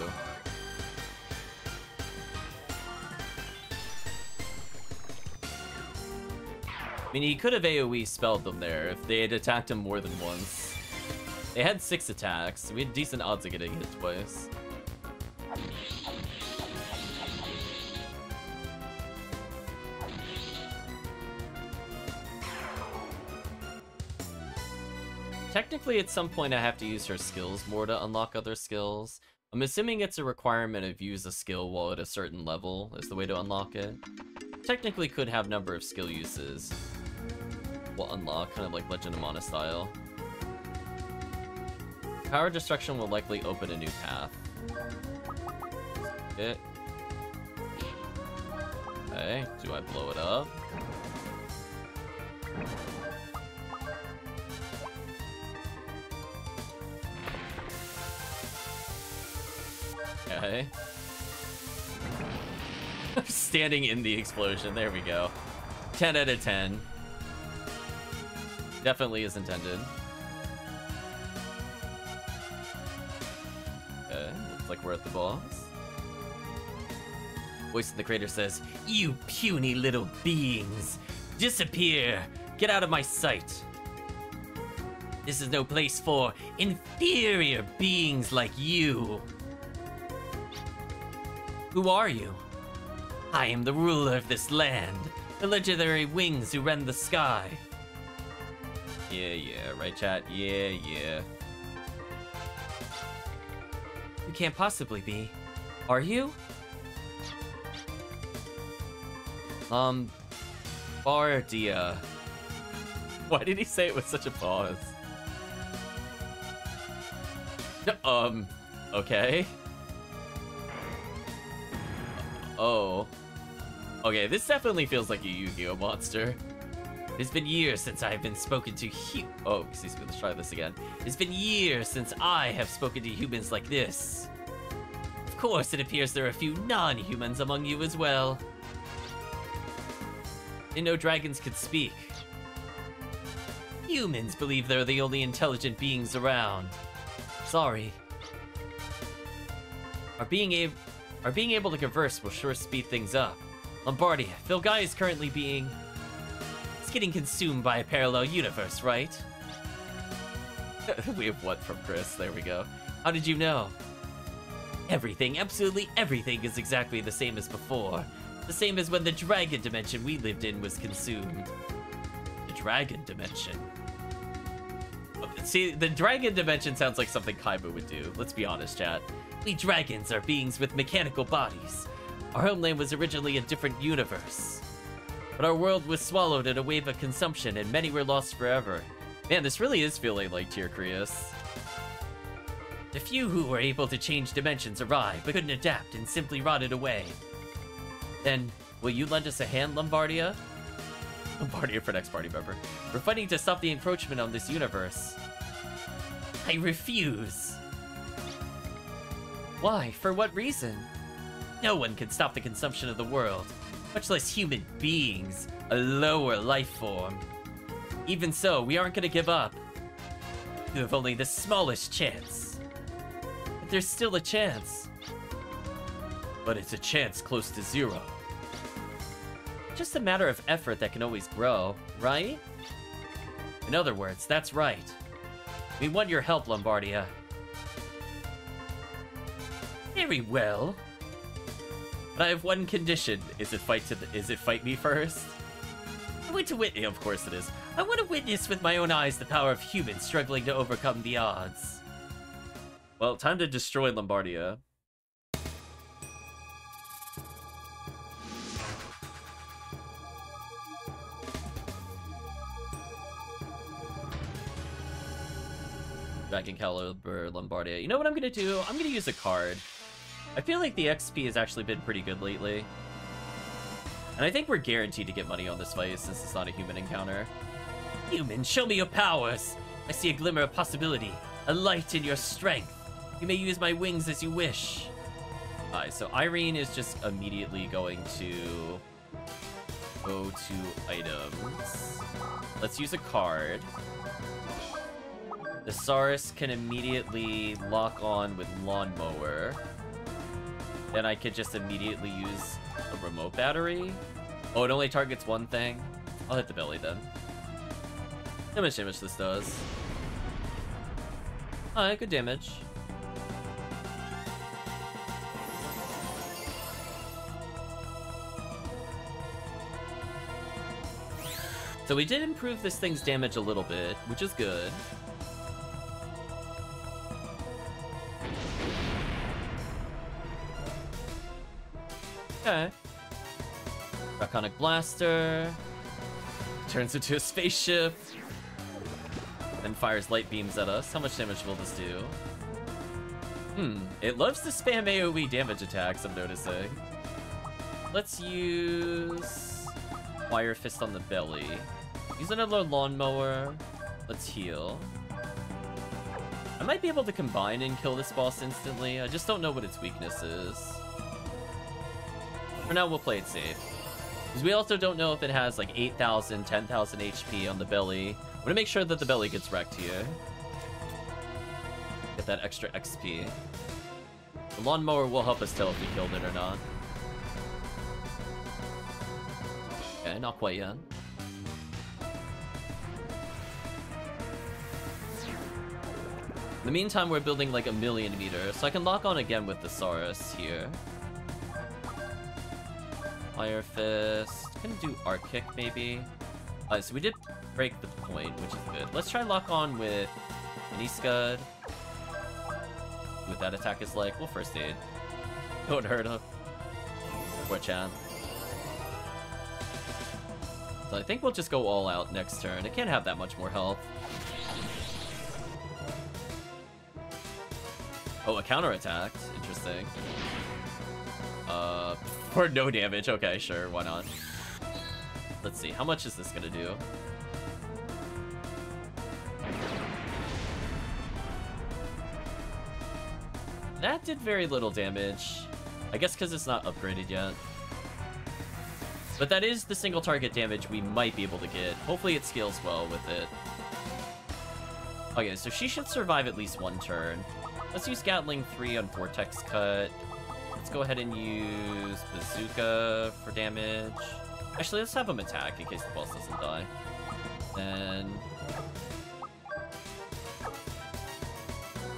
I mean, he could have AoE spelled them there if they had attacked him more than once. They had six attacks. We had decent odds of getting hit twice. Technically, at some point, I have to use her skills more to unlock other skills. I'm assuming it's a requirement of use a skill while at a certain level is the way to unlock it. Technically could have number of skill uses. Will unlock, kind of like Legend of Mana style. Power Destruction will likely open a new path. It. Okay, do I blow it up? Okay. <laughs> I'm standing in the explosion, there we go. 10 out of 10. Definitely is intended. Okay, looks like we're at the boss. Voice of the crater says, You puny little beings! Disappear! Get out of my sight! This is no place for inferior beings like you! Who are you? I am the ruler of this land, the legendary wings who rend the sky. Yeah, yeah, right chat? Yeah, yeah. You can't possibly be. Are you? Um, Bardia. Why did he say it with such a pause? <laughs> Um, okay. Oh. Okay, this definitely feels like a Yu-Gi-Oh monster. It's been years since I have been spoken to hu- Oh, excuse me, let's try this again. It's been years since I have spoken to humans like this. Of course, it appears there are a few non-humans among you as well. And no dragons could speak. Humans believe they're the only intelligent beings around. Sorry. Are being able our being able to converse will sure speed things up. Lombardia, Guy is currently being it's getting consumed by a parallel universe, right? <laughs> we have what from Chris, there we go. How did you know? Everything, absolutely everything is exactly the same as before. The same as when the dragon dimension we lived in was consumed. The dragon dimension. See, the dragon dimension sounds like something Kaiba would do. Let's be honest, chat. Dragons are beings with mechanical bodies. Our homeland was originally a different universe. But our world was swallowed in a wave of consumption, and many were lost forever. Man, this really is feeling like Tierkreis. The few who were able to change dimensions arrived, but couldn't adapt and simply rotted away. Then, will you lend us a hand, Lombardia? Lombardia for next party member. We're fighting to stop the encroachment on this universe. I refuse. Why? For what reason? No one can stop the consumption of the world, much less human beings, a lower life form. Even so, we aren't gonna give up. You have only the smallest chance. But there's still a chance. But it's a chance close to zero. Just a matter of effort that can always grow, right? In other words, that's right. We want your help, Lombardia. Very well. But I have one condition. Is it fight to the, is it fight me first? I want to witness. Of course it is. I want to witness with my own eyes the power of humans struggling to overcome the odds. Well, time to destroy Lombardia. Dragon Caliber Lombardia. You know what I'm gonna do? I'm gonna use a card. I feel like the XP has actually been pretty good lately. And I think we're guaranteed to get money on this fight since it's not a human encounter. Human, show me your powers! I see a glimmer of possibility, a light in your strength. You may use my wings as you wish. Alright, so Irene is just immediately going to go to items. Let's use a card. Thesaurus can immediately lock on with Lawnmower. Then I could just immediately use a remote battery. Oh, it only targets one thing? I'll hit the belly then. How much damage this does? Alright, good damage. So we did improve this thing's damage a little bit, which is good. Okay. Draconic Blaster. Turns into a spaceship. Then fires light beams at us. How much damage will this do? Hmm, it loves to spam AoE damage attacks, I'm noticing. Let's use... Fire Fist on the belly. Use another lawnmower. Let's heal. I might be able to combine and kill this boss instantly. I just don't know what its weakness is. For now, we'll play it safe. Because we also don't know if it has like 8,000, 10,000 HP on the belly. I'm gonna make sure that the belly gets wrecked here. Get that extra XP. The lawnmower will help us tell if we killed it or not. Okay, not quite yet. In the meantime, we're building like a million meters, so I can lock on again with Thesaurus here. Fire Fist. Gonna do Arc Kick, maybe. Uh, so we did break the point, which is good. Let's try lock on with Mini Scud. With that attack is like, well, first aid. Don't hurt him. Poor Chan. So I think we'll just go all out next turn. It can't have that much more health. Oh, a counter attack. Interesting. Uh, for no damage. Okay, sure, why not? Let's see, how much is this gonna do? That did very little damage. I guess because it's not upgraded yet. But that is the single target damage we might be able to get. Hopefully it scales well with it. Okay, so she should survive at least one turn. Let's use Gatling 3 on Vortex Cut. Let's go ahead and use Bazooka for damage. Actually, let's have him attack in case the boss doesn't die. Then...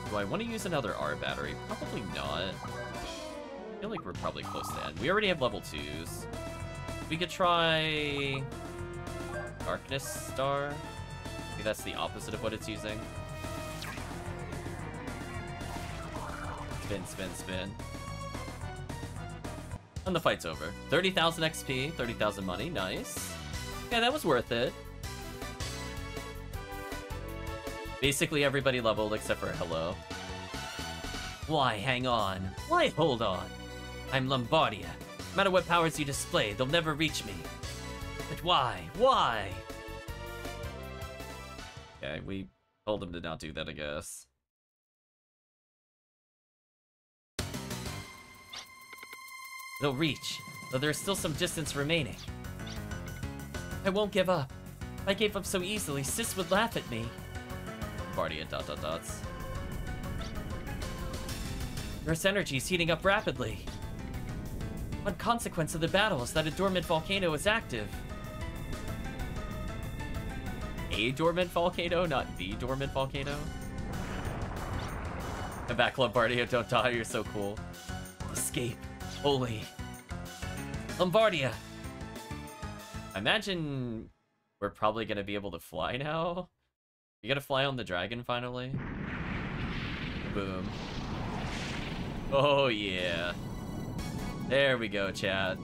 Do I want to use another R battery? Probably not. I feel like we're probably close to end. We already have level 2s. We could try... Darkness Star? Maybe that's the opposite of what it's using. Spin, spin, spin. And the fight's over. 30,000 XP, 30,000 money, nice. Yeah, that was worth it. Basically everybody leveled except for Hello. Why hang on? Why hold on? I'm Lombardia. No matter what powers you display, they'll never reach me. But why? Why? Okay, we told him to not do that, I guess. They'll reach, though there is still some distance remaining. I won't give up. If I gave up so easily, Sis would laugh at me. Bardia dot dot dots. Earth's energy is heating up rapidly. One consequence of the battle is that a dormant volcano is active. A dormant volcano, not the dormant volcano? And back, Lombardia, don't die, you're so cool. Escape. Holy. Lombardia! I imagine we're probably gonna be able to fly now. You gotta fly on the dragon finally. Boom. Oh yeah. There we go, Chad.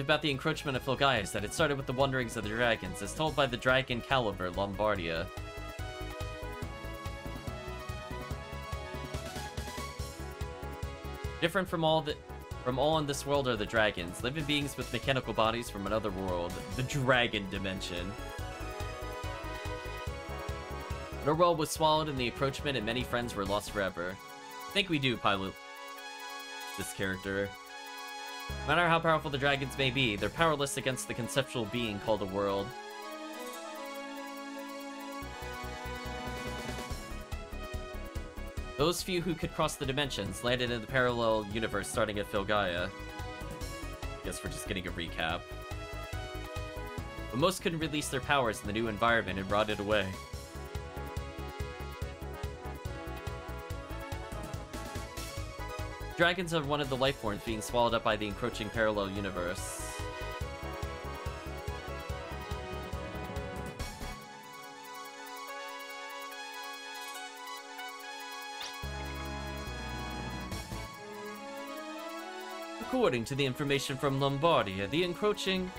About the encroachment of Filgaia that it started with the wanderings of the dragons, as told by the dragon Caliber, Lombardia. Different from all the from all in this world are the dragons, living beings with mechanical bodies from another world, the dragon dimension. Our world was swallowed in the encroachment and many friends were lost forever. I think we do pilot this character. No matter how powerful the dragons may be, they're powerless against the conceptual being called a world. Those few who could cross the dimensions landed in the parallel universe starting at Filgaia. Guess we're just getting a recap. But most couldn't release their powers in the new environment and rotted away. Dragons are one of the life forms being swallowed up by the encroaching parallel universe. According to the information from Lombardia, the encroaching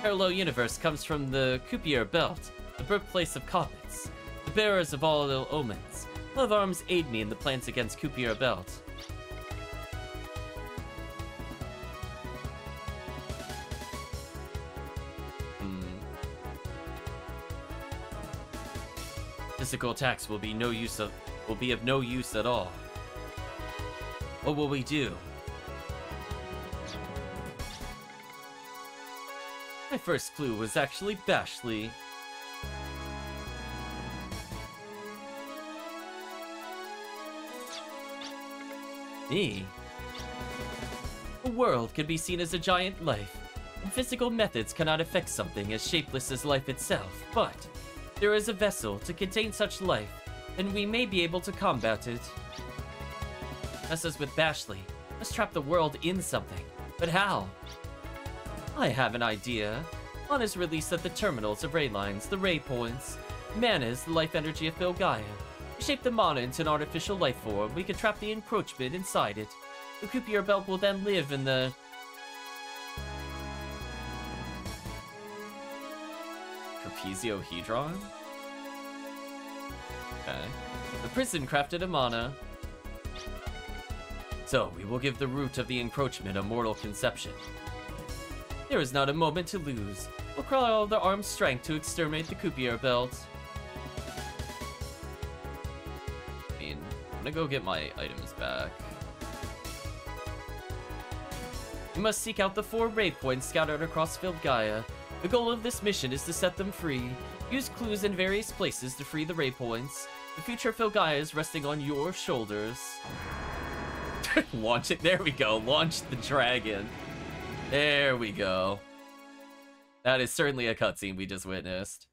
parallel universe comes from the Kuiper Belt, the birthplace of comets, the bearers of all ill omens. Love arms aid me in the plans against Kuiper Belt. Physical attacks will be no use of will be of no use at all. What will we do? My first clue was actually Bashley. Me? A world can be seen as a giant life, and physical methods cannot affect something as shapeless as life itself, but there is a vessel to contain such life, and we may be able to combat it. Just as with Bashley, let's trap the world in something. But how? I have an idea. On his release at the terminals of ray lines, the ray points. Mana is the life energy of Filgaia. We shape the mana into an artificial life form. We can trap the encroachment inside it. The Kuiper Belt will then live in the Trapezohedron? Okay. The prison crafted a mana. So, we will give the root of the encroachment a mortal conception. There is not a moment to lose. We'll cry all the armed strength to exterminate the Kuiper Belt. I mean, I'm gonna go get my items back. You must seek out the four raid points scattered across Filgaia. The goal of this mission is to set them free. Use clues in various places to free the raid points. The future of Filgaia is resting on your shoulders. <laughs> Launch it. There we go. Launch the dragon. There we go. That is certainly a cutscene we just witnessed.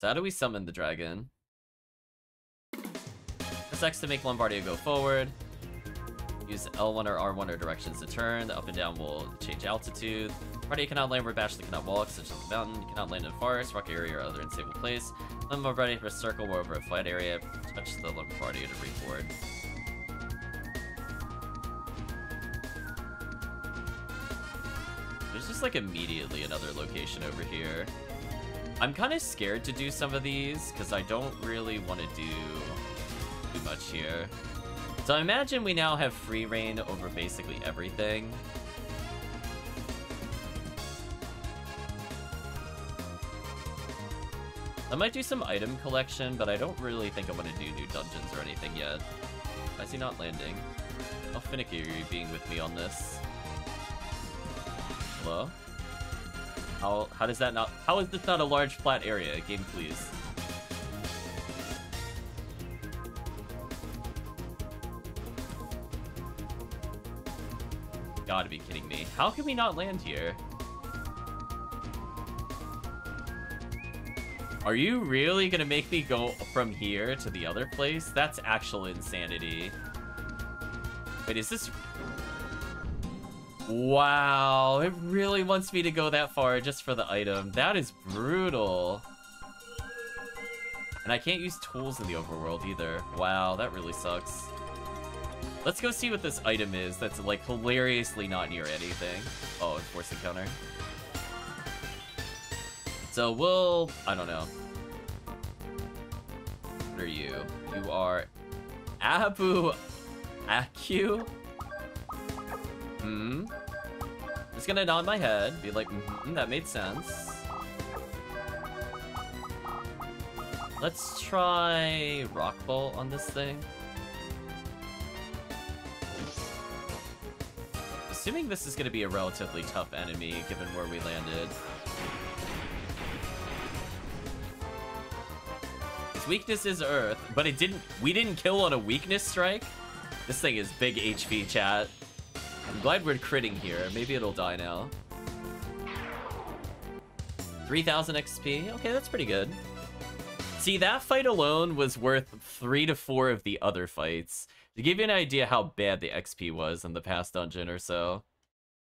So how do we summon the dragon? Press X to make Lombardia go forward. Use L1 or R1 or directions to turn. The up and down will change altitude. Party cannot land where Bashley cannot walk, such as the mountain. You cannot land in a forest, rocky area, or other unstable place. Lombardia press circle where over a flat area. Touch the Lombardia to reboard. There's just like immediately another location over here. I'm kind of scared to do some of these because I don't really want to do too much here. So I imagine we now have free reign over basically everything. I might do some item collection, but I don't really think I want to do new dungeons or anything yet. Why is he not landing? How finicky are you being with me on this? Hello? How, how does that not- how is this not a large flat area? Game, please. Gotta be kidding me. How can we not land here? Are you really gonna make me go from here to the other place? That's actual insanity. Wait, is this... Wow, it really wants me to go that far just for the item. That is brutal. And I can't use tools in the overworld either. Wow, that really sucks. Let's go see what this item is that's, like, hilariously not near anything. Oh, enforce encounter. So we'll... I don't know. What are you? You are... Abu... Aku? Hmm? Just gonna nod my head, be like, mm -hmm, that made sense. Let's try Rock Bolt on this thing. Assuming this is going to be a relatively tough enemy, given where we landed. Its weakness is Earth, but it didn't. We didn't kill on a weakness strike. This thing is big HP, chat. I'm glad we're critting here. Maybe it'll die now. 3,000 XP. Okay, that's pretty good. See, that fight alone was worth three to four of the other fights. To give you an idea how bad the XP was in the past dungeon or so.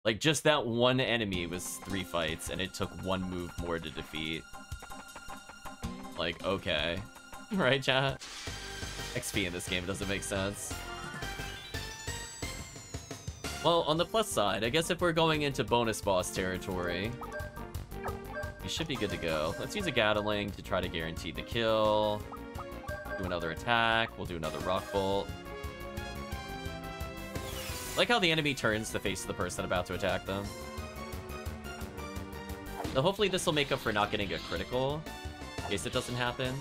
Like, just that one enemy was three fights, and it took one move more to defeat. Like, okay. <laughs> right, chat? XP in this game doesn't make sense. Well, on the plus side, I guess if we're going into bonus boss territory, we should be good to go. Let's use a Gatling to try to guarantee the kill. Do another attack. We'll do another Rock Bolt like how the enemy turns to face of the person about to attack them. Hopefully this will make up for not getting a critical, in case it doesn't happen.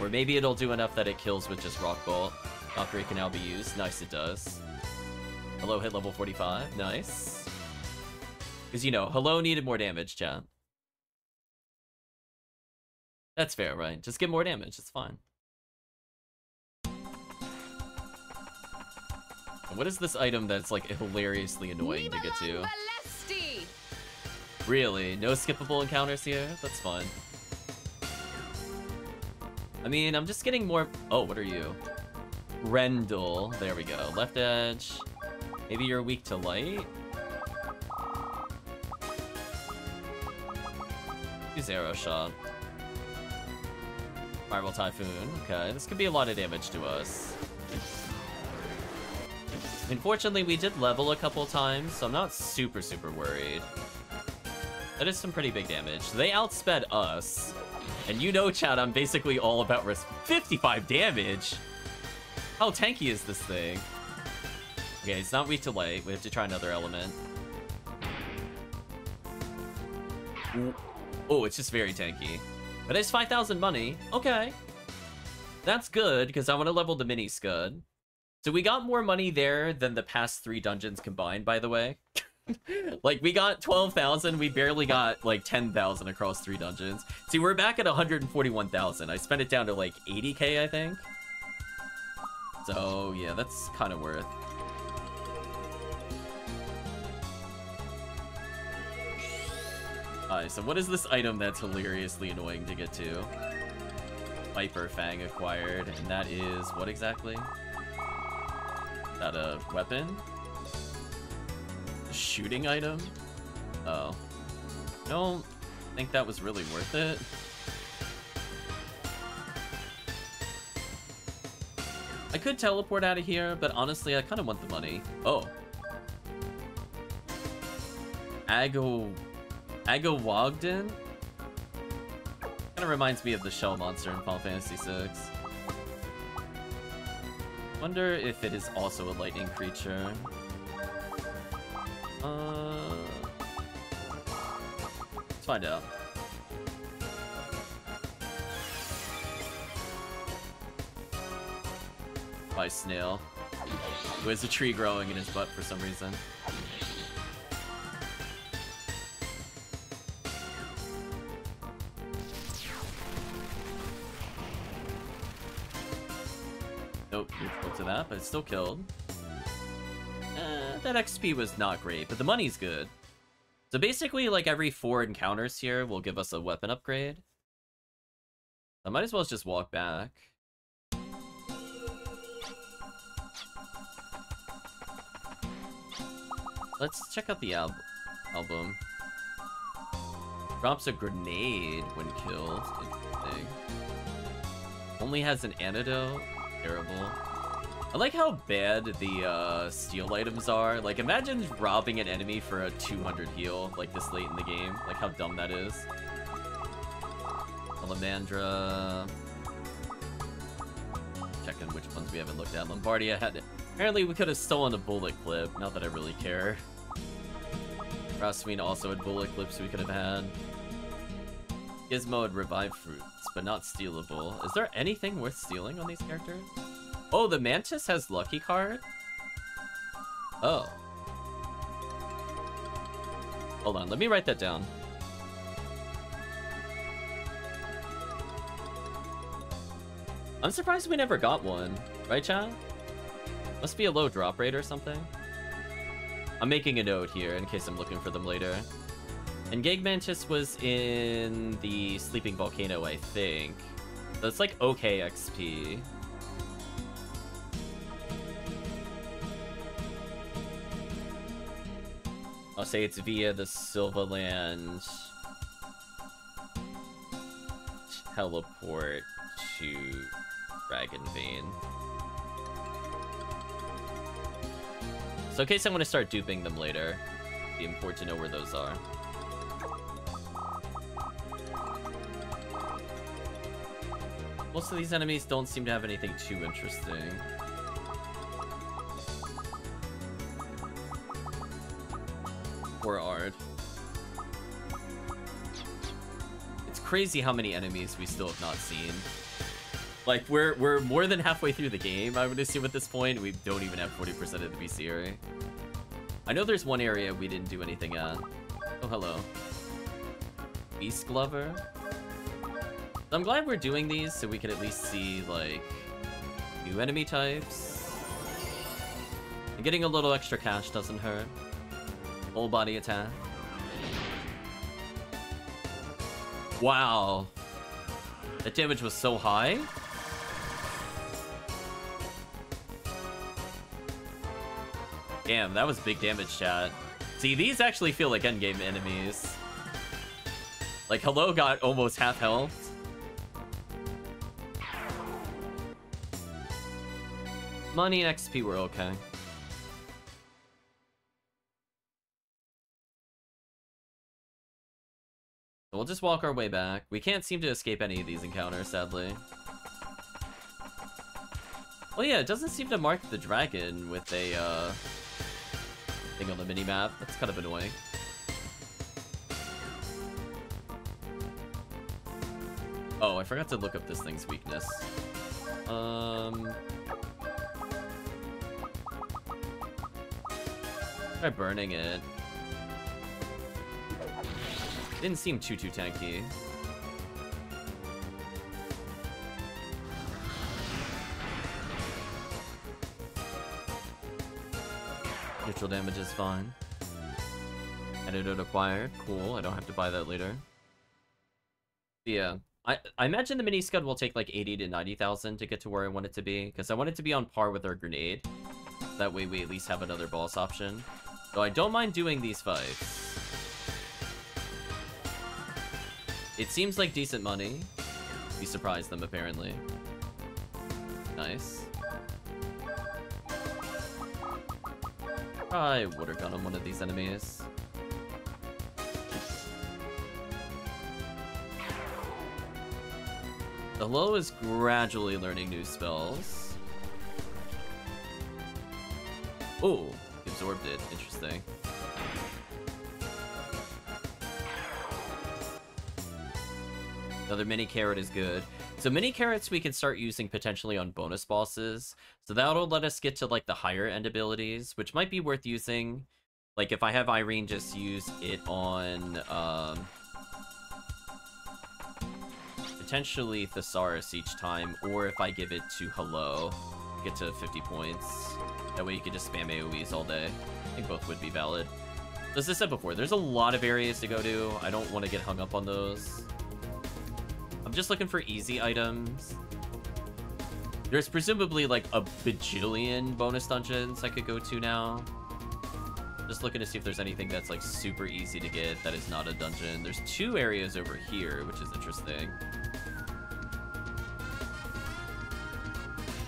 Or maybe it'll do enough that it kills with just Rock Bolt. Valkyrie can now be used. Nice, it does. Hello hit level 45. Nice. Because, you know, Hello needed more damage, chat. That's fair, right? Just get more damage, it's fine. What is this item that's like hilariously annoying to get to? Really? No skippable encounters here? That's fine. I mean, I'm just getting more... Oh, what are you? Rendell. There we go. Left edge. Maybe you're weak to light? Use arrow shot. Fireball Typhoon. Okay, this could be a lot of damage to us. Unfortunately, we did level a couple times, so I'm not super, super worried. That is some pretty big damage. They outsped us. And you know, Chad, I'm basically all about risk. 55 damage? How tanky is this thing? Okay, it's not weak to light. We have to try another element. Oh, it's just very tanky. But it's 5,000 money. Okay. That's good, because I want to level the mini scud. So we got more money there than the past three dungeons combined, by the way. <laughs> like, we got 12,000, we barely got, like, 10,000 across three dungeons. See, we're back at 141,000. I spent it down to, like, 80k, I think. So, yeah, that's kind of worth. Alright, so what is this item that's hilariously annoying to get to? Viper Fang acquired, and that is what exactly? Is that a weapon? A shooting item? Oh. I don't think that was really worth it. I could teleport out of here, but honestly, I kind of want the money. Oh. Ago... Agawogden? Kind of reminds me of the shell monster in Final Fantasy VI. Wonder if it is also a lightning creature. Uh... Let's find out. by Snail, who has a tree growing in his butt for some reason. Nope, neutral to that, but it's still killed. Uh, that XP was not great, but the money's good. So basically, like every four encounters here will give us a weapon upgrade. I might as well just walk back. Let's check out the al album. Drops a grenade when killed. Only has an antidote. Terrible. I like how bad the uh, steal items are. Like, imagine robbing an enemy for a 200 heal, like this late in the game. Like, how dumb that is. Salamandra. Checking which ones we haven't looked at. Lombardia had... Apparently, we could have stolen a bullet clip. Not that I really care. Rasween also had bullet clips we could have had. Gizmo had revived fruits, but not stealable. Is there anything worth stealing on these characters? Oh, the Mantis has Lucky Card? Oh. Hold on, let me write that down. I'm surprised we never got one. Right, Chad? Must be a low drop rate or something. I'm making a note here in case I'm looking for them later. And Gigmantis was in the Sleeping Volcano, I think. So it's like okay XP. I'll say it's via the Sylvaland teleport to Dragon Vein. So in case I want to start duping them later, it'd be important to know where those are. Most of these enemies don't seem to have anything too interesting. Poor Ard. It's crazy how many enemies we still have not seen. Like, we're we're more than halfway through the game, I would assume at this point. We don't even have 40% of the bestiary. I know there's one area we didn't do anything at. Oh, hello. Beast Glover? I'm glad we're doing these so we can at least see, like, new enemy types. And getting a little extra cash doesn't hurt. Full body attack. Wow. That damage was so high? Damn, that was big damage, chat. See, these actually feel like endgame enemies. Like, Hello got almost half health. Money and XP were okay. We'll just walk our way back. We can't seem to escape any of these encounters, sadly. Oh yeah, it doesn't seem to mark the dragon with a, uh, thing on the minimap. That's kind of annoying. Oh, I forgot to look up this thing's weakness. Um... Try burning it. Didn't seem too, too tanky. Neutral damage is fine. Antidote acquired. Cool, I don't have to buy that later. Yeah. I, I imagine the mini scud will take like 80 to 90,000 to get to where I want it to be, because I want it to be on par with our grenade. That way we at least have another boss option. So I don't mind doing these fights. It seems like decent money. We surprised them, apparently. Nice. I water gun on one of these enemies. The low is gradually learning new spells. Oh, absorbed it. Interesting. Another mini carat is good. So mini carats we can start using potentially on bonus bosses. So that'll let us get to like the higher end abilities, which might be worth using. Like if I have Irene just use it on um, potentially Thesaurus each time, or if I give it to Hello, get to 50 points. That way you can just spam AoEs all day. I think both would be valid. As I said before, there's a lot of areas to go to. I don't want to get hung up on those. I'm just looking for easy items. There's presumably like a bajillion bonus dungeons I could go to now. Just looking to see if there's anything that's like super easy to get that is not a dungeon. There's two areas over here, which is interesting.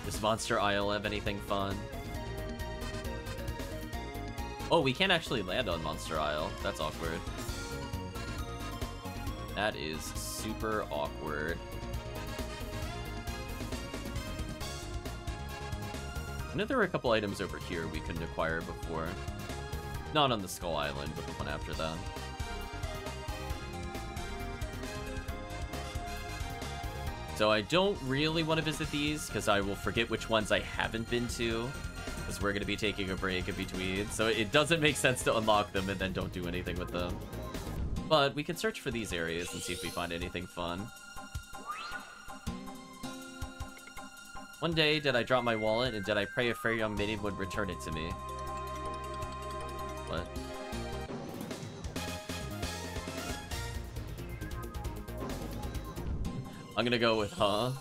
Does Monster Isle have anything fun? Oh, we can't actually land on Monster Isle. That's awkward. That is super awkward. I know there were a couple items over here we couldn't acquire before. Not on the Skull Island, but the one after that. So I don't really want to visit these, because I will forget which ones I haven't been to, because we're going to be taking a break in between. So it doesn't make sense to unlock them and then don't do anything with them. But we can search for these areas and see if we find anything fun. One day, did I drop my wallet and did I pray a fair young maiden would return it to me? What? I'm gonna go with huh?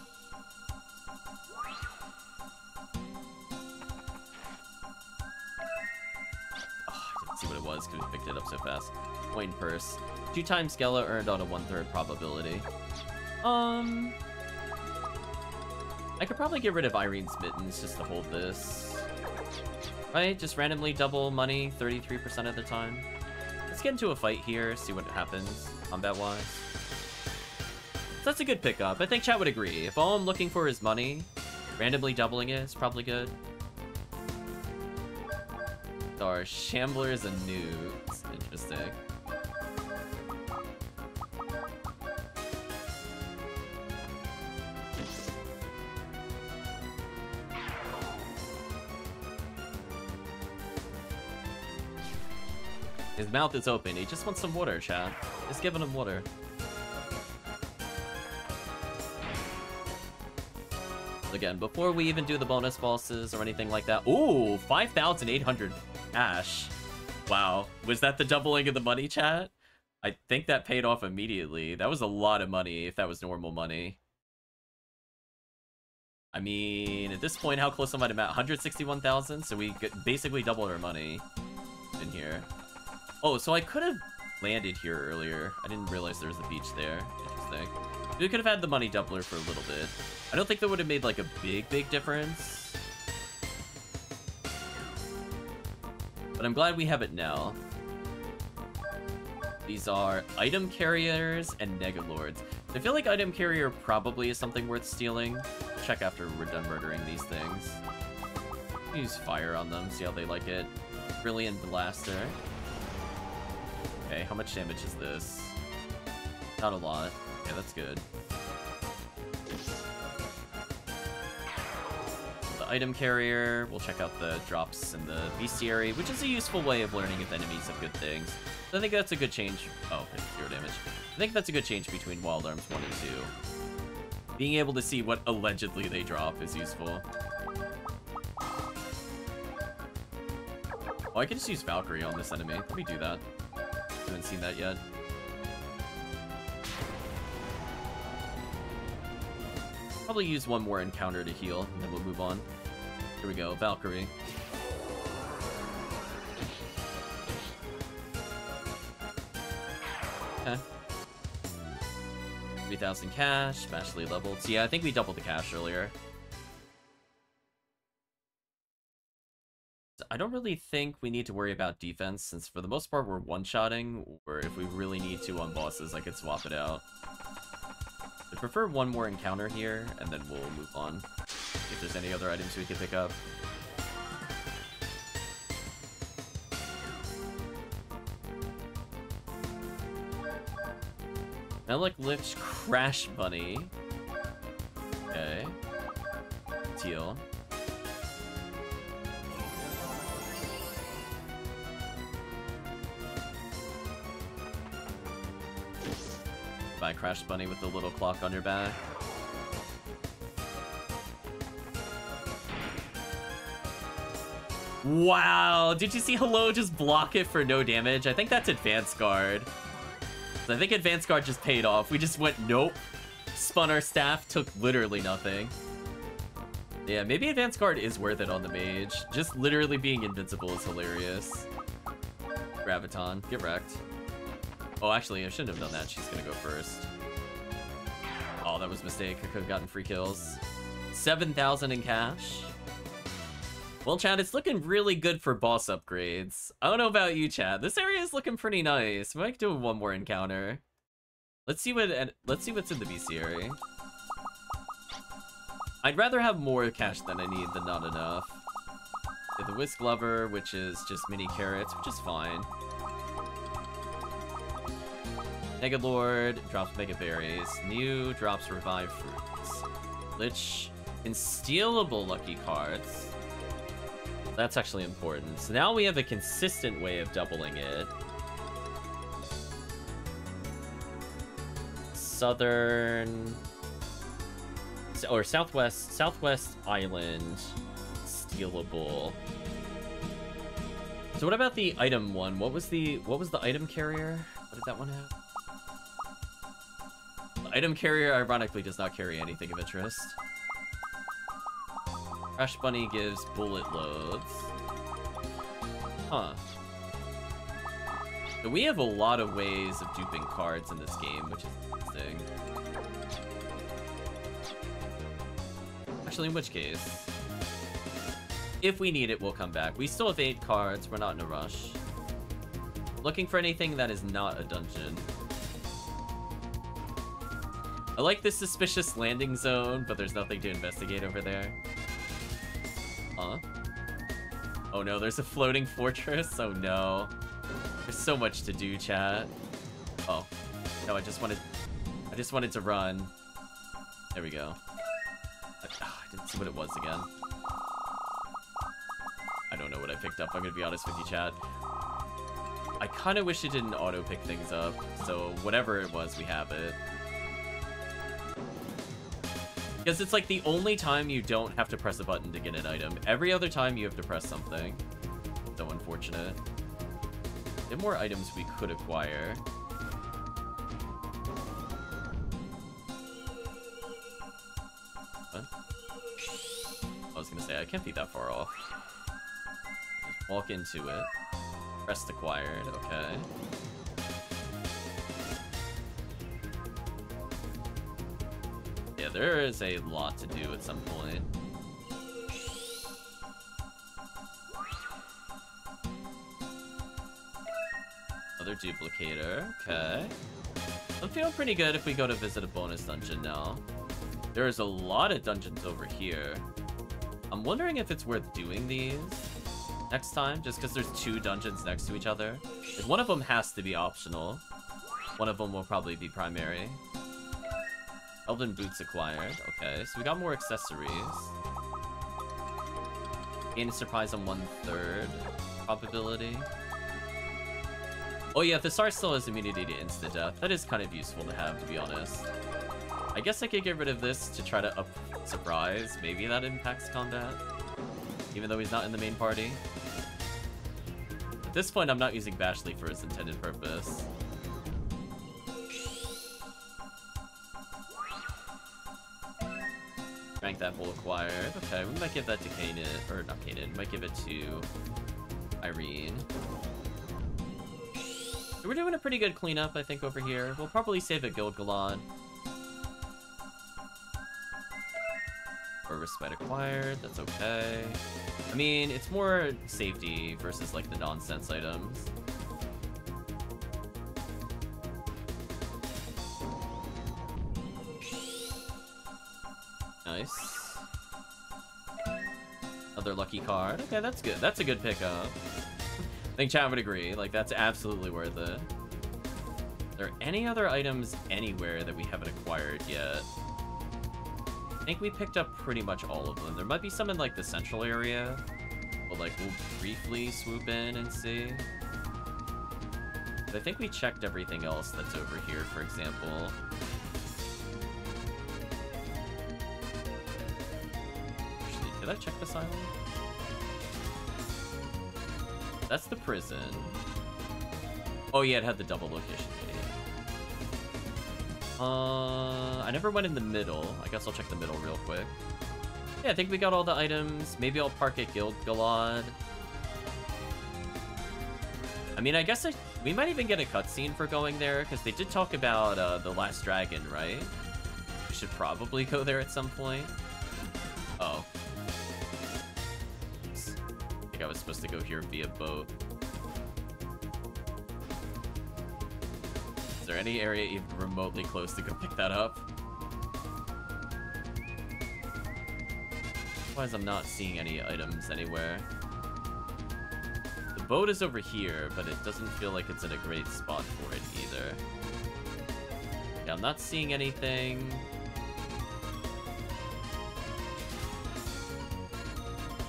Was it up so fast. Coin purse. Two times Gella earned on a one-third probability. Um... I could probably get rid of Irene's Mittens just to hold this. Right? Just randomly double money 33% of the time. Let's get into a fight here, see what happens, combat-wise. That's a good pickup. I think chat would agree. If all I'm looking for is money, randomly doubling it is probably good. Our Shamblers and Newts. Interesting. His mouth is open. He just wants some water, chat. Just giving him water. Again, before we even do the bonus bosses or anything like that. Ooh, 5,800 cash. Wow. Was that the doubling of the money, chat? I think that paid off immediately. That was a lot of money if that was normal money. I mean, at this point, how close am I to Matt? 161,000? So we basically doubled our money in here. Oh, so I could have landed here earlier. I didn't realize there was a beach there. Interesting. We could have had the money doubler for a little bit. I don't think that would have made like a big, big difference. But I'm glad we have it now. These are item carriers and Mega Lords. I feel like item carrier probably is something worth stealing. Check after we're done murdering these things. Use fire on them, see how they like it. Brilliant blaster. Okay, how much damage is this? Not a lot. Yeah, that's good. Item carrier, we'll check out the drops in the bestiary, which is a useful way of learning if enemies have good things. So I think that's a good change. Oh, okay, damage. I think that's a good change between Wild Arms 1 and 2. Being able to see what allegedly they drop is useful. Oh, I can just use Valkyrie on this enemy. Let me do that. Haven't seen that yet. Probably use one more encounter to heal, and then we'll move on. Here we go, Valkyrie. Okay. 3,000 cash, Mashley leveled. So yeah, I think we doubled the cash earlier. I don't really think we need to worry about defense, since for the most part we're one-shotting, or if we really need to on bosses, I could swap it out. I prefer one more encounter here, and then we'll move on. If there's any other items we can pick up. Melik Lich Crash Bunny. Okay. Teal. Buy Crash Bunny with the little clock on your back. Wow, did you see Hello just block it for no damage? I think that's Advanced Guard. I think Advanced Guard just paid off. We just went, nope. Spun our staff, took literally nothing. Yeah, maybe Advanced Guard is worth it on the mage. Just literally being invincible is hilarious. Graviton, get wrecked. Oh, actually, I shouldn't have done that. She's gonna go first. Oh, that was mistake. I could have gotten free kills. 7,000 in cash. Well, Chad, it's looking really good for boss upgrades. I don't know about you, Chad. This area is looking pretty nice. We might do one more encounter. Let's see what let's see what's in the bestiary. I'd rather have more cash than I need than not enough. the Whisk Lover, which is just mini carats, which is fine. Mega Lord drops Mega Berries. New drops Revive Fruits. Lich Instealable Lucky Cards. That's actually important. So now we have a consistent way of doubling it. Southern... Or Southwest... Southwest Island. Stealable. So what about the item one? What was the... What was the item carrier? What did that one have? The item carrier, ironically, does not carry anything of interest. Crash Bunny gives bullet loads. Huh. So we have a lot of ways of duping cards in this game, which is interesting. Actually, in which case, if we need it, we'll come back. We still have eight cards. We're not in a rush. Looking for anything that is not a dungeon. I like this suspicious landing zone, but there's nothing to investigate over there. Huh? Oh no, there's a floating fortress? Oh no. There's so much to do, chat. Oh. No, I just wanted... I just wanted to run. There we go. I, oh, I didn't see what it was again. I don't know what I picked up, I'm gonna be honest with you, chat. I kind of wish it didn't auto-pick things up, so whatever it was, we have it. Because it's like the only time you don't have to press a button to get an item. Every other time you have to press something. So unfortunate. There more items we could acquire. What? I was gonna say, I can't be that far off. Just walk into it. Press acquired, okay. There is a lot to do at some point. Another duplicator, okay. I'm feeling pretty good if we go to visit a bonus dungeon now. There's a lot of dungeons over here. I'm wondering if it's worth doing these next time, just because there's two dungeons next to each other. If one of them has to be optional. One of them will probably be primary. Elven boots acquired. Okay, so we got more accessories. Gain a surprise on one third probability. Oh yeah, Thesaur still has immunity to insta-death. That is kind of useful to have, to be honest. I guess I could get rid of this to try to up surprise. Maybe that impacts combat. Even though he's not in the main party. At this point, I'm not using Bashley for its intended purpose. Strength Apple acquired. Okay, we might give that to Kanan, or not Kanan, might give it to Irene. So we're doing a pretty good cleanup, I think, over here. We'll probably save a Guild Galad. Or respite acquired, that's okay. I mean, it's more safety versus like the nonsense items. Card. Okay, that's good. That's a good pickup. I think Chad would agree. Like, that's absolutely worth it. Are there any other items anywhere that we haven't acquired yet? I think we picked up pretty much all of them. There might be some in, like, the central area. But, like, we'll briefly swoop in and see. But I think we checked everything else that's over here, for example. Actually, did I check this island? That's the prison. Oh yeah, it had the double location. Uh, I never went in the middle. I guess I'll check the middle real quick. Yeah, I think we got all the items. Maybe I'll park at Guild Galad. I mean, I guess I, we might even get a cutscene for going there, because they did talk about uh, the Last Dragon, right? We should probably go there at some point. Oh. Supposed to go here via boat. Is there any area even remotely close to go pick that up? Otherwise, I'm not seeing any items anywhere. The boat is over here, but it doesn't feel like it's in a great spot for it either. Yeah, I'm not seeing anything.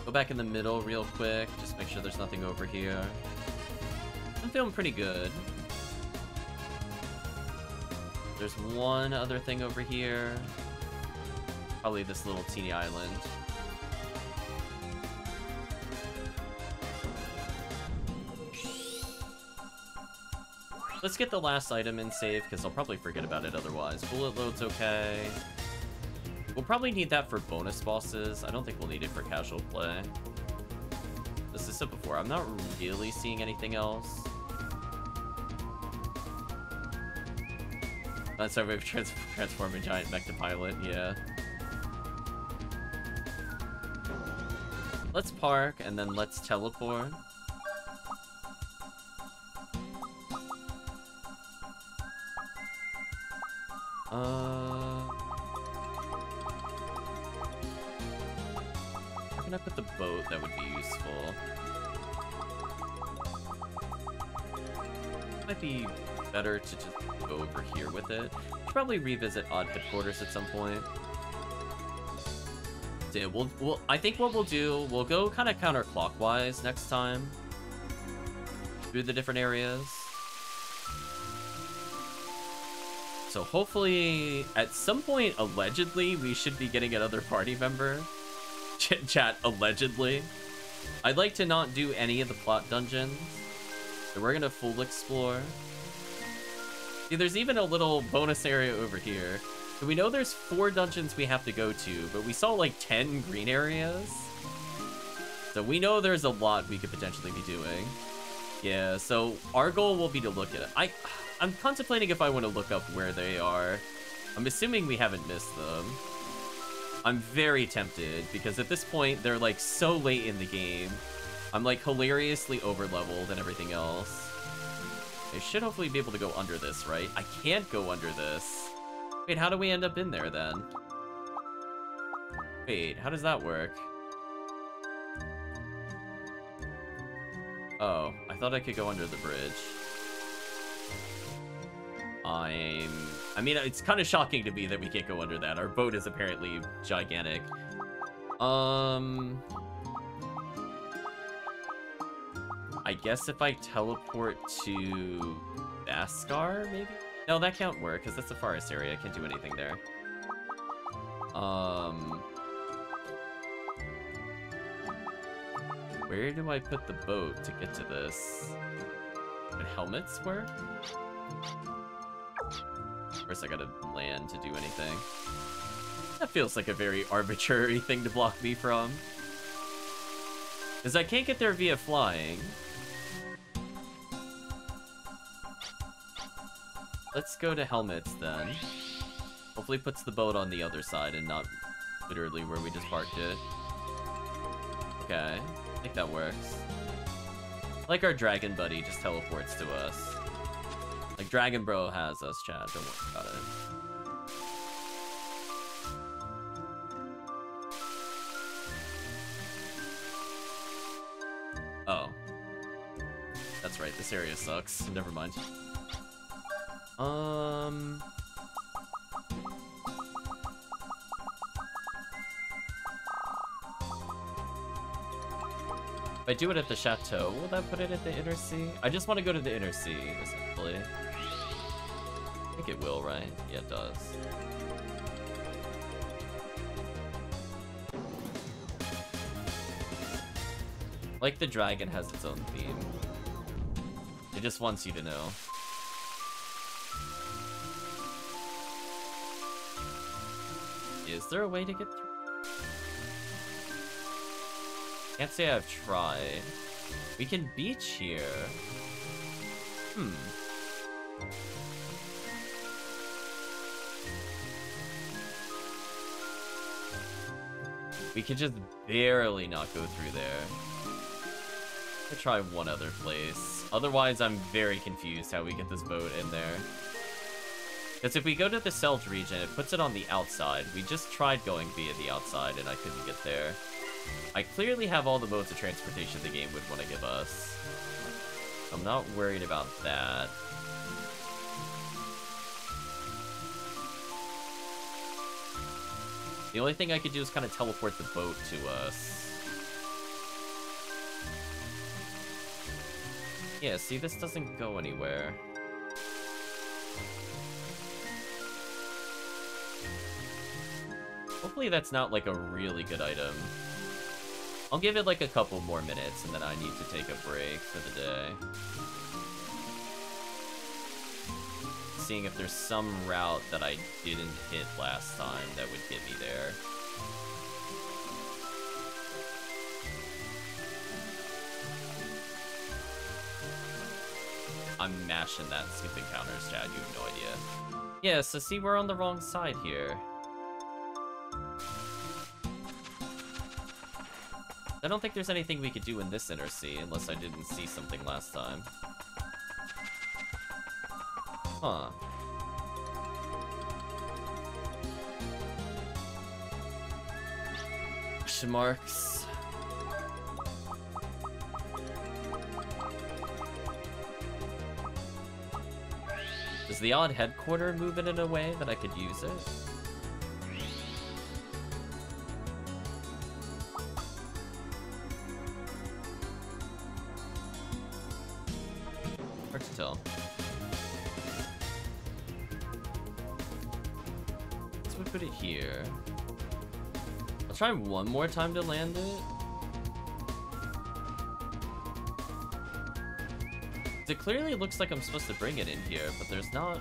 Go back in the middle real quick, make sure there's nothing over here. I'm feeling pretty good. There's one other thing over here. Probably this little teeny island. Let's get the last item in save, because I'll probably forget about it otherwise. Bullet load's okay. We'll probably need that for bonus bosses. I don't think we'll need it for casual play. This before, I'm not really seeing anything else. That's our way of trans transforming giant mech to pilot, yeah. Let's park, and then let's teleport. Uh... Where can I put the boat that would be useful? Might be better to just go over here with it. Should probably revisit Odd Headquarters at some point. So we'll, we'll, I think what we'll do, we'll go kind of counterclockwise next time. Through the different areas. So hopefully, at some point, allegedly, we should be getting another party member. <laughs> Ch chat, allegedly. I'd like to not do any of the plot dungeons. So we're gonna full explore. See, there's even a little bonus area over here. So we know there's four dungeons we have to go to, but we saw like 10 green areas. So we know there's a lot we could potentially be doing. Yeah, so our goal will be to look at it. I, I'm contemplating if I want to look up where they are. I'm assuming we haven't missed them. I'm very tempted, because at this point, they're like so late in the game. I'm like hilariously over leveled and everything else. I should hopefully be able to go under this, right? I can't go under this. Wait, how do we end up in there then? Wait, how does that work? Oh, I thought I could go under the bridge. I'm I mean, it's kind of shocking to me that we can't go under that. Our boat is apparently gigantic. Um... I guess if I teleport to Baskar, maybe? No, that can't work, because that's the forest area. I can't do anything there. Um... Where do I put the boat to get to this? Would Halmetz work? Course I gotta land to do anything. That feels like a very <laughs> arbitrary thing to block me from. Because I can't get there via flying. Let's go to Halmetz then. Hopefully puts the boat on the other side and not literally where we just parked it. Okay, I think that works. Like our dragon buddy just teleports to us. Like Dragon Bro has us, chat. Don't worry about it. Oh. That's right, this area sucks. Never mind. Um... If I do it at the chateau, will that put it at the inner sea? I just want to go to the inner sea, essentially. I think it will, right? Yeah, it does. Like the dragon has its own theme. It just wants you to know. Is there a way to get through? Can't say I've tried. We can beach here. Hmm. We could just barely not go through there. i try one other place. Otherwise, I'm very confused how we get this boat in there. Because if we go to the Selge region, it puts it on the outside. We just tried going via the outside, and I couldn't get there. I clearly have all the modes of transportation the game would want to give us. I'm not worried about that. The only thing I could do is kind of teleport the boat to us. Yeah, see, this doesn't go anywhere. Hopefully that's not like a really good item. I'll give it like a couple more minutes and then I need to take a break for the day. Seeing if there's some route that I didn't hit last time that would get me there. I'm mashing that skipping counters, Chad, you have no idea. Yeah, so see, we're on the wrong side here. I don't think there's anything we could do in this inner sea, unless I didn't see something last time. Huh. Marks. Does the odd headquarter move it in a way that I could use it? Try one more time to land it. It clearly looks like I'm supposed to bring it in here, but there's not...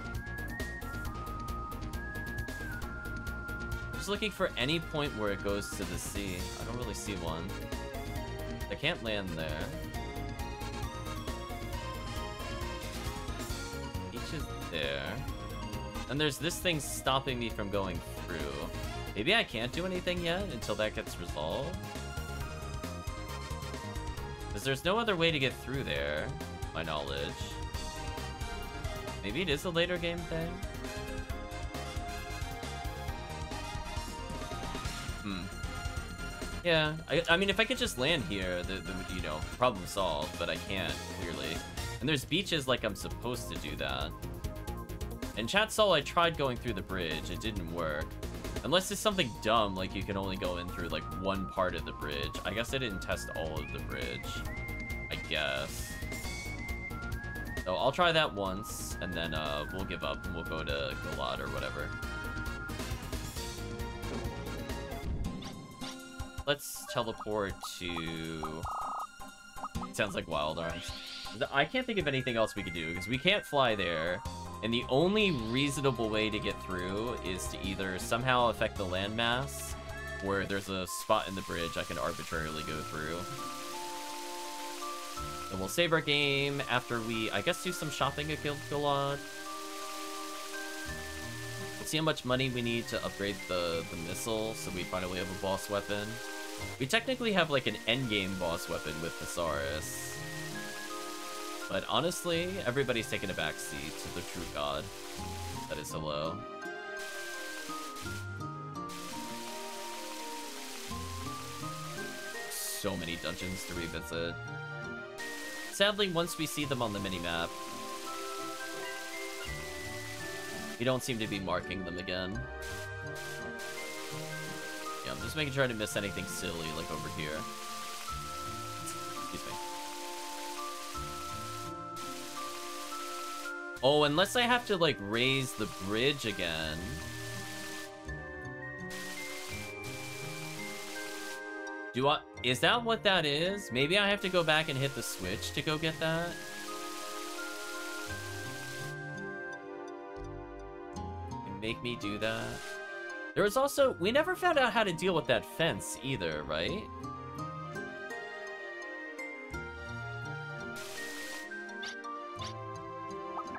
I'm just looking for any point where it goes to the sea. I don't really see one. I can't land there. Each is there. And there's this thing stopping me from going through. Maybe I can't do anything yet until that gets resolved? Because there's no other way to get through there, my knowledge. Maybe it is a later game thing? Hmm. Yeah, I, I mean, if I could just land here, the, the, you know, problem solved, but I can't, clearly. And there's beaches like I'm supposed to do that. And chat saw I tried going through the bridge. It didn't work. Unless it's something dumb, like you can only go in through like one part of the bridge. I guess I didn't test all of the bridge. I guess. So I'll try that once, and then uh, we'll give up and we'll go to Galad or whatever. Let's teleport to... sounds like Wild Arms. <laughs> I can't think of anything else we could do, because we can't fly there. And the only reasonable way to get through is to either somehow affect the landmass, where there's a spot in the bridge I can arbitrarily go through. And we'll save our game after we, I guess, do some shopping at Guild Galad. We'll see how much money we need to upgrade the, the missile, so we finally have a boss weapon. We technically have, like, an endgame boss weapon with Thesaurus. But honestly, everybody's taking a backseat to the true god. That is hello. So many dungeons to revisit. Sadly, once we see them on the minimap, we don't seem to be marking them again. Yeah, I'm just making sure I didn't miss anything silly, like over here. Oh, unless I have to, like, raise the bridge again. Do I... Is that what that is? Maybe I have to go back and hit the switch to go get that? Make me do that? There was also... We never found out how to deal with that fence either, right?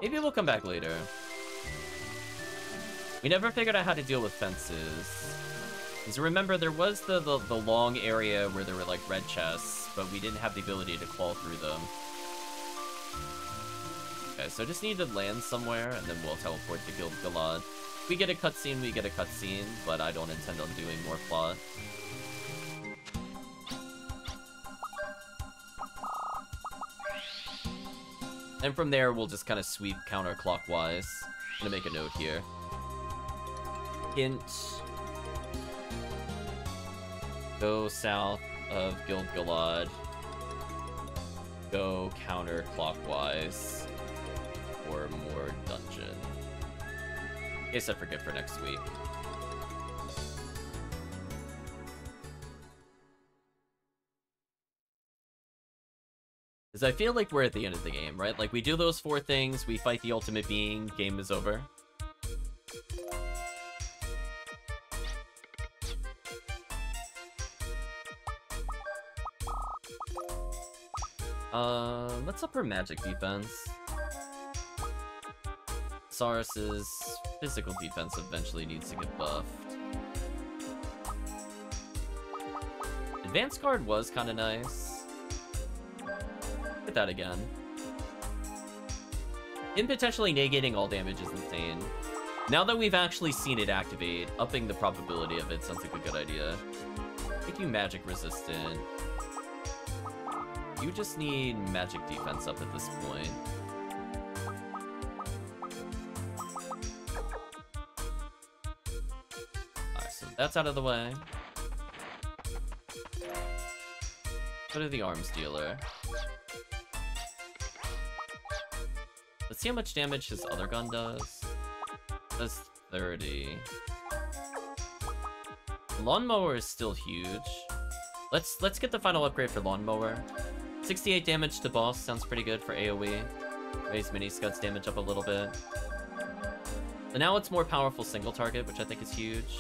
Maybe we'll come back later. We never figured out how to deal with fences. Because remember, there was the, the, the long area where there were like red chests, but we didn't have the ability to claw through them. Okay, so I just need to land somewhere, and then we'll teleport to Guild Galad. we get a cutscene, we get a cutscene, but I don't intend on doing more plot. And from there, we'll just kind of sweep counterclockwise. I'm gonna make a note here. Hint. Go south of Guild Galad. Go counterclockwise or more dungeon. In case I forget for next week. Because I feel like we're at the end of the game, right? Like, we do those four things, we fight the ultimate being, game is over. Uh, let's up her magic defense. Saurus's physical defense eventually needs to get buffed. Advanced guard was kind of nice at that again. Him potentially negating all damage is insane. Now that we've actually seen it activate, upping the probability of it sounds like a good idea. Make you magic resistant. You just need magic defense up at this point. Alright, so that's out of the way. Go to the arms dealer. See how much damage his other gun does. Does 30. Lawnmower is still huge. Let's let's get the final upgrade for Lawnmower. 68 damage to boss sounds pretty good for AoE. Raise Mini Scud's damage up a little bit. So now it's more powerful single target, which I think is huge.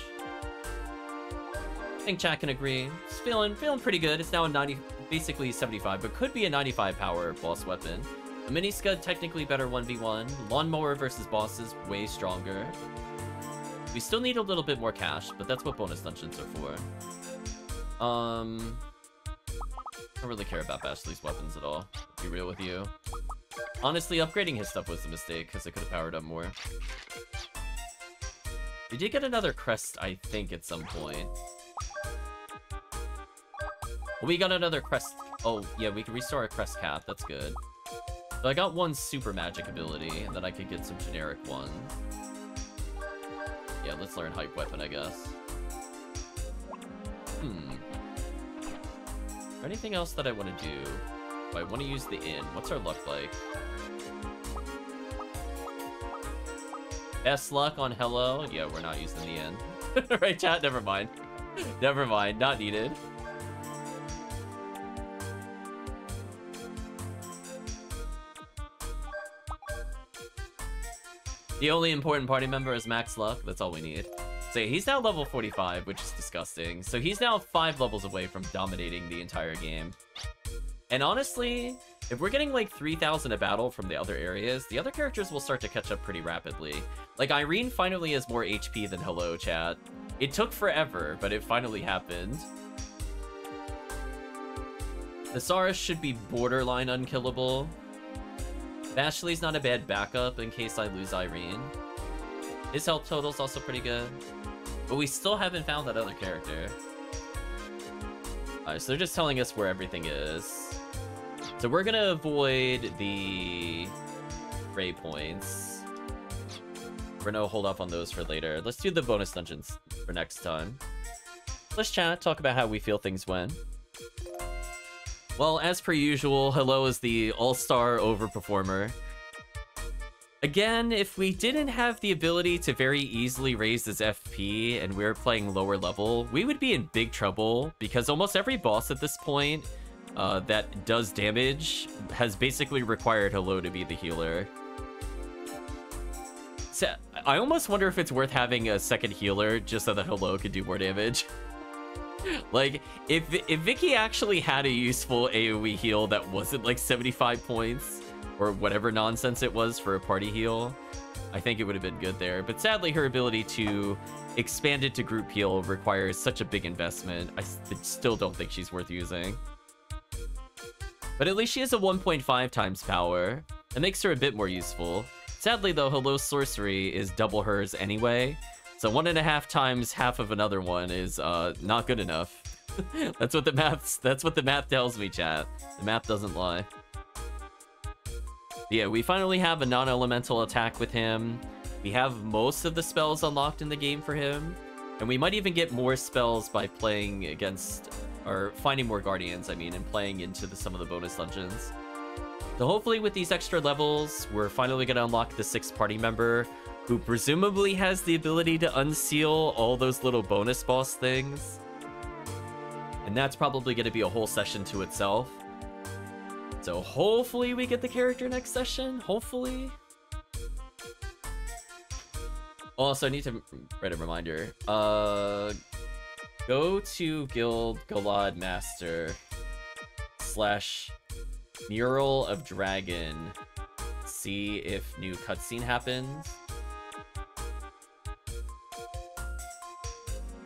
I think chat can agree. It's feeling feeling pretty good. It's now a 90, basically 75, but could be a 95 power boss weapon. The Mini Scud technically better 1v1. Lawnmower versus bosses way stronger. We still need a little bit more cash, but that's what bonus dungeons are for. Um, I don't really care about Bashley's weapons at all, to be real with you. Honestly, upgrading his stuff was a mistake, because I could have powered up more. We did get another crest, I think, at some point. We got another crest. Oh, yeah, we can restore a crest cap. That's good. So I got one super magic ability, and then I could get some generic ones. Yeah, let's learn hype weapon, I guess. Hmm. Anything else that I want to do? I want to use the inn. What's our luck like? Best luck on hello? Yeah, we're not using the inn. <laughs> right, chat? Never mind. <laughs> Never mind. Not needed. The only important party member is Max Luck. That's all we need. So he's now level 45, which is disgusting. So he's now five levels away from dominating the entire game. And honestly, if we're getting like 3,000 a battle from the other areas, the other characters will start to catch up pretty rapidly. Like Irene finally has more HP than Hello Chat. It took forever, but it finally happened. Thesaurus should be borderline unkillable. Bashley's not a bad backup in case I lose Irene. His health total's also pretty good. But we still haven't found that other character. Alright, so they're just telling us where everything is. So we're gonna avoid the ray points. We're gonna hold off on those for later. Let's do the bonus dungeons for next time. Let's chat, talk about how we feel things went. Well, as per usual, Hello is the all-star overperformer. Again, if we didn't have the ability to very easily raise his FP and we were playing lower level, we would be in big trouble because almost every boss at this point uh, that does damage has basically required Hello to be the healer. So, I almost wonder if it's worth having a second healer just so that Hello could do more damage. <laughs> like, if, if Vicky actually had a useful AoE heal that wasn't like 75 points, or whatever nonsense it was for a party heal, I think it would have been good there. But sadly, her ability to expand it to group heal requires such a big investment. I still don't think she's worth using. But at least she has a 1.5 times power. It makes her a bit more useful. Sadly, though, Hello Sorcery is double hers anyway, so one and a half times half of another one is uh, not good enough. <laughs> that's what the math. That's what the math tells me, chat. The math doesn't lie. Yeah, we finally have a non-elemental attack with him. We have most of the spells unlocked in the game for him, and we might even get more spells by playing against or finding more guardians. I mean, and playing into the, some of the bonus dungeons. So hopefully, with these extra levels, we're finally gonna unlock the sixth party member who presumably has the ability to unseal all those little bonus boss things. And that's probably going to be a whole session to itself. So hopefully we get the character next session. Hopefully. Also, I need to write a reminder. Uh, go to Guild Galad Master slash Mural of Dragon. See if new cutscene happens.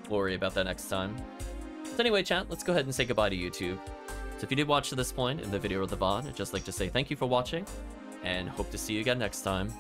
Worry about that next time. So anyway, chat, let's go ahead and say goodbye to YouTube. So if you did watch to this point in the video or the VOD, I'd just like to say thank you for watching, and hope to see you again next time.